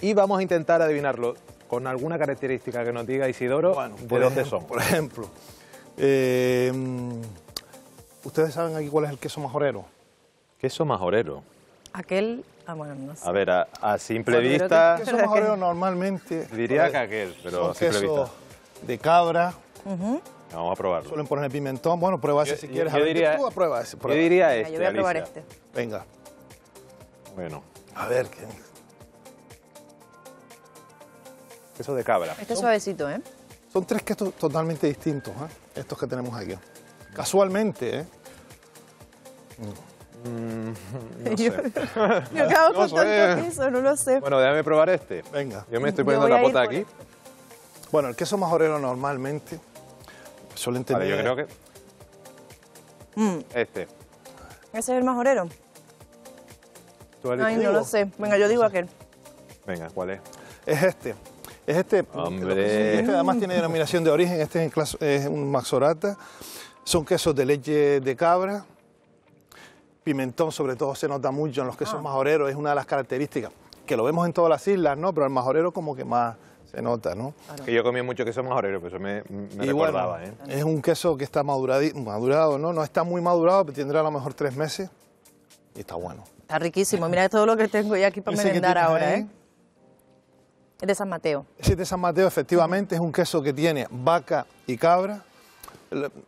y vamos a intentar adivinarlo con alguna característica que nos diga Isidoro de por dónde ejemplo- son. Por ejemplo, eh, ¿ustedes saben aquí cuál es el queso majorero? Queso majorero. Aquel, ah, bueno, no sé. A ver, a, a simple Bueno, vista, que- queso majorero normalmente... diría que aquel, pero a simple vista. de cabra, Vamos a probarlo. suelen poner pimentón. Bueno, prueba ese Yo- si yo- quieres. yo A ver, diría- tú prueba ese. yo prueba. diría Venga, este, yo voy a probar Alicia. este. Venga, Bueno, a ver. ¿qué? queso de cabra. Este es suavecito, ¿eh? Son tres quesos totalmente distintos, ¿eh? estos que tenemos aquí. Casualmente, ¿eh? Mm, no Yo- sé. Yo acabo No con sé. tanto queso, no lo sé. Bueno, déjame probar este. Venga. Yo me estoy poniendo la pota aquí. Bueno, el queso majorero normalmente suelen tener... Vale, yo creo que Mm, este. ¿Ese es el majorero? ¿Tú has Ay, no lo sé. Venga, yo digo aquel. Venga, ¿cuál es? Es este. Es este. Hombre. Este además tiene denominación de origen. Este es, en clase- es un maxorata. Son quesos de leche de cabra. Pimentón, sobre todo, se nota mucho en los quesos majoreros. Es una de las características. Que lo vemos en todas las islas, ¿no? Pero el majorero como que más se nota, ¿no? Que yo comí mucho queso majorero, pero eso me, me y recordaba, bueno, ¿eh? es un queso que está madurado, ¿no? No está muy madurado, pero tendrá a lo mejor tres meses. Y está bueno. Está riquísimo. Mira todo lo que tengo ya aquí para Ese que merendar ahora, ahí, ¿eh? Es de San Mateo. Ese de San Mateo efectivamente es un queso que tiene vaca y cabra.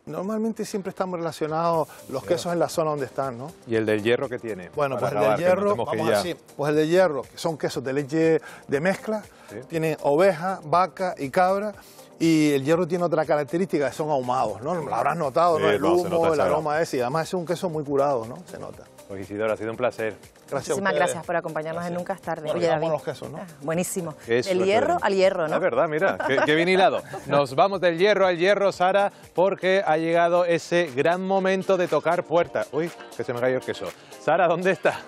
Normalmente siempre estamos relacionados los quesos en la zona donde están, ¿no? ¿Y el del hierro que tiene? Bueno, pues el del hierro, vamos ir ya. así, pues el de hierro, que son quesos de leche de mezcla, tiene oveja, vaca y cabra, y el hierro tiene otra característica, que son ahumados, ¿no? Lo habrás notado, ¿no? Sí, El no, humo, el aroma ese, y además es un queso muy curado, ¿no? Se nota. Pues Isidoro, ha sido un placer. Gracias a Muchísimas gracias por acompañarnos en Nunca es tarde. Bueno, Oye, David. los quesos, ¿no? Ah, buenísimo. Del hierro al hierro, ¿no? Es verdad, mira, qué, qué bien hilado. Nos vamos del hierro al hierro, Sara, porque ha llegado ese gran momento de tocar puertas. Uy, que se me cayó el queso. Sara, ¿dónde está?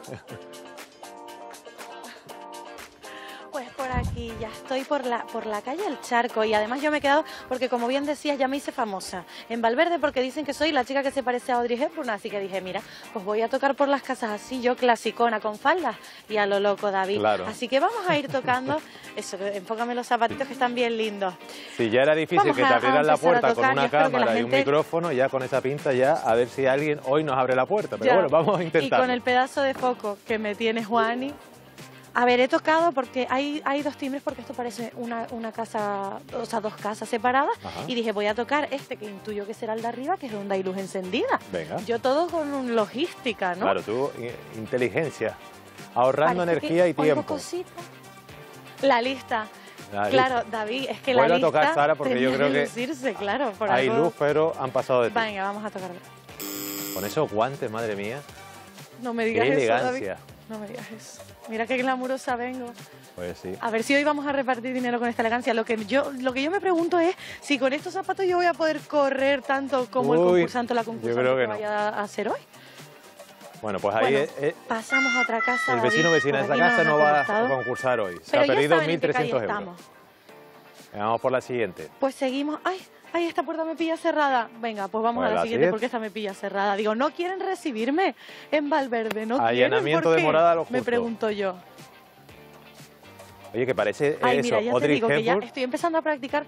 Por aquí, ya estoy por la, por la calle El Charco y además yo me he quedado, porque como bien decías, ya me hice famosa en Valverde porque dicen que soy la chica que se parece a Audrey Hepburn, así que dije, mira, pues voy a tocar por las casas así, yo clasicona, con faldas y a lo loco, David. Claro. Así que vamos a ir tocando, eso, enfócame los zapatitos que están bien lindos. Si ya era difícil Vamos que te abrieran la puerta con tocar, yo una cámara y un gente- micrófono, ya con esa pinta ya, a ver si alguien hoy nos abre la puerta. Pero Ya. bueno, vamos a Y intentar. con el pedazo de foco que me tiene Juani. A ver, he tocado porque hay, hay dos timbres porque esto parece una, una casa, o sea, dos casas separadas. Ajá. Y dije, voy a tocar este que intuyo que será el de arriba, que es donde hay luz encendida. Venga. Yo todo con un logística, ¿no? Claro, tú, inteligencia. Ahorrando Parece energía que y tiempo. cositas. La lista. La claro, lista. David, es que la a tocar, lista Sara, porque yo creo que lucirse, claro, por Hay algo- luz, pero han pasado de ti. Venga, vamos a tocar. Con esos guantes, madre mía. No me digas Qué eso, elegancia. David. No me digas eso. Mira qué glamurosa vengo. Pues sí. A ver si hoy vamos a repartir dinero con esta elegancia. Lo que yo, lo que yo me pregunto es si con estos zapatos yo voy a poder correr tanto como el concursante o la yo concursante creo que, que no. vaya a hacer hoy. Bueno, pues ahí Bueno, eh, Pasamos a otra casa. el vecino David, vecina de esa casa no va a concursar hoy. Se Pero ha ya perdido saben en qué calle 1.300 euros. estamos. Vamos por la siguiente. Pues seguimos. ¡Ay! ¡Ay! Esta puerta me pilla cerrada. Venga, pues vamos Pues a la la siguiente porque esta me pilla cerrada. Digo, no quieren recibirme en Valverde, no. Allanamiento ¿por de morada lo Me justo. pregunto yo. Oye, que parece Ay, eso, mira, ya te Audrey digo que ya Hepburn, estoy empezando a practicar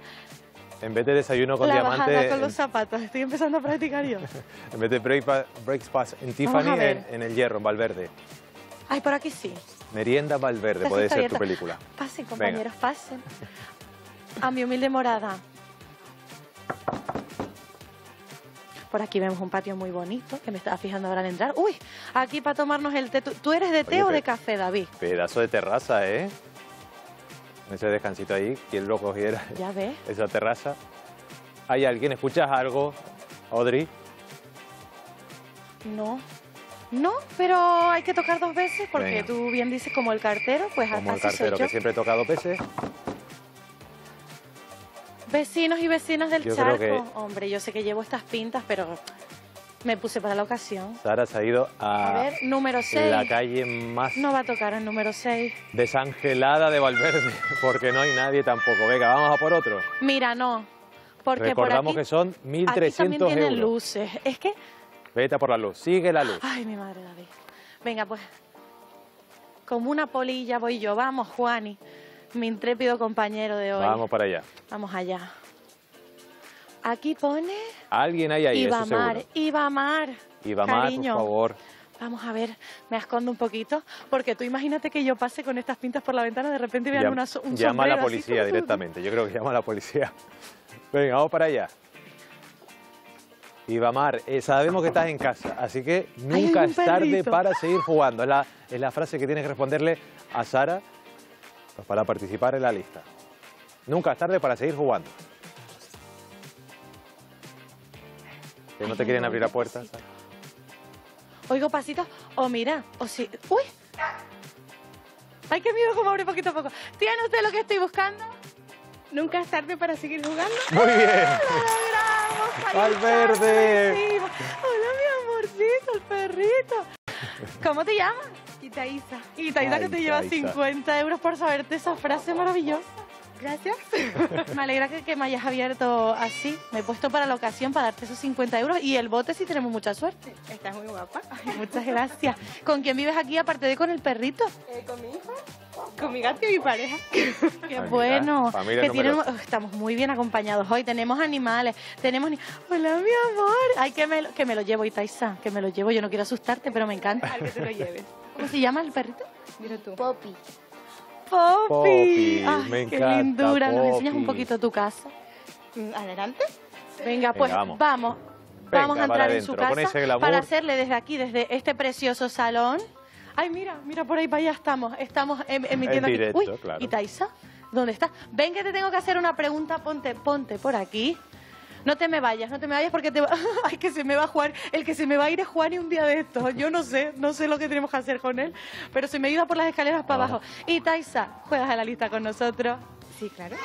en vez de desayuno con la diamante, bajada con en, los zapatos. Estoy empezando a practicar yo. en vez de breakfast, breakfast en Vamos Tiffany, en, en el Hierro, en Valverde. Ay, por aquí sí. Merienda Valverde, puede ser tu abierta. película. Pasen, Venga. compañeros, pasen. A mi humilde morada. Por aquí vemos un patio muy bonito, que me estaba fijando ahora al entrar. Uy, aquí para tomarnos el té. ¿Tú, eres de té Oye, o de café, David? Pedazo de terraza, ¿eh? Ese descansito ahí, quien lo cogiera, Ya ves. esa terraza. ¿Hay alguien? ¿Escuchas algo, Audrey? No, no, pero hay que tocar dos veces porque Venga. tú bien dices como el cartero, pues Como el soy cartero yo. que siempre toca dos veces. Vecinos y vecinas del Yo charco. que- Hombre, yo sé que llevo estas pintas, pero me puse para la ocasión. Sara se ha ido a, A ver, número 6. la calle más No va a tocar el número 6. desangelada de Valverde, porque no hay nadie tampoco. Venga, vamos a por otro. Mira, no. Porque Recordamos por aquí, que son aquí también 1.300 tienen euros. luces. Es que... Vete a por la luz, sigue la luz. Ay, mi madre David. Venga, pues. Como una polilla voy yo. Vamos, Juani. Mi intrépido compañero de hoy. Vamos para allá. Vamos allá. Aquí pone Alguien hay ahí, eso Ibamar. seguro. Ibamar. Ibamar, Cariño. por favor. Vamos a ver, me escondo un poquito, porque tú imagínate que yo pase con estas pintas por la ventana, de repente vean una, un llama a la así, policía directamente. Yo creo que llama a la policía. Venga, vamos para allá. Ibamar, eh, sabemos que estás en casa, así que nunca un es tarde para seguir jugando. Es la, es la frase que tienes que responderle a Sara pues, para participar en la lista. Nunca es tarde para seguir jugando. Que no te quieren abrir la puerta. Oigo pasitos, o mira, o si... ¡Uy! ¡Ay, qué miedo cómo abre poquito a poco! ¿Tiene usted lo que estoy buscando? Nunca es tarde para seguir jugando. Muy bien. ¡Bravo! Valverde. Hola, mi amorcito, el perrito. ¿Cómo te llamas? Itaísa. Itaísa que te lleva Itaísa. 50 euros por saberte esa frase maravillosa. Gracias. Me alegra que, que me hayas abierto así. Me he puesto para la ocasión para darte esos 50 euros y el bote si tenemos mucha suerte. Estás muy guapa. Ay, muchas gracias. ¿Con quién vives aquí aparte de con el perrito? Eh, con mi hijo, con mi gato y mi pareja. Qué mira, bueno. familia Que tienen- oh, estamos muy bien acompañados hoy. Tenemos animales. Tenemos. ni- Hola, mi amor. Ay, que me, lo- que me lo llevo, Itaisa. Que me lo llevo. Yo no quiero asustarte, pero me encanta. Al que te lo lleves. ¿Cómo se llama el perrito? Dilo tú. Poppy. Poppy. Poppy, Ay, me qué encanta, lindura. ¿Nos enseñas un Poppy. poquito tu casa? Mm, Adelante. Venga, pues vamos. vamos. Venga, Vamos a entrar en su casa para hacerle desde aquí, desde este precioso salón. Ay, mira, mira por ahí para allá estamos. Estamos em- emitiendo En aquí. directo, Uy, claro. ¿y Taisa? ¿Dónde está? Ven que te tengo que hacer una pregunta. Ponte, ponte por aquí. No te me vayas, no te me vayas porque te va... Ay, que se me va a jugar. El que se me va a ir es Juan y un día de estos. Yo no sé, no sé lo que tenemos que hacer con él, pero se me iba por las escaleras para Ah. abajo. Y Taisa, ¿juegas a la lista con nosotros? Sí, claro.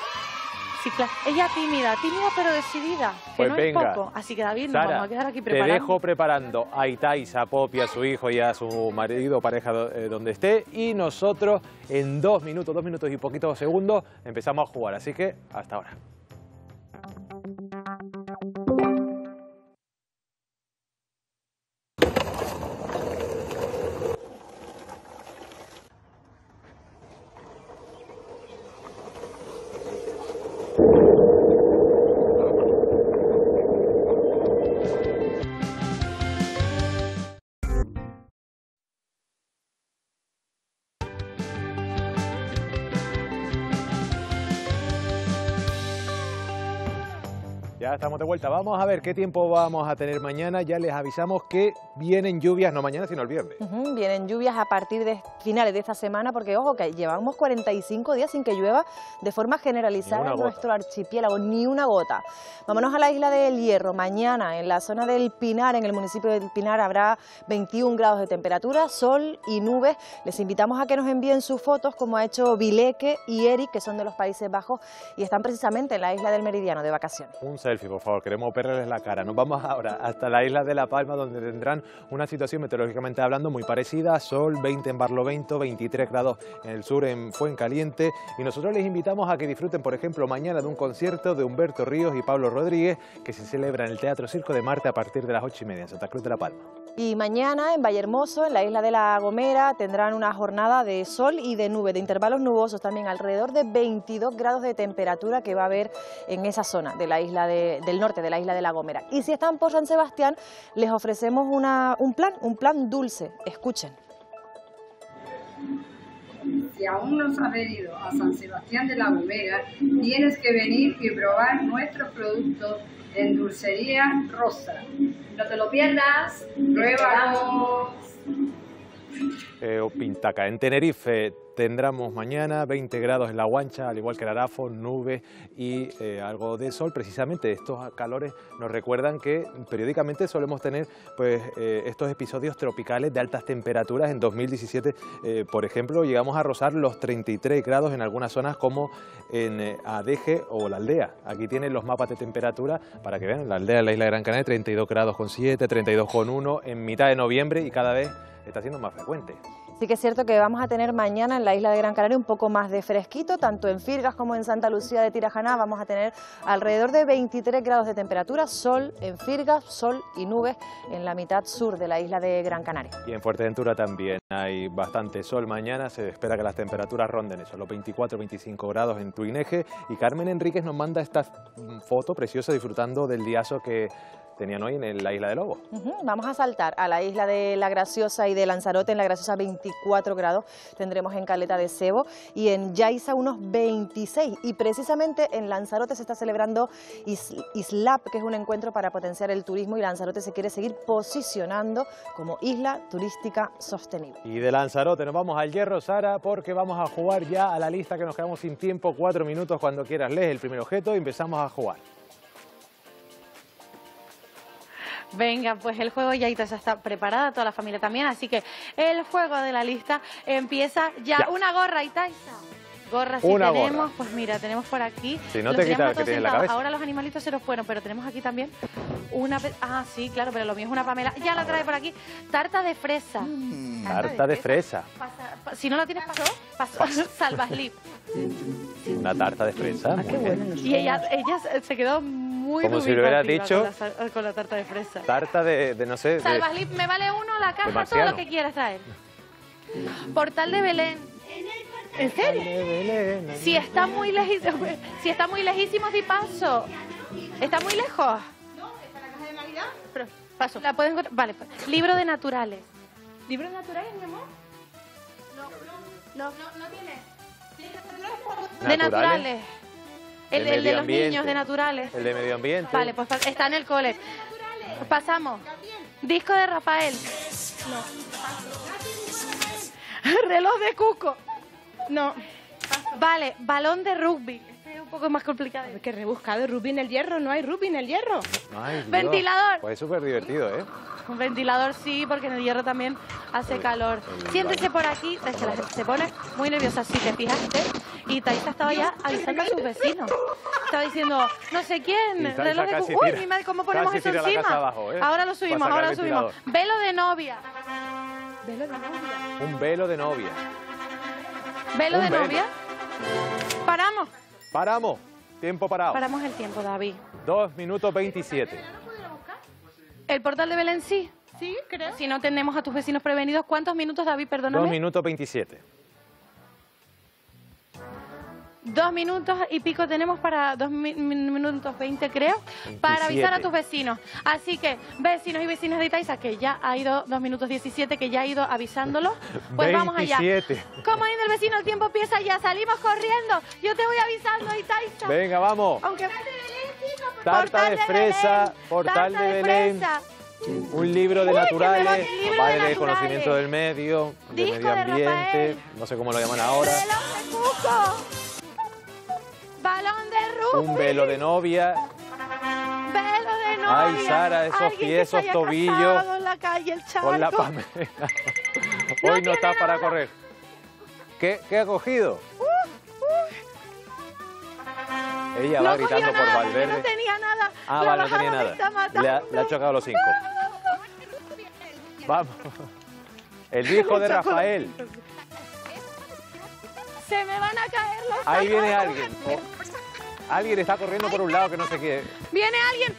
Sí, claro. Ella tímida, tímida pero decidida, que Pues no venga. es poco. Así que David, nos Sara, vamos a quedar aquí te preparando. dejo preparando a Itaisa, a Poppy, a su hijo y a su marido pareja eh, donde esté. Y nosotros en dos minutos, dos minutos y poquitos segundos empezamos a jugar. Así que hasta ahora. Estamos de vuelta. Vamos a ver qué tiempo vamos a tener mañana. Ya les avisamos que vienen lluvias, no mañana, sino el viernes. Vienen lluvias a partir de finales de esta semana, porque ojo que llevamos 45 días sin que llueva de forma generalizada en nuestro archipiélago, ni una gota. Vámonos a la isla del Hierro. Mañana en la zona del Pinar, en el municipio del Pinar, habrá 21 grados de temperatura, sol y nubes. Les invitamos a que nos envíen sus fotos, como ha hecho Vileque y Eric, que son de los Países Bajos y están precisamente en la isla del Meridiano de vacaciones. Un selfie, por favor, queremos verles la cara. Nos vamos ahora hasta la isla de La Palma, donde tendrán una situación meteorológicamente hablando muy parecida. Sol 20 en Barlovento, 23 grados en el sur en Fuencaliente. Y nosotros les invitamos a que disfruten, por ejemplo, mañana de un concierto de Humberto Ríos y Pablo Rodríguez, que se celebra en el Teatro Circo de Marte a partir de las 8 y media en Santa Cruz de La Palma. Y mañana en Vallehermoso, en la isla de La Gomera, tendrán una jornada de sol y de nube, de intervalos nubosos también, alrededor de 22 grados de temperatura que va a haber en esa zona de la isla de- del norte, de la isla de La Gomera. Y si están por San Sebastián, les ofrecemos una- un plan, un plan dulce. Escuchen. Si aún no has venido a San Sebastián de la Gomera, tienes que venir y probar nuestros productos en Dulcería Rosa. No te lo pierdas. Pruébalo. Eh, o Pintaca. En Tenerife tendremos mañana 20 grados en la guancha, al igual que el Arafo, nubes y eh, algo de sol. Precisamente estos calores nos recuerdan que periódicamente solemos tener pues, eh, estos episodios tropicales de altas temperaturas. En 2017, eh, por ejemplo, llegamos a rozar los 33 grados en algunas zonas como en Adeje o la aldea. Aquí tienen los mapas de temperatura para que vean, la aldea de la isla de Gran Canaria 32 grados con 7, 32 con 1 en mitad de noviembre y cada vez está siendo más frecuente. Sí que es cierto que vamos a tener mañana en la isla de Gran Canaria un poco más de fresquito, tanto en Firgas como en Santa Lucía de Tirajaná vamos a tener alrededor de 23 grados de temperatura, sol en Firgas, sol y nubes en la mitad sur de la isla de Gran Canaria. Y en Fuerteventura también hay bastante sol mañana, se espera que las temperaturas ronden eso, los 24-25 grados en Tuineje y Carmen Enríquez nos manda esta foto preciosa disfrutando del diazo que tenían hoy en la isla de Lobo. Vamos a saltar a la isla de La Graciosa y de Lanzarote, en La Graciosa 24 grados, tendremos en Caleta de Cebo y en Yaiza unos 26 y precisamente en Lanzarote se está celebrando ISLAP, que es un encuentro para potenciar el turismo y Lanzarote se quiere seguir posicionando como isla turística sostenible. Y de Lanzarote nos vamos al Hierro, Sara, porque vamos a jugar ya a la lista que nos quedamos sin tiempo, cuatro minutos cuando quieras, lees el primer objeto y empezamos a jugar. Venga, pues el juego ya está preparada, toda la familia también, así que el juego de la lista empieza ya. Una gorra, Itaisa. Gorras si tenemos, pues mira, tenemos por aquí. Si no te quitas que tienes la cabeza. Ahora los animalitos se los fueron, pero tenemos aquí también una... Ah, sí, claro, pero lo mío es una Pamela. Ya la trae por aquí. Tarta de fresa. Mm. tarta de fresa. si no la tienes, pasó. Pasó. Salvaslip. Una tarta de fresa. Ah, qué bueno. Y ella, ella se quedó muy Como si lo hubiera dicho. Con la, tarta de fresa. Tarta de, de no sé. Salvaslip, me vale uno, la caja, todo lo que quieras traer. Portal de Belén. ¿En serio? Si está muy lejísimo, si está muy lejísimo, di paso. ¿Está muy lejos? No, está en la caja de Navidad. Pero, paso. La pueden encontrar. Vale, pues. libro de naturales. ¿Libro de naturales, mi amor? No, no, no, no tiene. De naturales. El, el de los niños, de naturales. El de medio ambiente. Vale, pues está en el cole. Pasamos. Disco de Rafael. No. Reloj de Cuco. No. Vale, balón de rugby. Este es un poco más complicado. Qué rebuscado. Rugby en el hierro. No hay rugby en el hierro. Ventilador. Pues es súper divertido, ¿eh? Un ventilador sí, porque en el hierro también hace calor. Siéntese por aquí, es que la gente se pone muy nerviosa. Si te fijaste, y Taisa estaba ya avisando a sus vecinos. Estaba diciendo, no sé quién, reloj de... Uy, mi madre, ¿cómo ponemos eso encima? ¿eh? Ahora lo subimos, ahora lo subimos. Velo de novia. Velo de novia. Un velo de novia. ¿Velo de novia? Paramos. Paramos. Tiempo parado. Paramos el tiempo, David. Dos minutos veintisiete. ¿El portal de Belén sí? Sí, creo. Si no tenemos a tus vecinos prevenidos, ¿cuántos minutos, David? Perdóname. Dos minutos veintisiete. Dos minutos y pico tenemos para dos minutos veinte, creo, para avisar a tus vecinos. Así que, vecinos y vecinas de Itaiza, que ya ha ido dos minutos diecisiete, que ya ha ido avisándolo, pues vamos allá. Como dice el vecino, el tiempo empieza ya, salimos corriendo. Yo te voy avisando, Itaiza. Venga, vamos. Aunque... Tarta de fresa, portal de, Belén. Un libro de naturales, libro de, conocimiento del medio, de medio ambiente, no sé cómo lo llaman ahora. Un velo de novia. Velo de novia. Ay, Sara, esos pies, esos tobillos. En la calle, el con la Pamela. Hoy no, está para correr. ¿Qué, ¿Qué, ha cogido? Uh, uh. Ella va gritando por Valverde. No tenía nada. Ah, vale, no tenía nada. Le ha, le ha, chocado los cinco. Vamos. El hijo de Rafael. Se me van a caer los Ahí viene alguien. Alguien está corriendo por un lado que no sé qué. Viene alguien.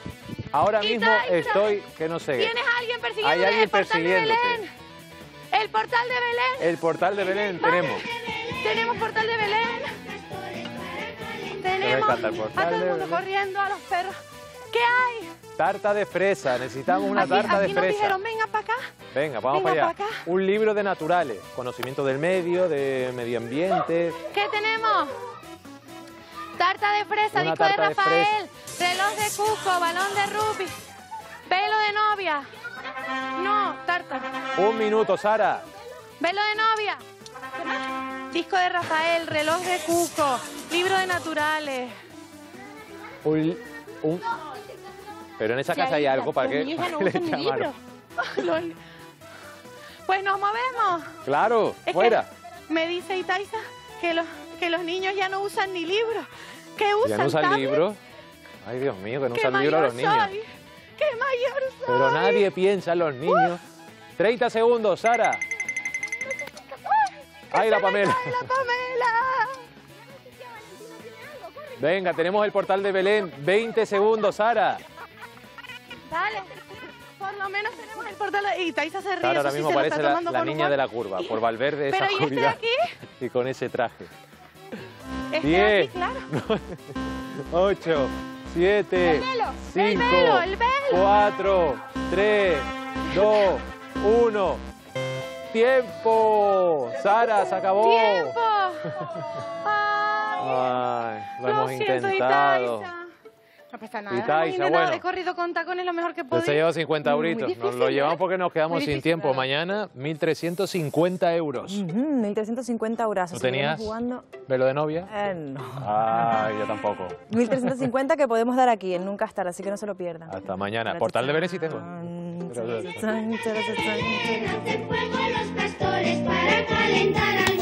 Ahora mismo estoy que no sé. Tienes alguien persiguiendo. Hay alguien el persiguiéndote. El portal de Belén. El portal de Belén tenemos. Tenemos portal de Belén. Tenemos a todo el mundo corriendo, a los perros. ¿Qué hay? Tarta de fresa, necesitamos una aquí, tarta aquí de nos fresa. dijeron, venga para acá. Venga, vamos Venga para allá. pa' acá. Un libro de naturales, conocimiento del medio, de medio ambiente. ¿Qué tenemos? Tarta de fresa, Una disco de tarta de Rafael, reloj de cuco, balón de rugby, velo de novia. No, tarta. Un minuto, Sara. Velo de novia. disco de Rafael, reloj de Cuco, libro de naturales. Un- un- Pero en esa casa hay algo para que, niños ya no usan libros. Los- Pues nos movemos. Claro, Es fuera. me dice Itaiza que los, que los niños ya no usan ni libros. Que usan Ya no usan libros. Ay, Dios mío, que no ¡Qué usan libros los niños. soy! ¡Qué mayor soy! Pero nadie piensa en los niños. 30 segundos, Sara. Ay, la Pamela. ¡La Pamela! Venga, tenemos el portal de Belén. 20 segundos, Sara. Dale. Por lo menos tenemos el portal. Y Taisa se ríe. Sara ahora sí mismo lo parece la, niña humor. de la curva, por Valverde, esa Pero ¿y este de aquí? Y con ese traje. Este de 10, aquí, claro. 8, 7, El velo, 5, el velo, el velo. 4, 3, 2, 1. ¡Tiempo! Sara, se acabó. ¡Tiempo! Ay, lo, Lo hemos intentado. No pasa nada. Y lo hemos intentado. bueno. He corrido con tacones lo mejor que podía. se lleva 50 Muy euritos. Nos difícil, lo ¿eh? llevamos porque nos quedamos Muy sin difícil, tiempo. ¿verdad? Mañana, 1.350 euros. Ujú, 1.350 euros. ¿Tú tenías jugando? velo de novia? Eh, no. Ah, yo tampoco. 1.350 que podemos dar aquí en Nunca Estar, así que no se lo pierdan. Hasta mañana. Portal de Belén sí tengo. Fuego los pastores para calentar al